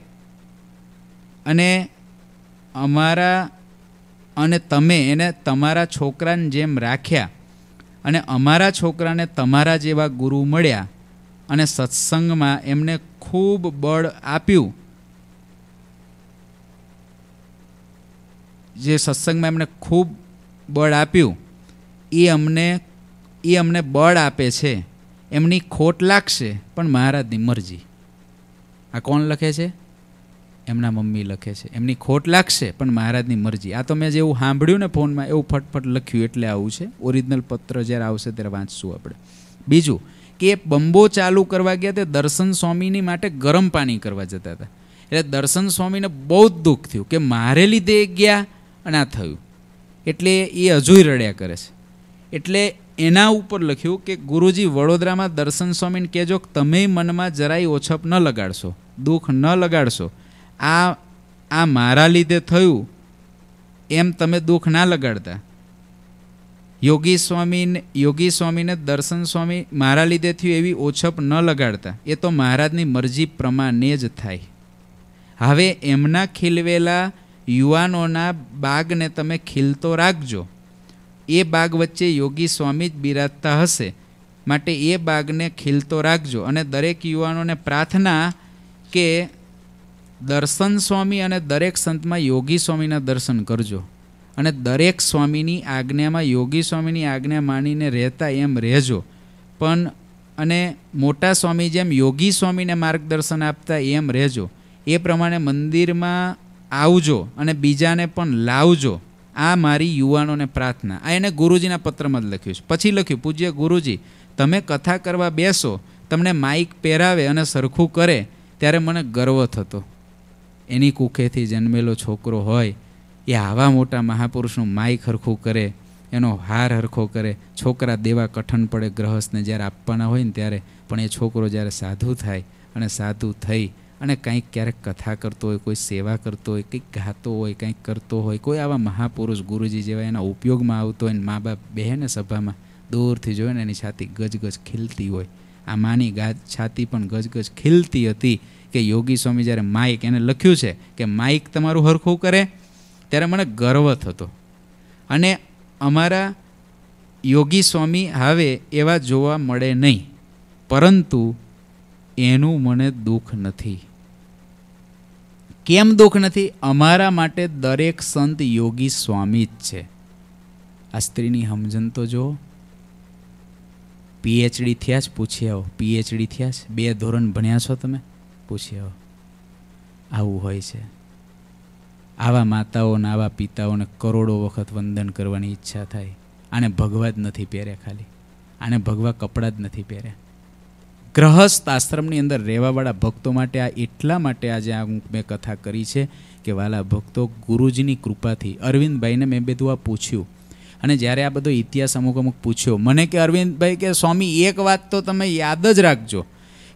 અને અમારા, અને તમે એને તમારા છોકરાને જેમ રાખ્યા, અને અમારા છોકરાને તમારા જેવા ગુરુ મળ્યા, અને સત્સંગમાં એમને ખૂબ બળ આપ્યું. જે સત્સંગમાં એમને ખૂબ બળ આપ્યું, એ અમને એ અમને બળ આપે છે. એમની ખોટ લાગશે, પણ મહારાજની મરજી. આ કોણ લખે છે? એમના મમ્મી લખે છે. એમની ખોટ લાગશે, પણ મહારાજની મરજી. આ તો મેં જેવું સાંભળ્યું ને ફોનમાં, એવું ફટફટ લખ્યું એટલે આવું છે. ઓરિજિનલ પત્ર જ્યારે આવશે ત્યારે વાંચશું આપણે. બીજું, કે બંબો ચાલુ કરવા ગયા તે દર્શન સ્વામીની માટે ગરમ પાણી કરવા જતા હતા. એટલે દર્શન સ્વામીને બહુ જ દુઃખ થયું કે મારે લીધે ગયા અને આ થયું. એટલે એ હજુય રડ્યા કરે છે. એટલે એના ઉપર લખ્યું કે, ગુરુજી, વડોદરામાં દર્શન સ્વામીને કહેજો તમે મનમાં જરાય ઓછપ ન લગાડશો, દુઃખ ન લગાડશો. આ આ મારા લીધે થયું. એમ તમે દુઃખ ના લગાડતા. યોગી સ્વામીને યોગી સ્વામીને દર્શન સ્વામી મારા લીધે થયું એવી ઓછપ ન લગાડતા. એ તો મહારાજની મરજી પ્રમાણે જ થાય. હવે એમના ખીલવેલા યુવાનોના બાગને તમે ખીલતો રાખજો. એ બાગ વચ્ચે યોગી સ્વામી જ બિરાજતા હશે. માટે એ બાગને ખીલતો રાખજો. અને દરેક યુવાનોને પ્રાર્થના કે દર્શન સ્વામી અને દરેક સંતમાં યોગી સ્વામીના દર્શન કરજો. અને દરેક સ્વામીની આજ્ઞામાં યોગી સ્વામીની આજ્ઞા માનીને રહેતા એમ રહેજો. પણ અને મોટા સ્વામી જેમ યોગી સ્વામીને માર્ગદર્શન આપતા એમ રહેજો. એ પ્રમાણે મંદિરમાં આવજો અને બીજાને પણ લાવજો. આ મારી યુવાનોને પ્રાર્થના. આ એને ગુરુજીના પત્રમાં જ લખ્યું છે. પછી લખ્યું, પૂજ્ય ગુરુજી, તમે કથા કરવા બેસો, તમને માઇક પહેરાવે અને સરખું કરે, ત્યારે મને ગર્વ થતો. એની કુખેથી જન્મેલો છોકરો હોય, એ આવા મોટા મહાપુરુષનું માઇક હરખું કરે, એનો હાર હરખો કરે. છોકરા દેવા કઠણ પડે, ગ્રહસ્થને જ્યારે આપવાના હોય ને ત્યારે, પણ એ છોકરો જ્યારે સાધુ થાય અને સાધુ થઈ અને કંઈક ક્યારેક કથા કરતો હોય, કોઈ સેવા કરતો હોય, કંઈક ગાતો હોય, કંઈક કરતો હોય, કોઈ આવા મહાપુરુષ ગુરુજી જેવા એના ઉપયોગમાં આવતો હોય મા બાપ બહેને સભામાં દૂરથી જોઈને એની છાતી ગજગજ ખીલતી હોય. આ માની ગા, છાતી પણ ગજગજ ખીલતી હતી કે યોગી સ્વામી જ્યારે માઇક, એને લખ્યું છે કે માઇક તમારું હરખું કરે ત્યારે મને ગર્વ થતો. અને અમારા યોગી સ્વામી હવે એવા જોવા મળે નહીં. પરંતુ એનું મને દુઃખ નથી. કેમ દુઃખ નથી? અમારા માટે દરેક સંત યોગી સ્વામી જ છે. આ સ્ત્રીની સમજણ તો જો પીએચડી થયા જ પૂછી આવો. પીએચડી થયા છે બે ધોરણ ભણ્યા છો તમે? પૂછી આવો. આવું હોય છે. આવા માતાઓને, આવા પિતાઓને કરોડો વખત વંદન કરવાની ઈચ્છા થાય. આને ભગવા જ નથી પહેર્યા ખાલી. આને ભગવા કપડાં જ નથી પહેર્યા. ગ્રહસ્થ આશ્રમની અંદર રહેવાવાળા ભક્તો માટે આ એટલા માટે આજે આ મેં કથા કરી છે કે વાલા ભક્તો ગુરુજીની કૃપાથી. અરવિંદભાઈને મેં બધું આ પૂછ્યું. અને જ્યારે આ બધો ઇતિહાસ અમુક અમુક પૂછ્યો, મને કે અરવિંદભાઈ કે સ્વામી, એક વાત તો તમે યાદ જ રાખજો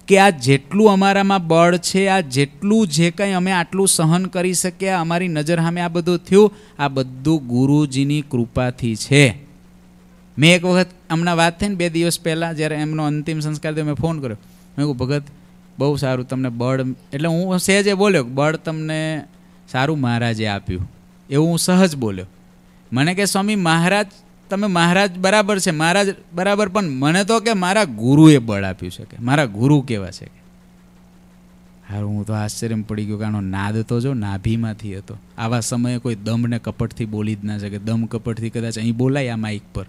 કે આ જેટલું અમારામાં બળ છે, આ જેટલું જે કંઈ અમે આટલું સહન કરી શક્યા અમારી નજર સામે આ બધું થયું, આ બધું ગુરુજીની કૃપાથી છે. મેં એક વખત હમણાં વાત થઈ ને બે દિવસ પહેલાં જ્યારે એમનો અંતિમ સંસ્કાર થયો, મેં ફોન કર્યો. મેં કહું ભગત, બહુ સારું તમને બળ એટલે હું સહેજે બોલ્યો બળ તમને સારું મહારાજે આપ્યું. એવું હું સહજ બોલ્યો. મને કે, સ્વામી, મહારાજ, તમે મહારાજ બરાબર છે, મહારાજ બરાબર, પણ મને તો કે મારા ગુરુએ બળ આપ્યું છે કે, મારા ગુરુ કેવા છે કે? હારું, હું તો આશ્ચર્યમાં પડી ગયો કે આનો નાદ તો જો નાભીમાંથી હતો. આવા સમયે કોઈ દમને કપટથી બોલી જ ના શકે. દમ કપટથી કદાચ અહીં બોલાય આ માઇક પર.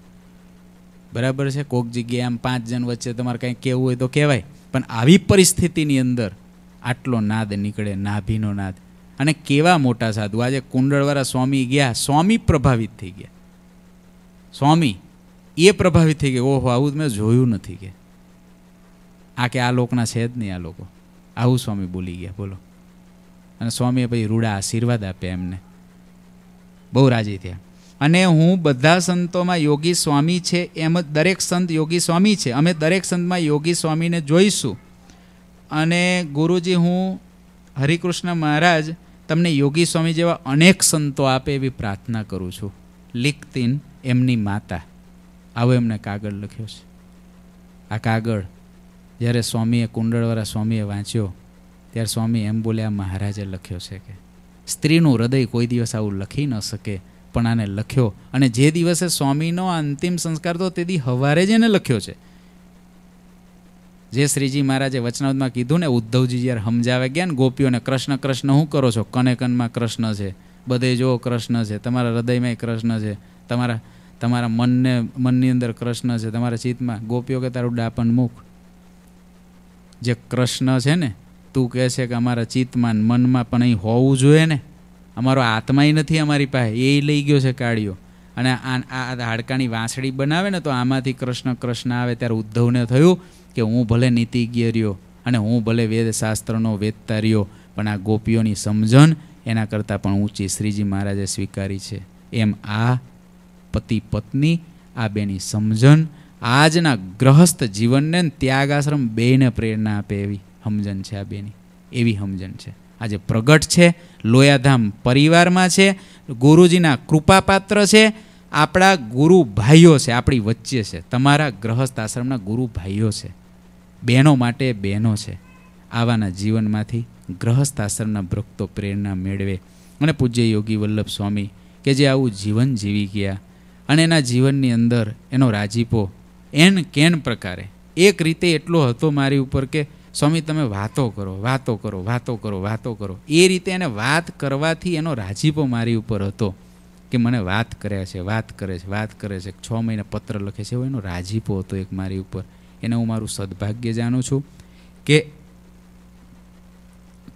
બરાબર છે? કોક જગ્યાએ આમ પાંચ જણ વચ્ચે તમારે કંઈ કહેવું હોય તો કહેવાય. પણ આવી પરિસ્થિતિની અંદર આટલો નાદ નીકળે, નાભીનો નાદ. અને કેવા મોટા સાધુ? આજે કુંડળવાળા સ્વામી ગયા, સ્વામી પ્રભાવિત થઈ ગયા. સ્વામી, એ પ્રભાવિત થઈ ગયા. ઓહો, આવું મેં જોયું નથી કે. આ કે આ લોકના છે જ નહીં આ લોકો. આવું સ્વામી બોલી ગયા, બોલો. અને સ્વામીએ પછી રૂડા આશીર્વાદ આપ્યા એમને. બહુ રાજી થયા. અને હું બધા સંતોમાં યોગી સ્વામી છે, એમ જ દરેક સંત યોગી સ્વામી છે. અમે દરેક સંતમાં યોગી સ્વામીને જોઈશું. અને ગુરુજી, હું હરિકૃષ્ણ મહારાજ તમને યોગી સ્વામી જેવા અનેક સંતો આપે એવી પ્રાર્થના કરું છું. લિખતીન એમની માતા. આવો એમને કાગળ લખ્યો છે. આ કાગળ જ્યારે સ્વામીએ, કુંડળવાળા સ્વામીએ વાંચ્યો, ત્યારે સ્વામી એમ બોલ્યા, મહારાજે લખ્યો છે કે, સ્ત્રીનું હૃદય કોઈ દિવસ આવું લખી ન શકે. પણ આને લખ્યો અને જે દિવસે સ્વામીનો અંતિમ સંસ્કાર તો તે દી હવારે જ એને લખ્યો છે. જે શ્રીજી મહારાજે વચનાવતમાં કીધું ને, ઉદ્ધવજી જ્યારે સમજાવે ગયા ને, ગોપીઓને, કૃષ્ણ કૃષ્ણ શું કરો છો? કને કનમાં કૃષ્ણ છે? બધે જો કૃષ્ણ છે. તમારા હૃદયમાં કૃષ્ણ છે. તમારા તમારા મનને, મનની અંદર કૃષ્ણ છે. તમારા ચિત્તમાં ગોપીઓ કે તારું ડાપણ મુખ જે કૃષ્ણ છે ને, તું કહે છે કે અમારા ચિત્તમાં મનમાં પણ અહીં હોવું જોઈએ ને. અમારો આત્માય નથી અમારી પાસે. એ લઈ ગયો છે કાળિયો. અને આ આ હાડકાની વાંસળી બનાવે ને તો આમાંથી કૃષ્ણ કૃષ્ણ આવે ત્યારે ઉદ્ધવને થયું કે હું ભલે નીતિજ્ઞ રહ્યો અને હું ભલે વેદશાસ્ત્રનો વેદતા રહ્યો પણ આ ગોપીઓની સમજણ એના કરતાં પણ ઊંચી. શ્રીજી મહારાજે સ્વીકારી છે. એમ આ પતિ પત્ની, આ બેની સમજણ, આજના ગ્રહસ્થ જીવનને ત્યાગ આશ્રમ બેને પ્રેરણા આપે એવી સમજણ છે આ બેની. એવી સમજણ છે. આજે પ્રગટ છે, લોયાધામ પરિવારમાં છે, ગુરુજીના કૃપાપાત્ર છે, આપણા ગુરુ ભાઈઓ છે, આપણી વચ્ચે છે, તમારા ગ્રહસ્થ આશ્રમના ગુરુ ભાઈઓ છે, બહેનો માટે બહેનો છે, આવાના જીવનમાંથી ગ્રહસ્થ આશ્રમના ભક્તો પ્રેરણા મેળવે. અને પૂજ્ય યોગી વલ્લભ સ્વામી કે જે આવું જીવન જીવી ગયા અને એના જીવનની અંદર એનો રાજીપો એન કેન પ્રકારે. એક રીતે એટલો હતો મારી ઉપર કે સ્વામી, તમે વાતો કરો વાતો કરો વાતો કરો વાતો કરો. એ રીતે એને વાત કરવાથી એનો રાજીપો મારી ઉપર હતો કે મને વાત કર્યા છે, વાત કરે છે, વાત કરે છે. છ મહિને પત્ર લખે છે એનો રાજીપો હતો એક મારી ઉપર. એને હું મારું સદભાગ્ય જાણું છું કે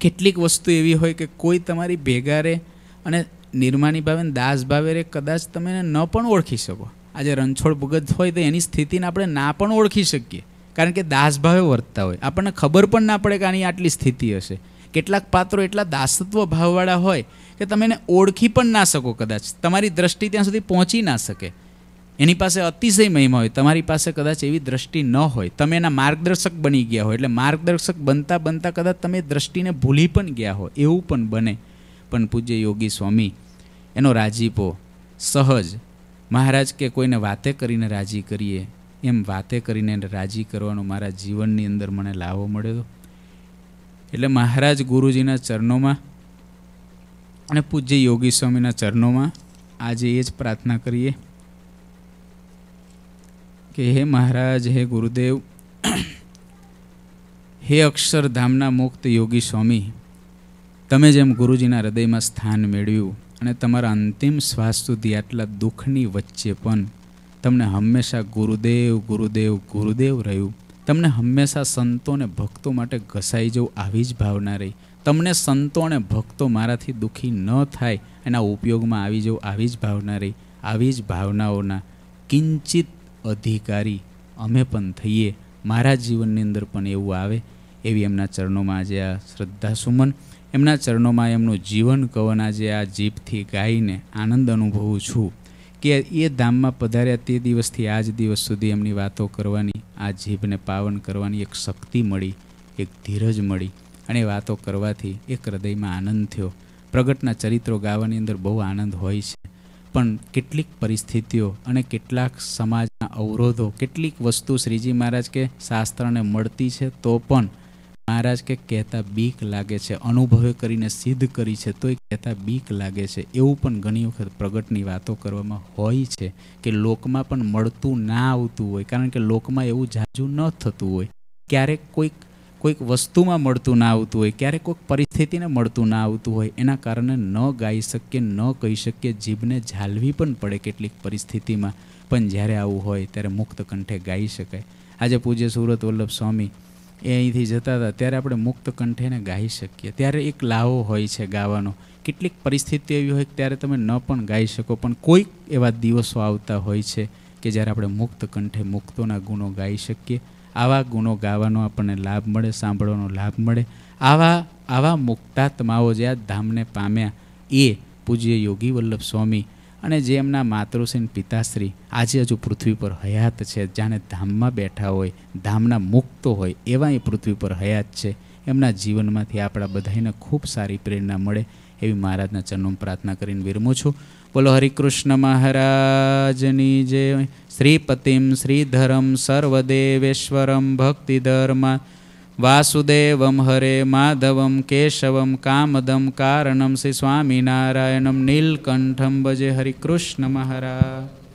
કેટલીક વસ્તુ એવી હોય કે કોઈ તમારી ભેગા રહે અને નિર્માની ભાવે દાસ ભાવે રે, કદાચ તમે એને ન પણ ઓળખી શકો. આજે રણછોડ ભગત હોય તો એની સ્થિતિને આપણે ના પણ ઓળખી શકીએ. કારણ કે દાસ ભાવે વર્તતા હોય. આપણને ખબર પણ ના પડે કે આની આટલી સ્થિતિ હશે. કેટલાક પાત્રો એટલા દાસત્વ ભાવવાળા હોય કે તમે એને ઓળખી પણ ના શકો કદાચ. તમારી દ્રષ્ટિ ત્યાં સુધી પહોંચી ના શકે. એની પાસે અતિશય મહિમા હોય. તમારી પાસે કદાચ એવી દ્રષ્ટિ ન હોય. તમે એના માર્ગદર્શક બની ગયા હોય. એટલે માર્ગદર્શક બનતા બનતા કદાચ તમે દ્રષ્ટિને ભૂલી પણ ગયા હોય એવું પણ બને. પણ પૂજ્ય યોગી સ્વામી, એનો રાજીપો સહજ મહારાજ કે કોઈને વાતે કરીને રાજી કરીએ. એમ વાતે કરીને રાજી કરવાનો મારા જીવનની અંદર મને લાવો મળ્યો. એટલે મહારાજ ગુરુજીના ચરણોમાં અને પૂજ્ય યોગી સ્વામીના ચરણોમાં આજે એ જ પ્રાર્થના કરીએ કે હે મહારાજ, હે ગુરુદેવ, હે અક્ષરધામના મુક્ત યોગી સ્વામી, તમે જેમ ગુરુજીના હૃદયમાં સ્થાન મેળવ્યું અને તમારા અંતિમ શ્વાસ સુધી આટલા દુઃખની વચ્ચે પણ તમને હંમેશા ગુરુદેવ ગુરુદેવ ગુરુદેવ રહ્યું. તમને હંમેશા સંતો અને ભક્તો માટે ઘસાઈ જવું આવી જ ભાવના રહી. તમને સંતો અને ભક્તો મારાથી દુઃખી ન થાય, એના ઉપયોગમાં આવી જવું આવી જ ભાવના રહી. આવી જ ભાવનાઓના કિંચિત અધિકારી અમે પણ થઈએ. મારા જીવનની અંદર પણ એવું આવે. એવી એમના ચરણોમાં આજે આ શ્રદ્ધા સુમન, એમના ચરણોમાં એમનું જીવન કવન આજે આ જીભથી ગાઈને આનંદ અનુભવું છું. કે એ ધામમાં પધાર્યા તે દિવસથી આજ દિવસ સુધી એમની વાતો કરવાની, આ જીભને પાવન કરવાની એક શક્તિ મળી, એક ધીરજ મળી અને વાતો કરવાથી એક હૃદયમાં આનંદ થયો. પ્રગટના ચરિત્રો ગાવાની અંદર બહુ આનંદ હોય છે. પણ કેટલીક પરિસ્થિતિઓ અને કેટલાક સમાજના અવરોધો, કેટલીક વસ્તુ શ્રીજી મહારાજ કે શાસ્ત્રને મળતી છે તો પણ મહારાજ કે કહેતા બીક લાગે છે, અનુભવે કરીને સિદ્ધ કરી છે, તોય કહેતા બીક લાગે છે. એવું પણ ઘણી વખત પ્રગટની વાતો કરવામાં હોય છે કે લોકમાં પણ મળતું ના આવતું હોય, કારણ કે લોકમાં એવું ઝાઝું ન થતું હોય. ક્યારેક કોઈક કોઈક વસ્તુમાં મળતું ના આવતું હોય, ક્યારેક કોઈક પરિસ્થિતિને મળતું ના આવતું હોય, એના કારણે ન ગાઈ શકીએ, ન કહી શકીએ, જીભને ઝાલવી પણ પડે કેટલીક પરિસ્થિતિમાં. પણ જ્યારે આવું હોય ત્યારે મુક્ત કંઠે ગાઈ શકાય. આજે પૂજ્ય સુરત વલ્લભ સ્વામી એ અહીંથી જતા હતા. ત્યારે આપણે મુક્ત કંઠેને ગાઈ શકીએ. ત્યારે એક લાવો હોય છે ગાવાનો. કેટલીક પરિસ્થિતિ એવી હોય ત્યારે તમે ન પણ ગાઈ શકો, પણ કોઈક એવા દિવસો આવતા હોય છે કે જ્યારે આપણે મુક્ત કંઠે મુક્તોના ગુણો ગાઈ શકીએ. આવા ગુણો ગાવાનો આપણને લાભ મળે, સાંભળવાનો લાભ મળે. આવા આવા મુક્તાત્માઓ જે આ ધામને પામ્યા, એ પૂજ્ય યોગી વલ્લભ સ્વામી અને જે એમના માતૃશ્રી અને પિતાશ્રી, આજે હજુ પૃથ્વી પર હયાત છે. જાણે ધામમાં બેઠા હોય, ધામના મુક્તો હોય, એવા એ પૃથ્વી પર હયાત છે. એમના જીવનમાંથી આપણા બધાને ખૂબ સારી પ્રેરણા મળે એવી મહારાજના ચરણોમાં પ્રાર્થના કરીને વિરમું છું. બોલો હરિકૃષ્ણ મહારાજની જય. શ્રીપતિમ શ્રીધરમ સર્વદેવેશ્વરમ ભક્તિધર્મા. વાસુદેવમ હરે માધવમ કેશવમ કામદમ કારણમ શ્રી સ્વામિનારાયણમ નીલકંઠમ ભજે હરિકૃષ્ણ મહારાજ